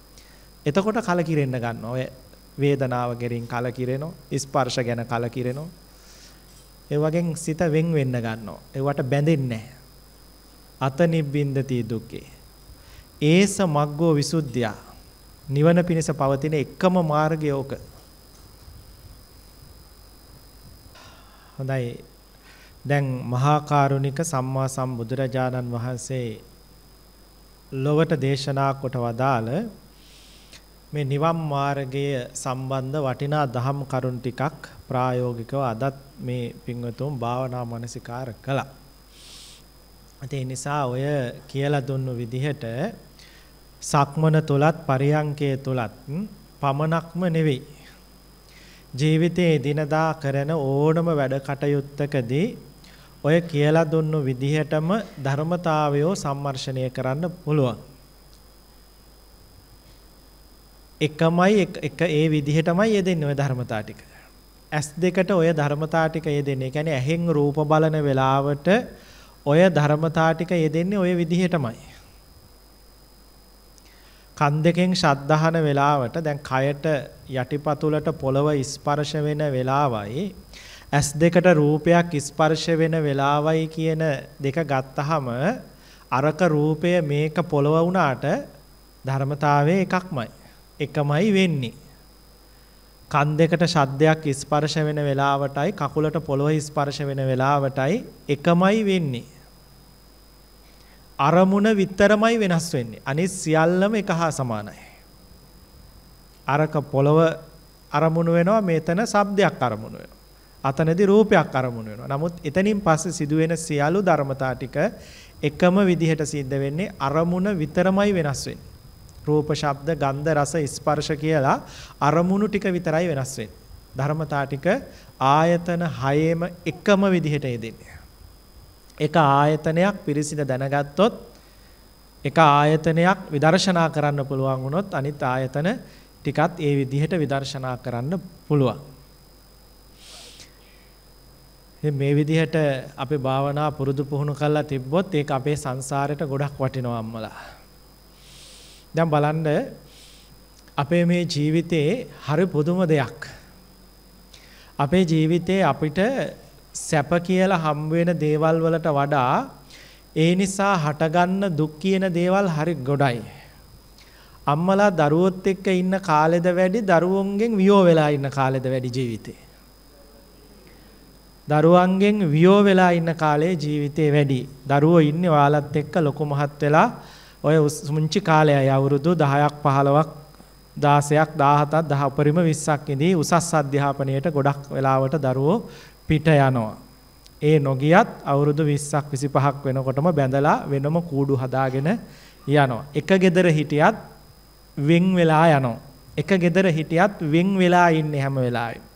එතකොට කලකිරෙන්න ගන්නවා. ඔය වේදනාව ගෙරින් කලකිරෙනවා. ස්පර්ශ ගැන කලකිරෙනවා. ඒ වගේ සිත වෙන් වෙන්න ගන්නවා. ඒවට බැඳෙන්නේ නැහැ. අත නිබ්බින්දති දුක්ඛේ. ඒස මග්ගෝ විසුද්ධිය. නිවන පිණිස පවතින එකම මාර්ගය ඕක. හොඳයි. දැන් මහා කරුණික සම්මා සම්බුදුරජාණන් වහන්සේ ලොවට දේශනා කොට වදාළ මේ නිවන් මාර්ගය සම්බන්ධ වටිනා දහම් කරුණු ටිකක් ප්‍රායෝගිකව අදත් මේ පින්වතුන් භාවනා මනසිකාර කළා. ඒ නිසා ඔය කියලා දුන්නු විදිහට සක්මන තුලත් පරියංකයේ තුලත් පමණක්ම නෙවෙයි ජීවිතයේ දිනදා කරන ඕනම වැඩ කටයුත්තකදී ඔය කියලා දුන්නු විදිහටම ධර්මතාවයෝ සම්මර්ෂණය කරන්න පුළුවන්. එකමයි එක ඒ විදිහටමයි යෙදෙන්නේ ඔය ධර්මතා ටික. ඇස් දෙකට ඔය ධර්මතා ටික යෙදෙන්නේ. ඒ කියන්නේ ඇහෙන් රූප බලන වෙලාවට ඔය ධර්මතා ටික යෙදෙන්නේ ඔය විදිහටමයි. කන් දෙකෙන් ශබ්දහන වෙලාවට දැන් කයට යටිපතුලට පොළව ස්පර්ශ වෙන වෙලාවයි ඇස් දෙකට රූපයක් ස්පර්ශ වෙන වෙලාවයි කියන දෙක ගත්තහම අරක රූපය මේක පොළව වුණාට ධර්මතාවය එකක්මයි එකමයි වෙන්නේ කන් දෙකට ශබ්දයක් ස්පර්ශ වෙන වෙලාවටයි කකුලට පොළව ස්පර්ශ වෙන වෙලාවටයි එකමයි වෙන්නේ අරමුණ විතරමයි වෙනස් වෙන්නේ. අනිත් සියල්ලම එක හා සමානයි. අරක පොළව අරමුණු වෙනවා මෙතන ශබ්දයක් අරමුණු වෙනවා. අතනදී රූපයක් අරමුණු වෙනවා. නමුත් එතනින් පස්සේ සිදුවෙන සියලු ධර්මතා ටික එකම විදිහට සිද්ධ වෙන්නේ අරමුණ විතරමයි වෙනස් වෙන්නේ. රූප, ශබ්ද, ගන්ධ, රස, ස්පර්ශ කියලා අරමුණු ටික විතරයි වෙනස් වෙන්නේ. ධර්මතා ටික ආයතන හයේම එකම විදිහට යෙදෙන්නේ. එක ආයතනයක් පිරිසිඳ දැනගත්තොත් එක ආයතනයක් විදර්ශනා කරන්න පුළුවන් වුණොත් අනිත් ආයතන ටිකත් ඒ විදිහට විදර්ශනා කරන්න පුළුවන්. මේ විදිහට අපේ භාවනා පුරුදු පුහුණු කරලා තිබ්බොත් ඒක අපේ සංසාරයට ගොඩක් වටිනවා අම්මලා. දැන් බලන්න අපේ මේ ජීවිතේ හරි පුදුම දෙයක්. අපේ ජීවිතේ අපිට සැප කියලා හම් වෙන දේවල් වලට වඩා ඒ නිසා හටගන්න දුක් කියන දේවල් හරි ගොඩයි. අම්මලා දරුවොත් එක්ක ඉන්න කාලෙද වැඩි දරුවොන්ගෙන් වියෝ වෙලා ඉන්න කාලෙද වැඩි ජීවිතේ. දරුවන්ගෙන් වියෝ වෙලා ඉන්න කාලේ ජීවිතේ වැඩි. දරුවෝ ඉන්නේ ඔයාලත් එක්ක ලොකු මහත් වෙලා ඔය මුංචි කාලයයි අවුරුදු 10ක් 15ක් 16ක් 17ක් 10 උපරිම 20ක් ඉදී උසස් අධ්‍යාපනයට ගොඩක් වෙලාවට දරුවෝ පිට යනවා. ඒ නොගියත් අවුරුදු 20ක් 25ක් වෙනකොටම බැඳලා වෙනම කූඩු හදාගෙන යනවා. එක ගෙදර හිටියත් වෙන් වෙලා යනවා. එක ගෙදර හිටියත් වෙන් වෙලා ඉන්නේ හැම වෙලාවෙම.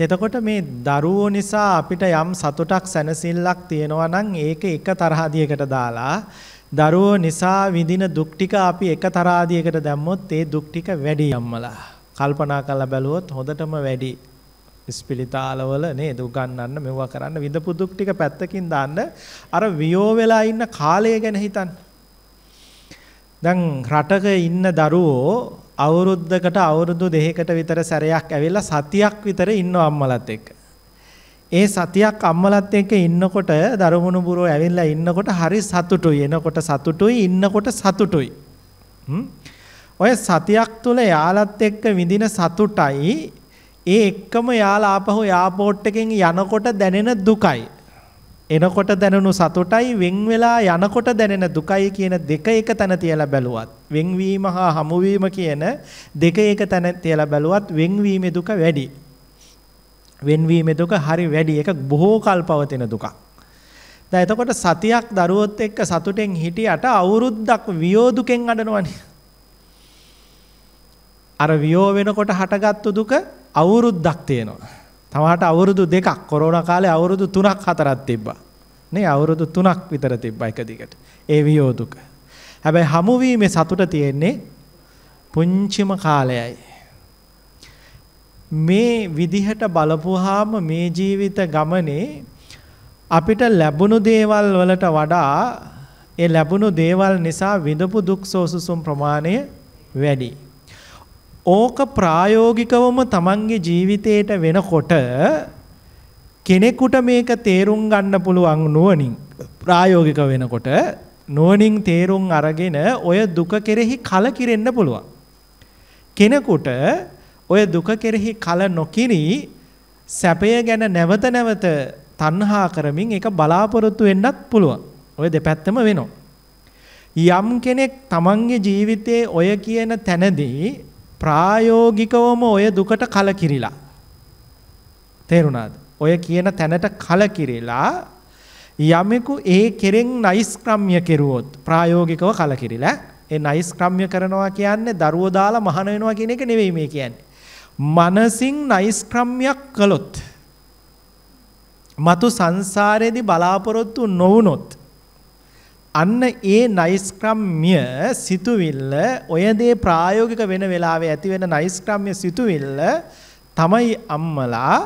එතකොට මේ දරුවෝ නිසා අපිට යම් සතුටක් සැනසෙල්ලක් තියෙනවා නම් ඒක එක තරහදියකට දාලා දරුවෝ නිසා විඳින දුක් ටික අපි එක තරහදියකට දැම්මොත් ඒ දුක් ටික වැඩි යම්මලා. කල්පනා කරලා බැලුවොත් හොඳටම වැඩි. ඉස්පිරිතාලවල නේද උගන්වන්න මෙවුවා කරන්න විඳපු දුක් ටික පැත්තකින් දාන්න අර වියෝ වෙලා ඉන්න කාලය ගැන හිතන්න. දැන් රටක ඉන්න දරුවෝ අවුරුද්දකට අවුරුදු දෙකකට විතර සැරයක් ඇවිල්ලා සතියක් විතර ඉන්නවා අම්මලත් එක්ක. ඒ සතියක් අම්මලත් එක්ක ඉන්නකොට දරුමුණු බුරෝ ඇවිල්ලා ඉන්නකොට හරි සතුටුයි. එනකොට සතුටුයි, ඉන්නකොට සතුටුයි. ඔය සතියක් තුල යාලත් එක්ක විඳින සතුටයි ඒ එක්කම යාලා ආපහු එයාපෝට් එකෙන් යනකොට දැනෙන දුකයි. එනකොට දැනුණු සතුටයි වෙන් වෙලා යනකොට දැනෙන දුකයි කියන දෙක එක තැන තියලා බැලුවත් වෙන්වීම හා හමුවීම කියන දෙක එක තැන තියලා බැලුවත් වෙන්වීමේ දුක වැඩි. වෙන්වීමේ දුක හරි වැඩි. ඒක බොහෝ කල් පවතින දුකක්. දැන් එතකොට සතියක් දරුවොත් එක්ක සතුටෙන් හිටියට අවුරුද්දක් වියෝ දුකෙන් අඬනවනේ. අර වියෝ වෙනකොට හටගත්තු දුක අවුරුද්දක් තියෙනවා. තමාට අවුරුදු දෙකක් කොරෝනා කාලේ අවුරුදු 3ක් 4ක් තිබ්බා. නේ අවුරුදු 3ක් විතර තිබ්බා එක දිගට. ඒ වියෝදුක. හැබැයි හමු වීමේ සතුට තියෙන්නේ පුංචිම කාලයයි. මේ විදිහට බලපුවාම මේ ජීවිත ගමනේ අපිට ලැබුණු දේවල් වලට වඩා ඒ ලැබුණු දේවල් නිසා විඳපු දුක් සෝසුසුම් ප්‍රමාණය වැඩි. ඕක ප්‍රායෝගිකවම තමන්ගේ ජීවිතේට වෙනකොට කෙනෙකුට මේක තේරුම් ගන්න පුළුවන් නුවණින් ප්‍රායෝගික වෙනකොට නුවණින් තේරුම් අරගෙන ඔය දුක කෙරෙහි කලකිරෙන්න පුළුවන්. කෙනෙකුට ඔය දුක කෙරෙහි කල නොකිරි සැපය ගැන නැවත නැවත තණ්හා කරමින් ඒක බලාපොරොත්තු වෙන්නත් පුළුවන්. ඔය දෙපැත්තම වෙනවා. යම් කෙනෙක් තමන්ගේ ජීවිතයේ ඔය කියන තැනදී ප්‍රායෝගිකවම ඔය දුකට කලකිරිලා. තේරුණාද? ඔය කියන තැනට කලකිරිලා යමෙකු ඒ කෙරෙන් නයිස්ක්‍රම්‍ය කෙරුවොත් ප්‍රායෝගිකව කලකිරිලා ඒ නයිස්ක්‍රම්‍ය කරනවා කියන්නේ දරුවෝ දාලා මහාන වෙනවා කියන එක නෙවෙයි මේ කියන්නේ. මනසින් නයිස්ක්‍රම්‍යයක් කළොත් මතු සංසාරයේදී බලාපොරොත්තු නොවුනොත් අන්න ඒ නයිස්ක්‍රම්‍ය සිතුවිල්ල ඔය දේ ප්‍රායෝගික වෙන වෙලාවේ ඇති වෙන නයිස්ක්‍රම්‍ය සිතුවිල්ල තමයි අම්මලා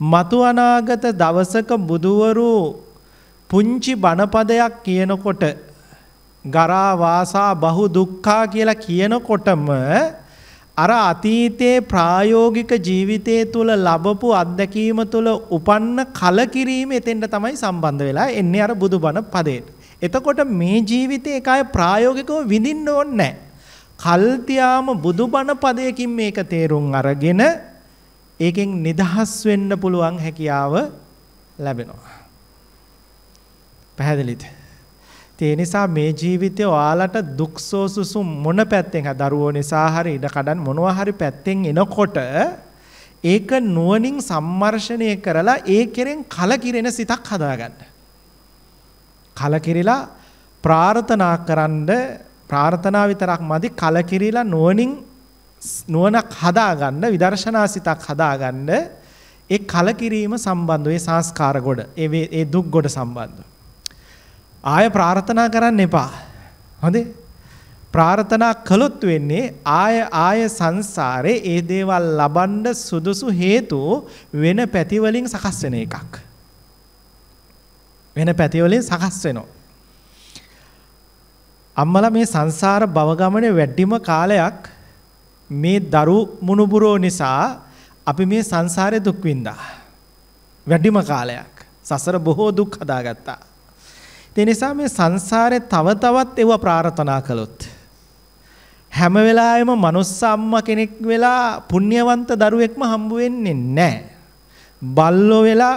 මතු අනාගත දවසක බුදුවරු පුංචි බණපදයක් කියනකොට ගරා වාසා බහු දුක්ඛා කියලා කියනකොටම අර අතීතයේ ප්‍රායෝගික ජීවිතයේ තුල ලැබපු අත්දැකීම තුල උපන්න කලකිරීම එතෙන්ට තමයි සම්බන්ධ වෙලා එන්නේ අර බුදුබණ පදේට. එතකොට මේ ජීවිතේ එකයි ප්‍රායෝගිකව විඳින්න ඕනේ නැහැ. කල්තියාම බුදුබණ පදයකින් මේක තේරුම් අරගෙන ඒකෙන් නිදහස් වෙන්න පුළුවන් හැකියාව ලැබෙනවා. පැහැදිලිද? ඒ නිසා මේ ජීවිතේ ඔයාලට දුක්සෝසුසු මොන පැත්තෙන් දරුවෝ නිසා හරි ඉඩ කඩන් මොනවා හරි පැත්තෙන් එනකොට ඒක නුවණින් සම්මර්ෂණය කරලා ඒ කෙරෙන් කලකිරෙන සිතක් හදාගන්න. කලකිරිලා ප්‍රාර්ථනා කරන්න ප්‍රාර්ථනා විතරක් මදි කලකිරිලා නුවණින් නුවණක් හදාගන්න විදර්ශනා සිතක් හදාගන්න ඒ කලකිරීම සම්බන්ධ ඒ සංස්කාර ගොඩ ඒ ඒ දුක් ගොඩ සම්බන්ධ. ආය ප්‍රාර්ථනා කරන්න එපා. හොඳේ? ප්‍රාර්ථනා කළොත් වෙන්නේ ආය ආය සංසාරේ ඒ දේවල් ලබන්න සුදුසු හේතු වෙන පැති වලින් සකස් වෙන එකක්. වෙන පැති වලින් සකස් වෙනවා අම්මලා මේ සංසාර භව ගමනේ වැඩිම කාලයක් මේ දරු මුණුබුරෝ නිසා අපි මේ සංසාරේ දුක් විඳා. වැඩිම කාලයක්. සසර බොහෝ දුක් හදාගත්තා. ඒ නිසා මේ සංසාරේ තව තවත් ඒව ප්‍රාර්ථනා කළොත් හැම වෙලාවෙම මනුස්ස අම්මා කෙනෙක් වෙලා පුණ්‍යවන්ත දරුවෙක්ම හම්බ වෙන්නේ නැහැ. බල්ලෝ වෙලා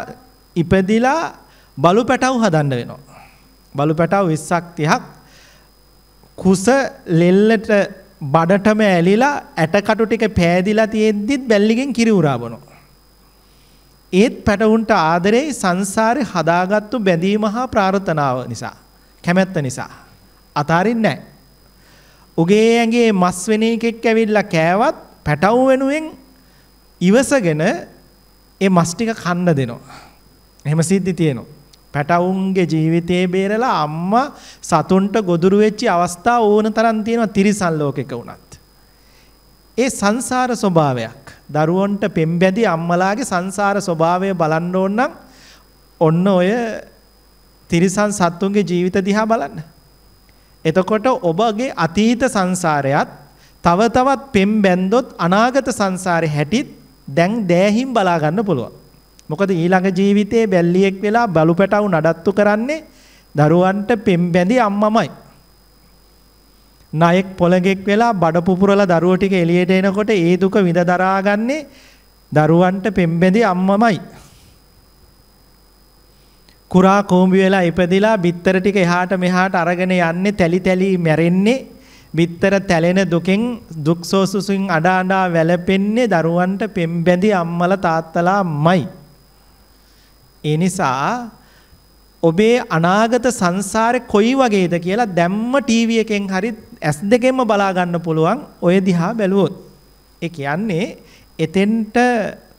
ඉපදිලා බලු පැටව් හදන්න වෙනවා. බලු පැටව් 20ක් 30ක් කුස ලෙල්ලට බඩටම ඇලිලා ඇටකටු ටික පෑදිලා තියෙද්දිත් බැල්ලිගෙන් කිරි උරා බොනවා. ඒත් පැටවුන්ට ආදරේ සංසාරේ හදාගත්තු බැඳීම හා ප්‍රාර්ථනාව නිසා කැමැත්ත නිසා අතාරින්නේ නැහැ. උගේ ඇඟේ මස් වෙන එකෙක් ඇවිල්ලා කෑවත් පැටවු වෙනුවෙන් ඉවසගෙන ඒ මස් ටික කන්න දෙනවා. එහෙම සිද්ධි තියෙනවා. පැටවුන්ගේ ජීවිතේ බේරලා අම්මා සතුන්ට ගොදුරු වෙච්ච අවස්ථා ඕන තරම් තියෙනවා තිරිසන් ලෝකෙක වුණත්. ඒ සංසාර ස්වභාවයක් දරුවන්ට පෙම්බැදි අම්මලාගේ සංසාර ස්වභාවය බලන්න ඕන නම් ඔන්න ඔය තිරිසන් සත්තුන්ගේ ජීවිත දිහා බලන්න. එතකොට ඔබගේ අතීත සංසාරයත් තව තවත් පෙම් බැන්දොත් අනාගත සංසාරේ හැටිත් දැන් දෑහිම් බලා ගන්න පුළුවන්. මොකද ඊළඟ ජීවිතේ බැල්ලියෙක් වෙලා බලු පැටවු නඩත්තු කරන්නේ දරුවන්ට පෙම් බැඳි අම්මමයි. නායක පොළගෙක් වෙලා බඩ පුපුරලා දරුවෝ ටික එළියට එනකොට ඒ දුක විඳ දරාගන්නේ දරුවන්ට පෙම් බැඳි අම්මමයි. කුරා කෝඹි වෙලා ඉපදිලා බිත්තර ටික එහාට මෙහාට අරගෙන යන්නේ තැලි තැලි මැරෙන්නේ බිත්තර තැලෙන දුකෙන් දුක්සෝසුසින් අඩා අඩා වැළපෙන්නේ දරුවන්ට පෙම් බැඳි අම්මලා තාත්තලාමයි. ඒ නිසා ඔබේ අනාගත සංසාරේ කොයි වගේද කියලා දැම්ම ටීවී එකෙන් හරි ඇස් දෙකෙන්ම බලා ගන්න පුළුවන් ඔය දිහා බැලුවොත්. ඒ කියන්නේ එතෙන්ට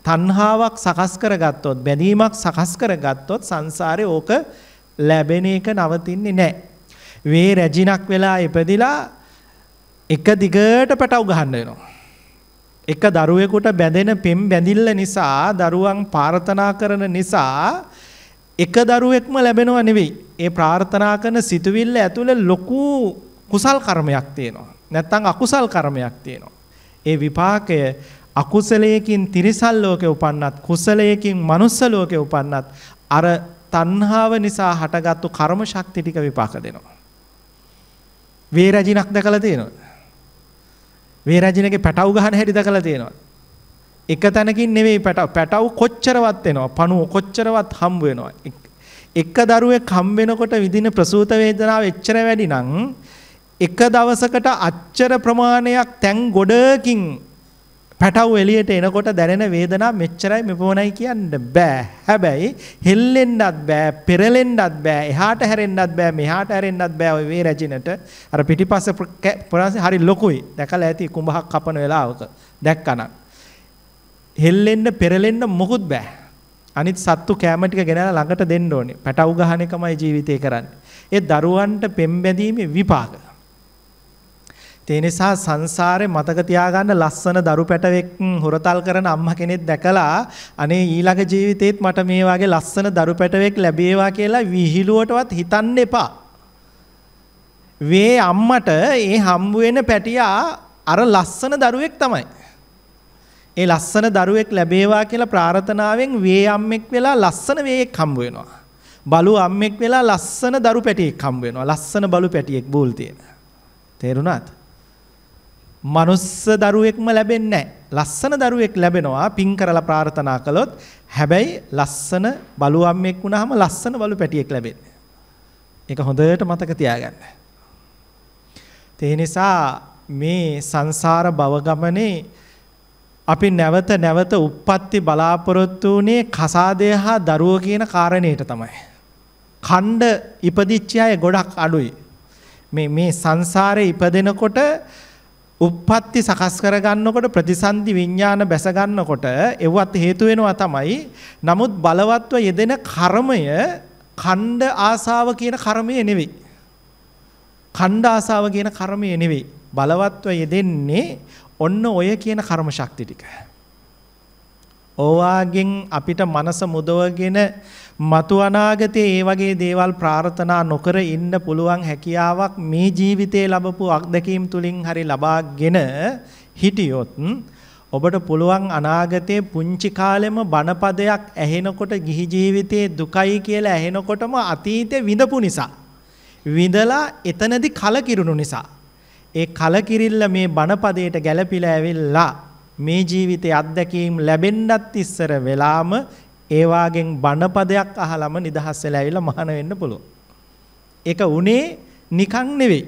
තණ්හාවක් සකස් කරගත්තොත් බැඳීමක් සකස් කරගත්තොත් සංසාරේ ඕක ලැබෙන එක නවතින්නේ නැහැ. වේ රැජිනක් වෙලා ඉපදිලා එක දිගට පැටව ගහන්න වෙනවා. එක දරුවෙකුට බැඳෙන පෙම් බැඳිල්ල නිසා දරුවන් ප්‍රාර්ථනා කරන නිසා එක දරුවෙක්ම ලැබෙනව නෙවෙයි. ඒ ප්‍රාර්ථනා කරන සිතුවිල්ල ඇතුලේ ලොකු කුසල් කර්මයක් තියෙනවා. නැත්නම් අකුසල් කර්මයක් තියෙනවා. ඒ විපාකය අකුසලයකින් තිරිසල් ලෝකේ උපන්නත් කුසලයකින් මනුස්ස ලෝකේ උපන්නත් අර තණ්හාව නිසා හටගත්තු කර්ම ශක්ති ටික විපාක දෙනවා. වේරජිනක් දැකලා තියෙනවද? වේරජිනගේ පැටව ගහන හැටි දැකලා තියෙනවද? එක තැනකින් නෙවෙයි පැටව. පැටව කොච්චරවත් වෙනවා පණුව කොච්චරවත් හම්බ වෙනවා. එක දරුවෙක් හම්බ වෙනකොට විදින ප්‍රසූත වේදනාව එච්චර වැඩි නම් එක දවසකට අච්චර ප්‍රමාණයක් තැන් ගොඩකින් පැටව එළියට එනකොට දැනෙන වේදනාව මෙච්චරයි මෙපමණයි කියන්න බෑ. හැබැයි හෙල්ලෙන්නත් බෑ, පෙරලෙන්නත් බෑ, එහාට හැරෙන්නත් බෑ, මෙහාට හැරෙන්නත් බෑ ওই වේ රැජිනට. අර පිටිපස්ස පුරාසේ හරි ලොකුයි. දැකලා ඇති කුඹහක් කපන වෙලාවක. දැක්කනම්. හෙල්ලෙන්න, පෙරලෙන්න මොකුත් බෑ. අනිත් සත්තු කැම ටික ගෙනලා ළඟට දෙන්න ඕනේ. පැටව ගහන එකමයි ජීවිතේ කරන්නේ. ඒ දරුවන්ට පෙම් බැඳීමේ විපාක. ඒ නිසා සංසාරේ මතක තියාගන්න ලස්සන දරු පැටවෙක් හොරතල් කරන අම්මා කෙනෙක් දැකලා අනේ ඊළඟ ජීවිතේත් මට මේ වගේ ලස්සන දරු පැටවෙක් ලැබේවා කියලා විහිළුවටවත් හිතන්න එපා. වේ අම්මට ඒ හම්බ වෙන පැටියා අර ලස්සන දරුවෙක් තමයි. ඒ ලස්සන දරුවෙක් ලැබේවා කියලා ප්‍රාර්ථනාවෙන් වේ අම්මෙක් වෙලා ලස්සන වේයෙක් හම්බ වෙනවා. බලු අම්මෙක් වෙලා ලස්සන දරු පැටියෙක් හම්බ වෙනවා. ලස්සන බලු පැටියෙක් බූල් තියෙන. තේරුණාද? මනුස්ස දරුවෙක්ම ලැබෙන්නේ ලස්සන දරුවෙක් ලැබෙනවා පින් කරලා ප්‍රාර්ථනා කළොත්. හැබැයි ලස්සන බලු අම්මෙක් වුණාම ලස්සන බලු පැටියෙක් ලැබෙන්නේ. ඒක හොඳට මතක තියාගන්න. ඒ නිසා මේ සංසාර භව ගමනේ අපි නැවත නැවත උප්පත්ති බලාපොරොත්තු වුණේ කසාදය හා දරුව කියන කාරණේට තමයි. ඛණ්ඩ ඉපදිච්ච අය ගොඩක් අඩුයි. මේ මේ සංසාරේ ඉපදෙනකොට උප්පත්ති සකස් කරගන්නකොට ප්‍රතිසන්දි විඥාන බැස ගන්නකොට එව්වත් හේතු වෙනවා තමයි. නමුත් බලවත්ව යෙදෙන කර්මය ඛණ්ඩ ආසාව කියන කර්මය නෙවෙයි. ඛණ්ඩ ආසාව කියන කර්මය නෙවෙයි. බලවත්ව යෙදෙන්නේ ඔන්න ඔය කියන කර්ම ශක්ති ටික. ඕවාගෙන් අපිට මනස මුදවගෙන මතු අනාගතයේ ඒ වගේ දේවල් ප්‍රාර්ථනා නොකර ඉන්න පුළුවන් හැකියාවක් මේ ජීවිතේ ලැබපු අත්දැකීම් තුලින් හරි ලබාගෙන හිටියොත් ඔබට පුළුවන් අනාගතයේ පුංචි කාලෙම බණපදයක් ඇහෙනකොට ගිහි ජීවිතයේ දුකයි කියලා ඇහෙනකොටම අතීතේ විඳපු නිසා විඳලා එතනදි කලකිරුණු නිසා ඒ කලකිරිල්ල මේ බණපදයට ගැළපිලා ඇවිල්ලා මේ ජීවිතයේ අත්දැකීම් ලැබෙන්නත් ඉස්සර වෙලාම ඒ වාගෙන් බණපදයක් අහලම නිදහස් වෙලා ඇවිල්ලා මහාන වෙන්න පුළුවන්. ඒක උනේ නිකන් නෙවෙයි.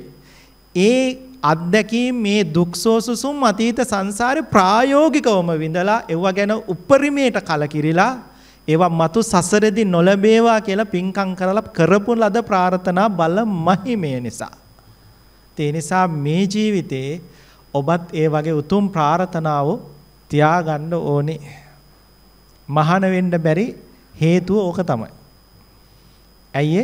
ඒ අත්දැකීම් මේ දුක්සෝසුසුම් අතීත සංසාරේ ප්‍රායෝගිකවම විඳලා ඒව ගැන උපරිමයට කලකිරිලා ඒවා මතු සසරෙදි නොලැබේවා කියලා පින්කම් කරලා කරපු ලද ප්‍රාර්ථනා බල මහිමය නිසා. ඒ නිසා මේ ජීවිතේ ඔබත් ඒ වගේ උතුම් ප්‍රාර්ථනාව තියාගන්න ඕනේ. මහාන වෙන්න බැරි හේතුව ඕක තමයි. ඇයි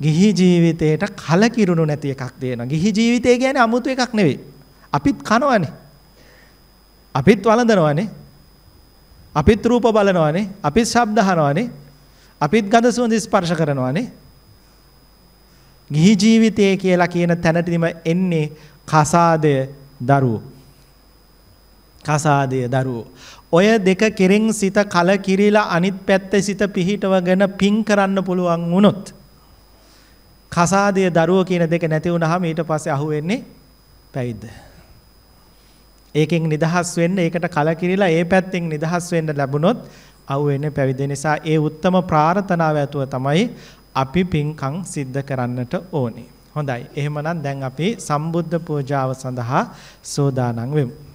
ගිහි ජීවිතේට කලකිරුණු නැති එකක් දෙනවා. ගිහි ජීවිතය කියන්නේ 아무තු එකක් නෙවෙයි. අපිත් කනවනේ. අපිත් වළඳනවනේ. අපිත් රූප බලනවනේ. අපිත් ශබ්ද අහනවනේ. අපිත් ගඳ සුවඳ ස්පර්ශ කරනවනේ. ගිහි ජීවිතය කියලා කියන තැනටම එන්නේ කසාදය දරුවෝ. කසාදය දරුවෝ. ඔය දෙක කෙරෙන් සිත කලකිරිලා අනිත් පැත්තේ සිත පිහිටවගෙන පිං කරන්න පුළුවන් වුණොත් කසාදය දරුවෝ කියන දෙක නැති වුනහම ඊට පස්සේ අහුවෙන්නේ පැවිද්ද. ඒකෙන් නිදහස් වෙන්න ඒකට කලකිරිලා ඒ පැත්තෙන් නිදහස් වෙන්න ලැබුණොත් අහුවෙන්නේ පැවිද්ද නිසා ඒ උත්තම ප්‍රාර්ථනාව ඇතුව තමයි අපි පින්කම් සිද්ධ කරන්නට ඕනේ. හොඳයි. එහෙමනම් දැන් අපි සම්බුද්ධ පූජාව සඳහා සෝදානම් වෙමු.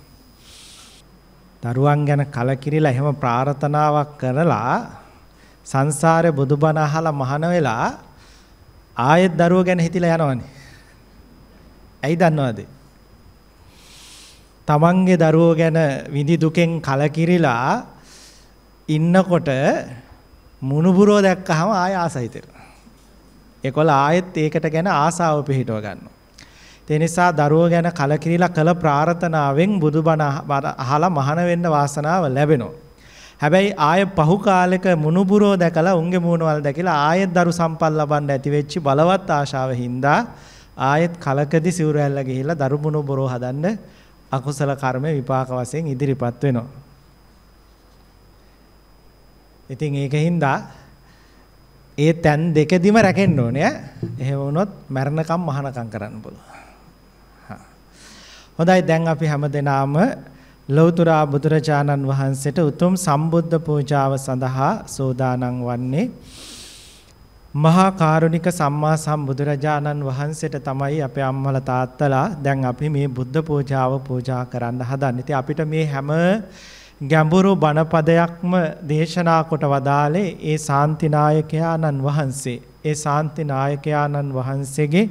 දරුවන් ගැන කලකිරිලා එහෙම ප්‍රාර්ථනාවක් කරලා සංසාරේ බුදුබණ අහලා මහාන වෙලා ආයෙත් දරුවෝ ගැන හිතිලා යනවනේ. ඇයි දන්නවද? තමන්ගේ දරුවෝ ගැන විඳි දුකෙන් කලකිරිලා ඉන්නකොට මුණුබුරෝ දැක්කහම ආය ආසයිතර. ඒකොල ආයෙත් ඒකට ගැන ආසාව පිහිටව ගන්නවා. ඒ නිසා දරුවෝ ගැන කලකිරීලා කළ ප්‍රාර්ථනාවෙන් බුදුබණ අහලා මහාන වෙන්න වාසනාව ලැබෙනවා. හැබැයි ආය පහු කාලෙක මුණුබුරෝ දැකලා උන්ගේ මූණවල් දැකලා ආයෙත් දරු සම්පල් ලබන්න ඇති වෙච්ච බලවත් ආශාව හින්දා ආයෙත් කලකදී සිවුර ඇල්ල ගිහිල්ලා දරු මුණුබුරෝ හදන්න අකුසල කර්ම විපාක වශයෙන් ඉදිරිපත් වෙනවා. ඉතින් ඒකින්ද ඒ තැන් දෙකදිම රැකෙන්න ඕනේ. එහෙම වුණොත් මරණකම් මහානකම් කරන්න පුළුවන්. හොඳයි දැන් අපි හැමදෙනාම ලෞතර බුදුරජාණන් වහන්සේට උතුම් සම්බුද්ධ පූජාව සඳහා සෝදානම් වන්නේ මහා කාරුණික සම්මා සම්බුදුරජාණන් වහන්සේට තමයි අපේ අම්මලා තාත්තලා දැන් අපි මේ බුද්ධ පූජාව පූජා කරන්න හදන්නේ. ඉතින් අපිට මේ හැම ගැඹුරු බණපදයක්ම දේශනා කොට වදාලේ ඒ ශාන්තිනායකයාණන් වහන්සේ. ඒ ශාන්තිනායකයාණන් වහන්සේගේ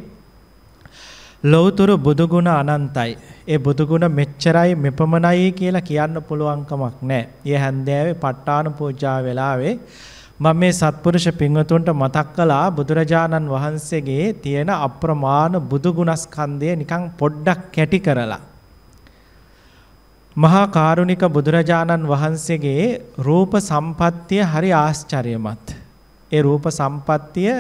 ලෞතර බුදුගුණ අනන්තයි. ඒ බුදුගුණ මෙච්චරයි මෙපමණයි කියලා කියන්න පුළුවන් කමක් නැහැ. ඊ හැන්දෑවේ ප ဋ ාණ පූජා වෙලාවේ මම මේ සත්පුරුෂ පින්වතුන්ට මතක් කළා බුදුරජාණන් වහන්සේගේ තියෙන අප්‍රමාණ බුදුගුණස්කන්ධය නිකන් පොඩ්ඩක් කැටි කරලා මහා කාරුණික බුදුරජාණන් වහන්සේගේ රූප සම්පත්තිය හරි ආශ්චර්යමත්. ඒ රූප සම්පත්තිය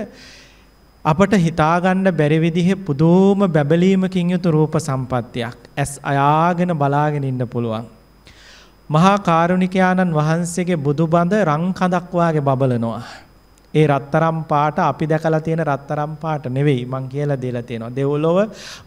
අපට හිතාගන්න බැරි විදිහේ පුදුම බැබලීමකින් යුතු රූප සම්පත්තියක්. ඇස් අයාගෙන බලාගෙන ඉන්න පුළුවන්. මහා කාරුණිකයාණන් වහන්සේගේ බුදුබඳ රන් කඳක් වාගේ බබලනවා. ඒ රත්තරම් පාට අපි දැකලා තියෙන රත්තරම් පාට නෙවෙයි මං කියලා දෙලා තියෙනවා. දෙව්ලොව,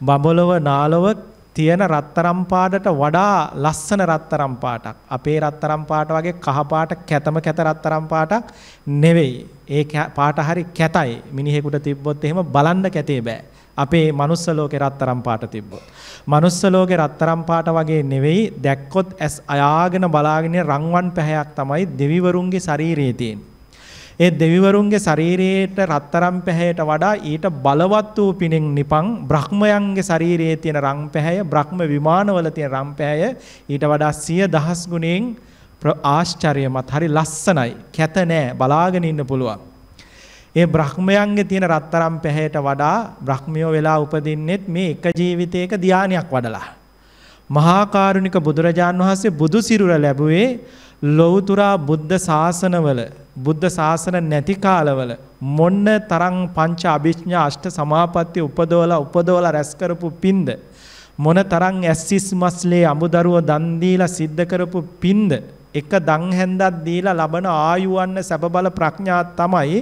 බඹලොව, නාලොව තියෙන රත්තරම් පාටට වඩා ලස්සන රත්තරම් පාටක්. අපේ රත්තරම් පාට වගේ කහ පාට කැතම කැත රත්තරම් පාටක් නෙවෙයි. ඒ පාට හරි කැතයි. මිනිහෙකුට තිබ්බොත් එහෙම බලන්න කැතේ බෑ. අපේ manuss ලෝකේ රත්තරම් පාට තිබ්බොත්. manuss ලෝකේ රත්තරම් පාට වගේ නෙවෙයි දැක්කොත් ඇස් අයාගෙන බලාගෙන රන්වන් පැහැයක් තමයි දෙවිවරුන්ගේ ශරීරයේ තියෙන්නේ. ඒ දෙවිවරුන්ගේ ශරීරයට රත්තරම් පැහැයට වඩා ඊට බලවත් වූ පිනෙන් නිපන් බ්‍රහ්මයන්ගේ ශරීරයේ තියෙන රන් පැහැය බ්‍රහ්ම විමානවල තියෙන රන් පැහැය ඊට වඩා සිය දහස් ගුණයෙන් ආශ්චර්යමත්. හරි ලස්සනයි. කැත නෑ. බලාගෙන ඉන්න පුළුවන්. ඒ බ්‍රහ්මයන්ගේ තියෙන රත්තරම් පැහැයට වඩා බ්‍රහ්මියෝ වෙලා උපදින්නෙත් මේ එක ජීවිතයක ධානයක් වඩලා. මහා කාරුණික බුදුරජාන් වහන්සේ බුදු සිරුර ලැබුවේ ලෞතුරා බුද්ධ ශාසනවල බුද්ධ ශාසන නැති කාලවල මොන්න තරම් පංච අභිඥා අෂ්ට සමාපatti උපදවලා උපදවලා රැස් කරපු පින්ද මොන තරම් ඇස්සිස් මස්ලේ අමුදරුව දන් දීලා සිද්ධ කරපු පින්ද එක දන් හැන්දක් දීලා ලබන ආයුවන්න සැපබල ප්‍රඥා තමයි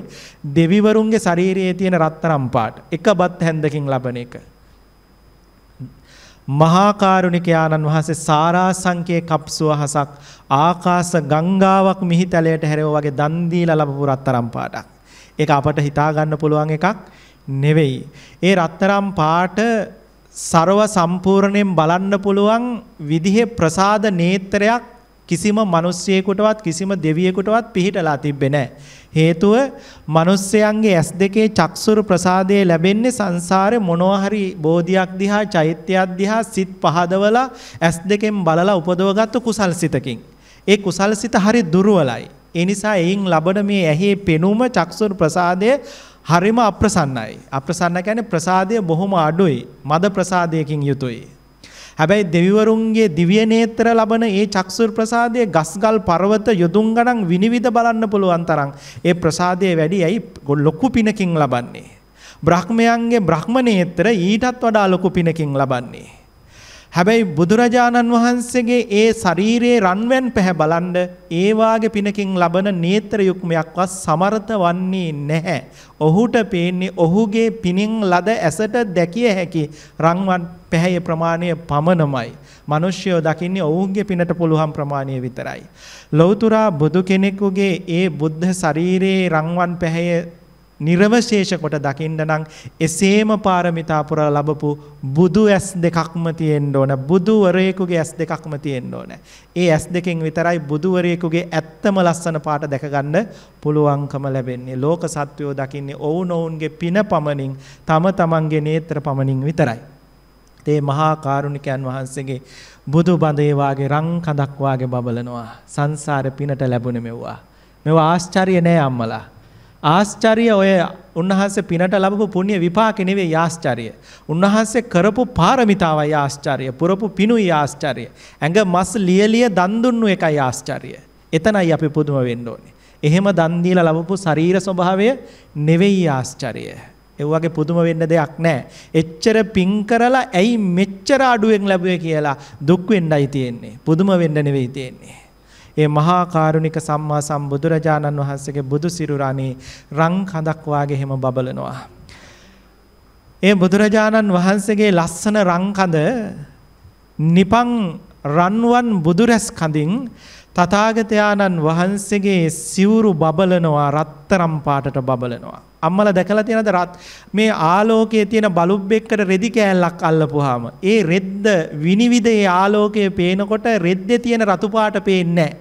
දෙවිවරුන්ගේ ශරීරයේ තියෙන රත්තරම් පාට. එක බත් හැන්දකින් ලබන එක. මහා කාරුණික ආනන් වහන්සේ සාරාංශකයේ කප්සුවහසක් ආකාශ ගංගාවක් මිහිතලයට හැරෙව වගේ දන් දීලා ලැබපු රත්තරම් පාටක්. ඒක අපට හිතා ගන්න පුළුවන් එකක් නෙවෙයි. ඒ රත්තරම් පාට ਸਰව සම්පූර්ණයෙන් බලන්න පුළුවන් විදිහේ ප්‍රසාද නේත්‍රයක් කිසිම මිනිසියෙකුටවත් කිසිම දෙවියෙකුටවත් පිහිටලා තිබ්බේ නැහැ. හේතුව මිනිස්යන්ගේ ඇස් දෙකේ චක්සුරු ප්‍රසාදයේ ලැබෙන්නේ සංසාරේ මොනවා හරි බෝධියක් දිහා චෛත්‍යයක් දිහා සිත් පහදවලා ඇස් දෙකෙන් බලලා උපදවගත්තු කුසල්සිතකින්. ඒ කුසල්සිත හරි දුර්වලයි. ඒ නිසා එයින් ලබන මේ ඇහි පෙනුම චක්සුරු ප්‍රසාදය හරිම අප්‍රසන්නයි. අප්‍රසන්න කියන්නේ ප්‍රසාදය බොහොම අඩුයි. මද ප්‍රසාදයකින් යුතුයි. හැබැයි දෙවිවරුන්ගේ දිව්‍ය නේත්‍ර ලබන ඒ චක්සුර් ප්‍රසාදයේ ගස්ගල් පර්වත යොදුන් ගණන් විනිවිද බලන්න පුළුවන් තරම් ඒ ප්‍රසාදයේ වැඩි ඇයි ලොකු පිනකින් ලබන්නේ. බ්‍රහ්මයන්ගේ බ්‍රහ්ම නේත්‍ර ඊටත් වඩා ලොකු පිනකින් ලබන්නේ. හැබැයි බුදුරජාණන් වහන්සේගේ ඒ ශරීරයේ රන්වැන් පැහැ බලන්ඩ ඒ වාගේ පිනකින් ලබන නේත්‍ර යුක්මයක්වත් සමර්ථ වන්නේ නැහැ. ඔහුට පේන්නේ ඔහුගේ පිනින් ලද ඇසට දැකිය හැකි රන්වන් පැහැය ප්‍රමාණය පමණමයි. මිනිස්සුયો දකින්නේ ඔවුන්ගේ පිනට පුළුවන් ප්‍රමාණය විතරයි. ලෞතුරා බුදු කෙනෙකුගේ ඒ බුද්ධ ශරීරයේ රන්වන් පැහැය නිර්වශේෂ කොට දකින්න නම් එසේම පාරමිතා පුරා ලැබපු බුදු ඇස් දෙකක්ම තියෙන්න ඕන බුදුවරයෙකුගේ ඇස් දෙකක්ම තියෙන්න ඕන. ඒ ඇස් දෙකෙන් විතරයි බුදුවරයෙකුගේ ඇත්තම ලස්සන පාට දැක ගන්න පුළුවන්කම ලැබෙන්නේ. ලෝක සත්වයෝ දකින්නේ ඔවුනොවුන්ගේ පින පමණින් තම තමන්ගේ නේත්‍ර පමණින් විතරයි. ඒ මහා කාරුණිකයන් වහන්සේගේ බුදු බඳේ වාගේ රන් කඳක් වාගේ බබලනවා. සංසාර පිනට ලැබුණේ මෙව්වා. මෙව ආශ්චර්ය නෑ අම්මලා. ආශ්චර්ය ඔය උන්වහන්සේ පිනට ලැබපු පුණ්‍ය විපාකේ නෙවෙයි ආශ්චර්ය. උන්වහන්සේ කරපු පාරමිතාවයි ආශ්චර්ය. පුරපු පිනුයි ආශ්චර්ය. ඇඟ මස් ලියලිය දන් දුන්නු එකයි ආශ්චර්ය. එතනයි අපි පුදුම වෙන්න ඕනේ. එහෙම දන් දීලා ලැබපු ශරීර ස්වභාවය නෙවෙයි ආශ්චර්ය. ඒ වගේ පුදුම වෙන්න දෙයක් නැහැ. එච්චර පිං කරලා ඇයි මෙච්චර අඩුවෙන් ලැබුවේ කියලා දුක් වෙන්නයි තියෙන්නේ. පුදුම වෙන්න නෙවෙයි තියෙන්නේ. ඒ මහා කාරුණික සම්මා සම්බුදුරජාණන් වහන්සේගේ බුදු සිරුරානේ රන් කඳක් වාගේ හැම බබලනවා. ඒ බුදුරජාණන් වහන්සේගේ ලස්සන රන් කඳ නිපං රන්වන් බුදුරැස් කඳින් තථාගතයන්න් වහන්සේගේ සිවුරු බබලනවා රත්තරම් පාටට බබලනවා. අම්මලා දැකලා තියෙනද රත් මේ ආලෝකයේ තියෙන බල්බ් එකකට රෙදි කෑල්ලක් අල්ලපුවාම ඒ රෙද්ද විනිවිද ඒ ආලෝකයේ පේනකොට රෙද්දේ තියෙන රතු පාට පේන්නේ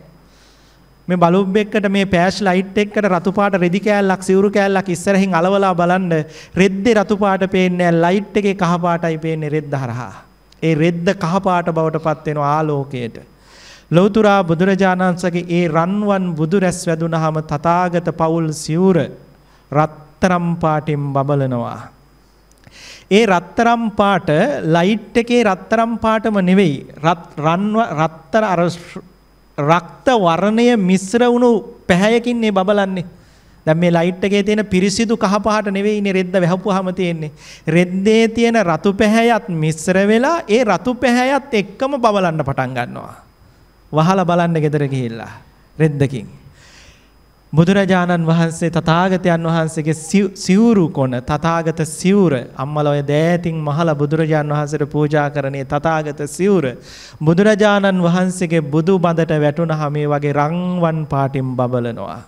මේ බල්බ් එකකට මේ පෑෂ් ලයිට් එකකට රතු පාට රෙදි කෑල්ලක් සිවුරු කෑල්ලක් ඉස්සරහින් අලවලා බලන්න රෙද්දේ රතු පාට පේන්නේ ලයිට් එකේ කහ පාටයි පේන්නේ රෙද්ද හරහා. ඒ රෙද්ද කහ පාට බවට පත් වෙනවා ආලෝකයට. ලෞතුරා බුදුරජාණන්සගේ ඒ රන්වන් බුදු රැස් වැදුනහම තථාගත පවුල් සිවුර රත්තරම් පාටින් බබලනවා. ඒ රත්තරම් පාට ලයිට් එකේ රත්තරම් පාටම නෙවෙයි රන්ව රත්තර අර රක්ත වර්ණය මිශ්‍ර වුණු පැහැයකින් මේ බබලන්නේ. දැන් මේ ලයිට් එකේ තියෙන පිරිසිදු කහ පහට නෙවෙයිනේ රෙද්ද වැහපුවාම තියෙන්නේ. රෙද්දේ තියෙන රතු පැහැයත් මිශ්‍ර වෙලා ඒ රතු පැහැයත් එක්කම බබලන්න පටන් ගන්නවා. වහලා බලන්න ගෙදර ගිහිල්ලා රෙද්දකින් බුදුරජාණන් වහන්සේ තථාගතයන් වහන්සේගේ සිවුරු කොන තථාගත සිවුර අම්මලා ඔය දෑතින් මහලා බුදුරජාණන් වහන්සේට පූජා කරන්නේ තථාගත සිවුර බුදුරජාණන් වහන්සේගේ බුදු බඳට වැටුණා මේ වගේ රන්වන් පාටින් බබලනවා.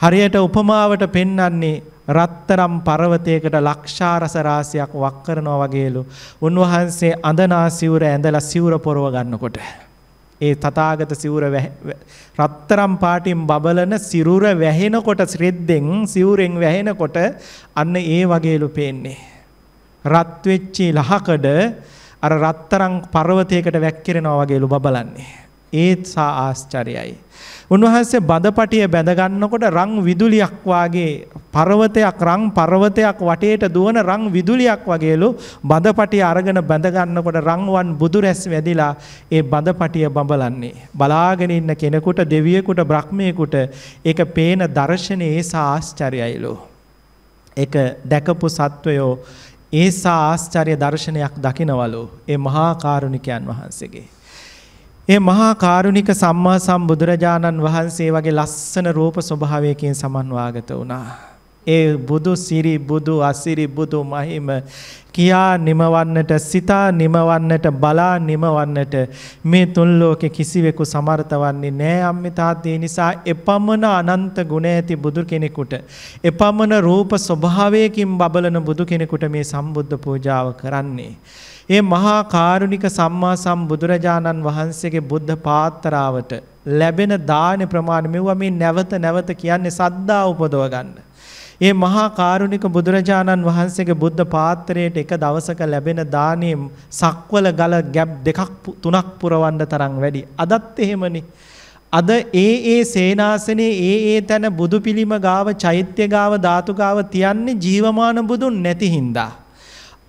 හරියට උපමාවට පෙන්වන්නේ රත්තරම් පර්වතයකට ලක්ෂාරස රාශියක් වක් කරනවා වගේලු. උන්වහන්සේ අඳනා සිවුර ඇඳලා සිවුර පොරව ගන්නකොට. ඒ තථාගත සිවුර රත්තරම් පාටින් බබලන සිරුර වැහෙනකොට ශ්‍රෙද්දෙන් සිවුරෙන් වැහෙනකොට අන්න ඒ වගේලු පේන්නේ. රත් වෙච්චි ලහකඩ අර රත්තරම් පර්වතයකට වැක්කිරෙනවා වගේලු බබලන්නේ. ඒත් සා ආශ්චර්යයි. උන්වහන්සේ බදපටිය බැඳ ගන්නකොට රන් විදුලියක් වාගේ පර්වතයක් රන් පර්වතයක් වටේට දුවන රන් විදුලියක් වගේලු බදපටිය අරගෙන බැඳ ගන්නකොට රන්වන් බුදු රැස් වැදිලා ඒ බදපටිය බඹලන්නේ. බලාගෙන ඉන්න කෙනෙකුට දෙවියෙකුට බ්‍රහ්මයෙකුට ඒක පේන දර්ශනේ ඒසා ආශ්චර්යයිලු. ඒක දැකපු සත්වයෝ ඒසා ආශ්චර්ය දර්ශනයක් දකිනවලු. ඒ මහා කාරුණිකයන් වහන්සේගේ. ඒ මහා කාරුණික සම්මා සම්බුදුරජාණන් වහන්සේ වගේ ලස්සන රූප ස්වභාවයකින් සමන්වාගත වුණා. ඒ බුදු සිරි බුදු අසිරි බුදු මහිම කියා නිමවන්නට සිතා නිමවන්නට බලා නිමවන්නට මේ තුන් ලෝකේ කිසිවෙකු සමර්ථ වන්නේ නෑ අම්මේ තාත්තේ නිසා එපමණ අනන්ත ගුණ ඇති බුදු කෙනෙකුට එපමණ රූප ස්වභාවයකින් බබලන බුදු කෙනෙකුට මේ සම්බුද්ධ පූජාව කරන්නේ ඒ මහා කාරුණික සම්මා සම්බුදුරජාණන් වහන්සේගේ බුද්ධ පාත්‍රාවට ලැබෙන දාන ප්‍රමාණය මෙවුවා මේ නැවත නැවත කියන්නේ සද්දා උපදව ගන්න. ඒ මහා කාරුණික බුදුරජාණන් වහන්සේගේ බුද්ධ පාත්‍රයට එක දවසක ලැබෙන දානිය සක්වල ගල ගැප් දෙකක් තුනක් පුරවන්න තරම් වැඩි. අදත් එහෙමනේ. අද ඒ ඒ සේනාසනේ ඒ ඒ තැන බුදු පිළිම ගාව චෛත්‍ය ගාව ධාතු ගාව තියන්නේ ජීවමාන බුදුන් නැති හින්දා.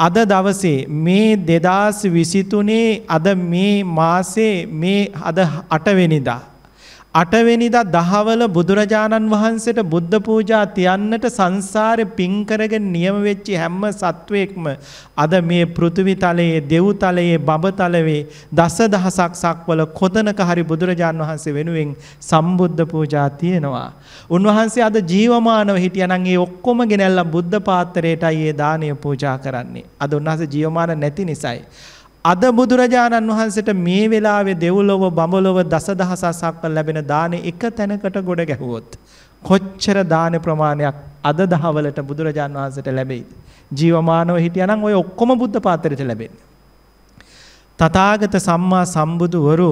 අද දවසේ මේ 2023 අද මේ මාසේ මේ අද 8 වෙනිදා අටවෙනිදා දහවල බුදුරජාණන් වහන්සේට බුද්ධ පූජා තියන්නට සංසාරේ පින් කරගෙන නියම වෙච්ච හැම සත්වයක්ම අද මේ පෘථිවි තලයේ දෙව් තලයේ බඹ තලයේ දසදහසක් සක්වල කොතනක හරි බුදුරජාණන් වහන්සේ වෙනුවෙන් සම්බුද්ධ පූජා තියෙනවා. උන්වහන්සේ අද ජීවමානව හිටියනම් ඒ ඔක්කොම ගෙනල්ලා බුද්ධ පාත්‍රයටයි ඒ දානීය පූජා කරන්නේ. අද උන්වහන්සේ ජීවමාන නැති නිසායි. අද බුදුරජාණන් වහන්සේට මේ වෙලාවේ දෙව්ලොව බඹලොව දසදහසක් ලැබෙන දාන එක තැනකට ගොඩ ගැහුවොත් කොච්චර දාන ප්‍රමාණයක් අද දහවලට බුදුරජාණන් වහන්සේට ලැබෙයිද? ජීවමානව හිටියානම් ඔය ඔක්කොම බුද්ධ පාත්‍රයට ලැබෙන්නේ. තථාගත සම්මා සම්බුදුවරු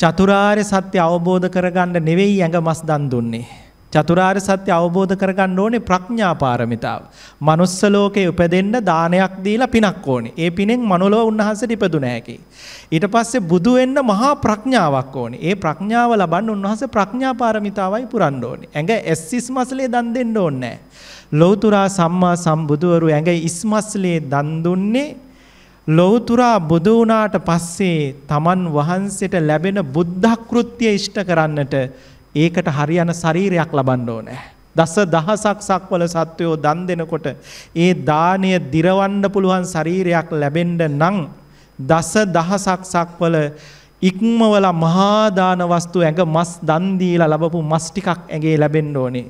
චතුරාර්ය සත්‍ය අවබෝධ කරගන්න නෙවෙයි ඇඟ මස් දන් දුන්නේ. චතුරාර්ය සත්‍ය අවබෝධ කරගන්න ඕනේ ප්‍රඥා පාරමිතාව. manuss ලෝකේ උපදෙන්න දානයක් දීලා පිනක් ඕනේ. ඒ පිනෙන් මනුලව උන්වහන්සේට ඉපදුන හැකි. ඊට පස්සේ බුදු වෙන්න මහා ප්‍රඥාවක් ඕනේ. ඒ ප්‍රඥාව ලබන්න උන්වහන්සේ ප්‍රඥා පාරමිතාවයි පුරන්න ඕනේ. ඇඟ ඇස්සිස් මසලේ දන් දෙන්න ඕනේ ලෞතුරා සම්මා සම්බුදුවරු ඇඟ ඉස්මස්ලේ දන් දුන්නේ ලෞතුරා බුදු වුණාට පස්සේ තමන් වහන්සේට ලැබෙන බුද්ධ කෘත්‍ය ඉෂ්ට කරන්නට ඒකට හරියන ශරීරයක් ලබන්න ඕනේ. දස දහසක් සක්වල සත්වයෝ දන් දෙනකොට ඒ දාණය දිරවන්න පුළුවන් ශරීරයක් ලැබෙන්න නම් දස දහසක් සක්වල ඉක්මවල මහා දාන වස්තු ඇඟ මස් දන් දීලා ලැබපු මස් ටිකක් ඇඟේ ලැබෙන්න ඕනේ.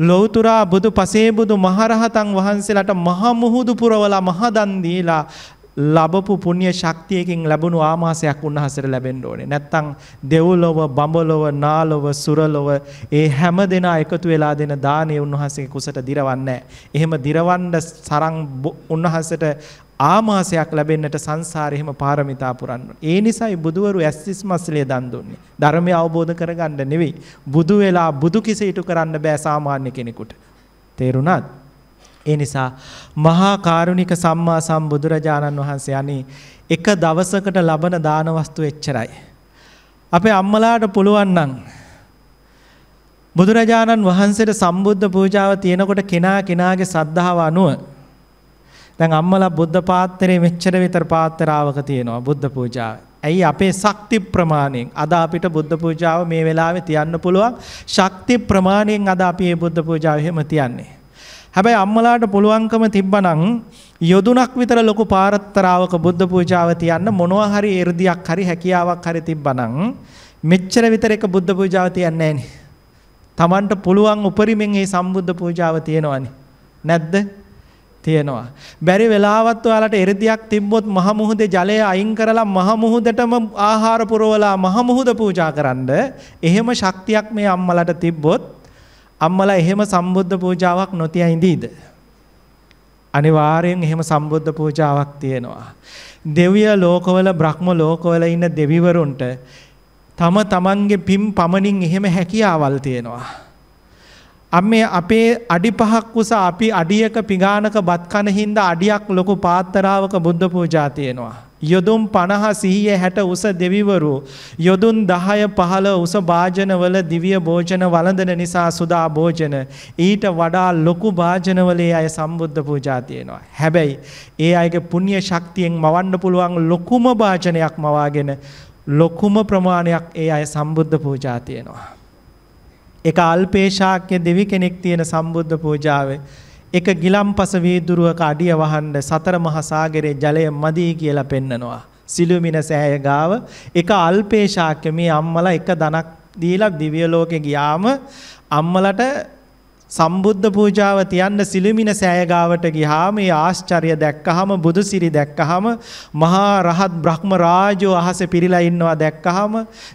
ලෞතුරා බුදු පසේ බුදු මහරහතන් වහන්සේලාට මහ මුහුදු පුරවලා මහ දන් දීලා ලැබපු පුණ්‍ය ශක්තියකින් ලැබුණු ආමාසයක් උන්වහන්සේට ලැබෙන්න ඕනේ. නැත්තම් දෙව්ලොව, බඹලොව, නාලොව, සුරලොව ඒ හැම දෙනා එකතු වෙලා දෙන දාණය උන්වහන්සේගේ කුසට දිරවන්නේ එහෙම දිරවන්න සරං උන්වහන්සේට ආමාසයක් ලැබෙන්නට සංසාරේ එහෙම පාරමිතා පුරන්න. ඒ නිසායි බුදුවරු ඇස්සිස් මස්ලේ දන් දුන්නේ. ධර්මය අවබෝධ කරගන්න නෙවෙයි. බුදු වෙලා බුදු කිසීටු කරන්න බෑ සාමාන්‍ය කෙනෙකුට. තේරුණාද? ඒ නිසා මහා කාරුණික සම්මා සම්බුදුරජාණන් වහන්සේ අනේ එක දවසකට ලබන දාන වස්තු එච්චරයි. අපේ අම්මලාට පුළුවන් නම් බුදුරජාණන් වහන්සේට සම්බුද්ධ පූජාව තියෙනකොට කෙනා කෙනාගේ සද්ධාව අනුව දැන් අම්මලා බුද්ධ පාත්‍රයේ මෙච්චර විතර පාත්‍රාවක තියෙනවා බුද්ධ පූජාව. ඇයි අපේ ශක්ති ප්‍රමාණයෙන් අද අපිට බුද්ධ පූජාව මේ වෙලාවේ තියන්න පුළුවන් ශක්ති ප්‍රමාණයෙන් අද අපි මේ බුද්ධ පූජාව එහෙම තියන්නේ. හැබැයි අම්මලාට පුළුවන්කම තිබ්බනම් යොදුනක් විතර ලොකු පාරත්තරාවක බුද්ධ පූජාව තියන්න මොනවා හරි එර්දියක් හරි හැකියාවක් හරි තිබ්බනම් මෙච්චර විතර එක බුද්ධ පූජාව තියන්නේ නැහනේ. Tamanට පුළුවන් උපරිමෙන් මේ සම්බුද්ධ පූජාව තියෙනවනේ. නැද්ද? තියෙනවා. බැරි වෙලාවත් ඔයාලට එ르දියක් තිබ්බොත් මහ මුහුදේ ජලය අයින් කරලා මහ මුහුදටම ආහාර පුරවලා මහ මුහුද පූජා කරන්න එහෙම ශක්තියක් මේ අම්මලට තිබ්බොත් අම්මලා එහෙම සම්බුද්ධ පූජාවක් නොතිය ඉඳීද? අනිවාර්යෙන් එහෙම සම්බුද්ධ පූජාවක් තියෙනවා. දෙවිය ලෝකවල බ්‍රහ්ම ලෝකවල ඉන්න දෙවිවරුන්ට තම තමන්ගේ පින් පමණින් එහෙම හැකියාවල් තියෙනවා. අම්මේ අපේ අඩි පහක් උස අපි අඩියක පිගානක බත් කන හින්දා අඩියක් ලොකු පාත්තරාවක බුද්ධ පූජා තියෙනවා. යොදුන් 50 100 60 උස දෙවිවරු යොදුන් 10 15 උස භාජනවල දිව්‍ය භෝජන වළඳන නිසා සුදා භෝජන ඊට වඩා ලොකු භාජනවලේ අය සම්බුද්ධ පූජා තියෙනවා. හැබැයි ඒ අයගේ පුණ්‍ය ශක්තියෙන් මවන්න පුළුවන් ලොකුම භාජනයක් මවාගෙන ලොකුම ප්‍රමාණයක් ඒ අය සම්බුද්ධ පූජා තියෙනවා. එක අල්පේශාක්‍ය දෙවි කෙනෙක් තියෙන සම්බුද්ධ පූජාවේ එක ගිලම්පස වීදුරුවක අඩිය වහන්න සතර මහා සාගරයේ ජලය මදි කියලා පෙන්නනවා. සිළුමින සෑය ගාව එක අල්පේශාක්‍ය මේ අම්මලා එක දනක් දීලා දිව්‍ය ලෝකේ ගියාම අම්මලට සම්බුද්ධ පූජාව තියන්න සිළුමින සෑය ගාවට ගියාම මේ ආශ්චර්ය දැක්කහම බුදුසිරි දැක්කහම මහා රහත් බ්‍රහ්ම රාජෝ අහසේ පිරීලා ඉන්නවා දැක්කහම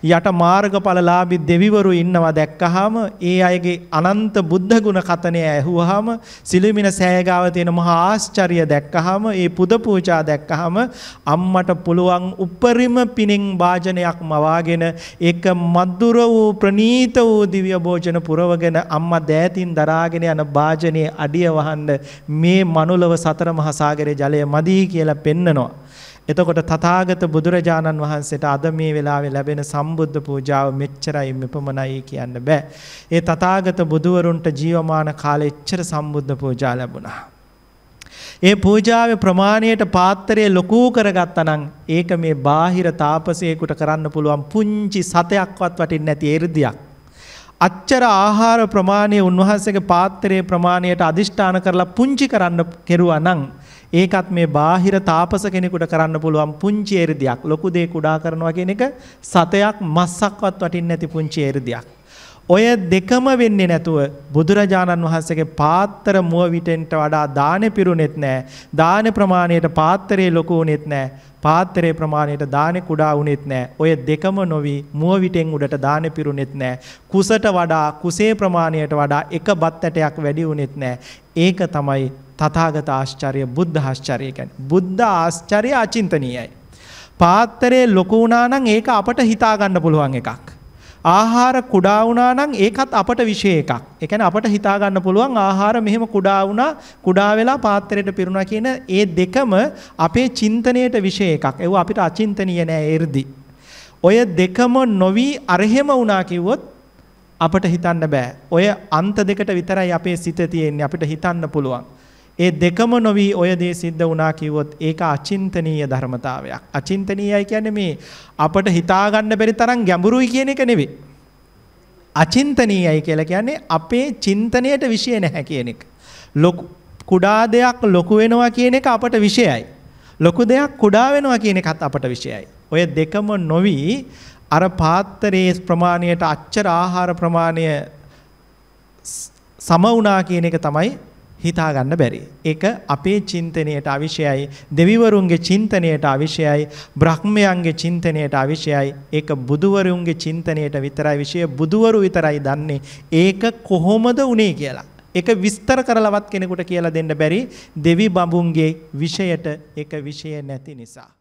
යට මාර්ගඵලලාභී දෙවිවරු ඉන්නවා දැක්කහම ඒ අයගේ අනන්ත බුද්ධ ගුණ කතනය ඇහුවාම සිළුමින සෑය ගාව තියෙන මහා ආශ්චර්ය දැක්කහම ඒ පුද පූජා දැක්කහම අම්මට පුළුවන් උපරිම පිණින් වාජනයක් මවාගෙන ඒක මధుර වූ ප්‍රනීත වූ දිව්‍ය භෝජන පුරවගෙන අම්මා දෑතින් දර දරාගෙන යන වාජනයේ අඩිය වහන්න මේ මනුලව සතර මහා සාගරයේ ජලය මදි කියලා පෙන්නනවා. එතකොට තථාගත බුදුරජාණන් වහන්සේට අද මේ වෙලාවේ ලැබෙන සම්බුද්ධ පූජාව මෙච්චරයි මෙපමණයි කියන්න බෑ. ඒ තථාගත බුදුවරුන්ට ජීවමාන කාලේ එච්චර සම්බුද්ධ පූජා ලැබුණා. ඒ පූජාවේ ප්‍රමාණයට පාත්‍රය ලොකු කරගත්තා නම් ඒක මේ බාහිර තාපසයෙකුට කරන්න පුළුවන් පුංචි සතයක්වත් වටින්නේ නැති එ르දියක්. අච්චර ආහාර ප්‍රමාණය උන්වහන්සේගේ පාත්‍රයේ ප්‍රමාණයට අදිෂ්ඨාන කරලා පුංචි කරන්න කෙරුවා නම් ඒකත් මේ බාහිර තාපස කෙනෙකුට කරන්න පුළුවන් පුංචි එරිදියක් ලොකු දේ කුඩා කරනවා කියන එක සතයක් මස්සක්වත් වටින්නේ නැති පුංචි එරිදියක් ඔය දෙකම වෙන්නේ නැතුව බුදුරජාණන් වහන්සේගේ පාත්‍ර මුව විටෙන්ට වඩා දානෙ පිරුණෙත් නැහැ. දානෙ ප්‍රමාණයට පාත්‍රයේ ලොකු වුණෙත් නැහැ. පාත්‍රයේ ප්‍රමාණයට දානෙ කුඩා වුණෙත් නැහැ. ඔය දෙකම නොවි මුව විටෙන් උඩට දානෙ පිරුණෙත් නැහැ. කුසට වඩා කුසේ ප්‍රමාණයට වඩා එක බත් ඇටයක් වැඩි වුණෙත් නැහැ. ඒක තමයි තථාගත ආශ්චර්ය බුද්ධ ආශ්චර්ය කියන්නේ. බුද්ධ ආශ්චර්ය අචින්තනීයයි. පාත්‍රයේ ලොකු වුණා නම් ඒක අපට හිතා ගන්න පුළුවන් එකක්. ආහාර කුඩා වුණා නම් ඒකත් අපට විශේෂ එකක්. ඒ කියන්නේ අපට හිතා ගන්න පුළුවන් ආහාර මෙහෙම කුඩා වුණා කුඩා වෙලා පාත්‍රයට පිරුණා කියන ඒ දෙකම අපේ චින්තනයේට විශේෂ එකක්. ඒව අපිට අචින්තනීය නෑ එර්දි. ඔය දෙකම නොවි අරහෙම වුණා කිව්වොත් අපට හිතන්න බෑ. ඔය අන්ත දෙකට විතරයි අපේ සිත තියෙන්නේ අපිට හිතන්න පුළුවන්. ඒ දෙකම නොවි ඔය දේ සිද්ධ වුණා කිව්වොත් ඒක අචින්තනීය ධර්මතාවයක්. අචින්තනීයයි කියන්නේ මේ අපට හිතා ගන්න බැරි තරම් ගැඹුරුයි කියන එක නෙවෙයි. අචින්තනීයයි කියලා කියන්නේ අපේ චින්තනයට විශේෂ නැහැ කියන එක. ලොකු කුඩා දෙයක් ලොකු වෙනවා කියන එක අපට විශේෂයි. ලොකු දෙයක් කුඩා වෙනවා කියන එකත් අපට විශේෂයි. ඔය දෙකම නොවි අර පාත්‍රයේ ප්‍රමාණයට අච්චර ආහාර ප්‍රමාණය සම වුණා කියන එක තමයි හිතා ගන්න බැරි. ඒක අපේ චින්තනයට අවිෂයයි, දෙවිවරුන්ගේ චින්තනයට අවිෂයයි, බ්‍රහ්මයන්ගේ චින්තනයට අවිෂයයි. ඒක බුදුවරුන්ගේ චින්තනයට විතරයි විෂය බුදුවරු විතරයි දන්නේ. ඒක කොහොමද උනේ කියලා. ඒක විස්තර කරලවත් කෙනෙකුට කියලා දෙන්න බැරි දෙවි බඹුන්ගේ විෂයට ඒක විෂය නැති නිසා.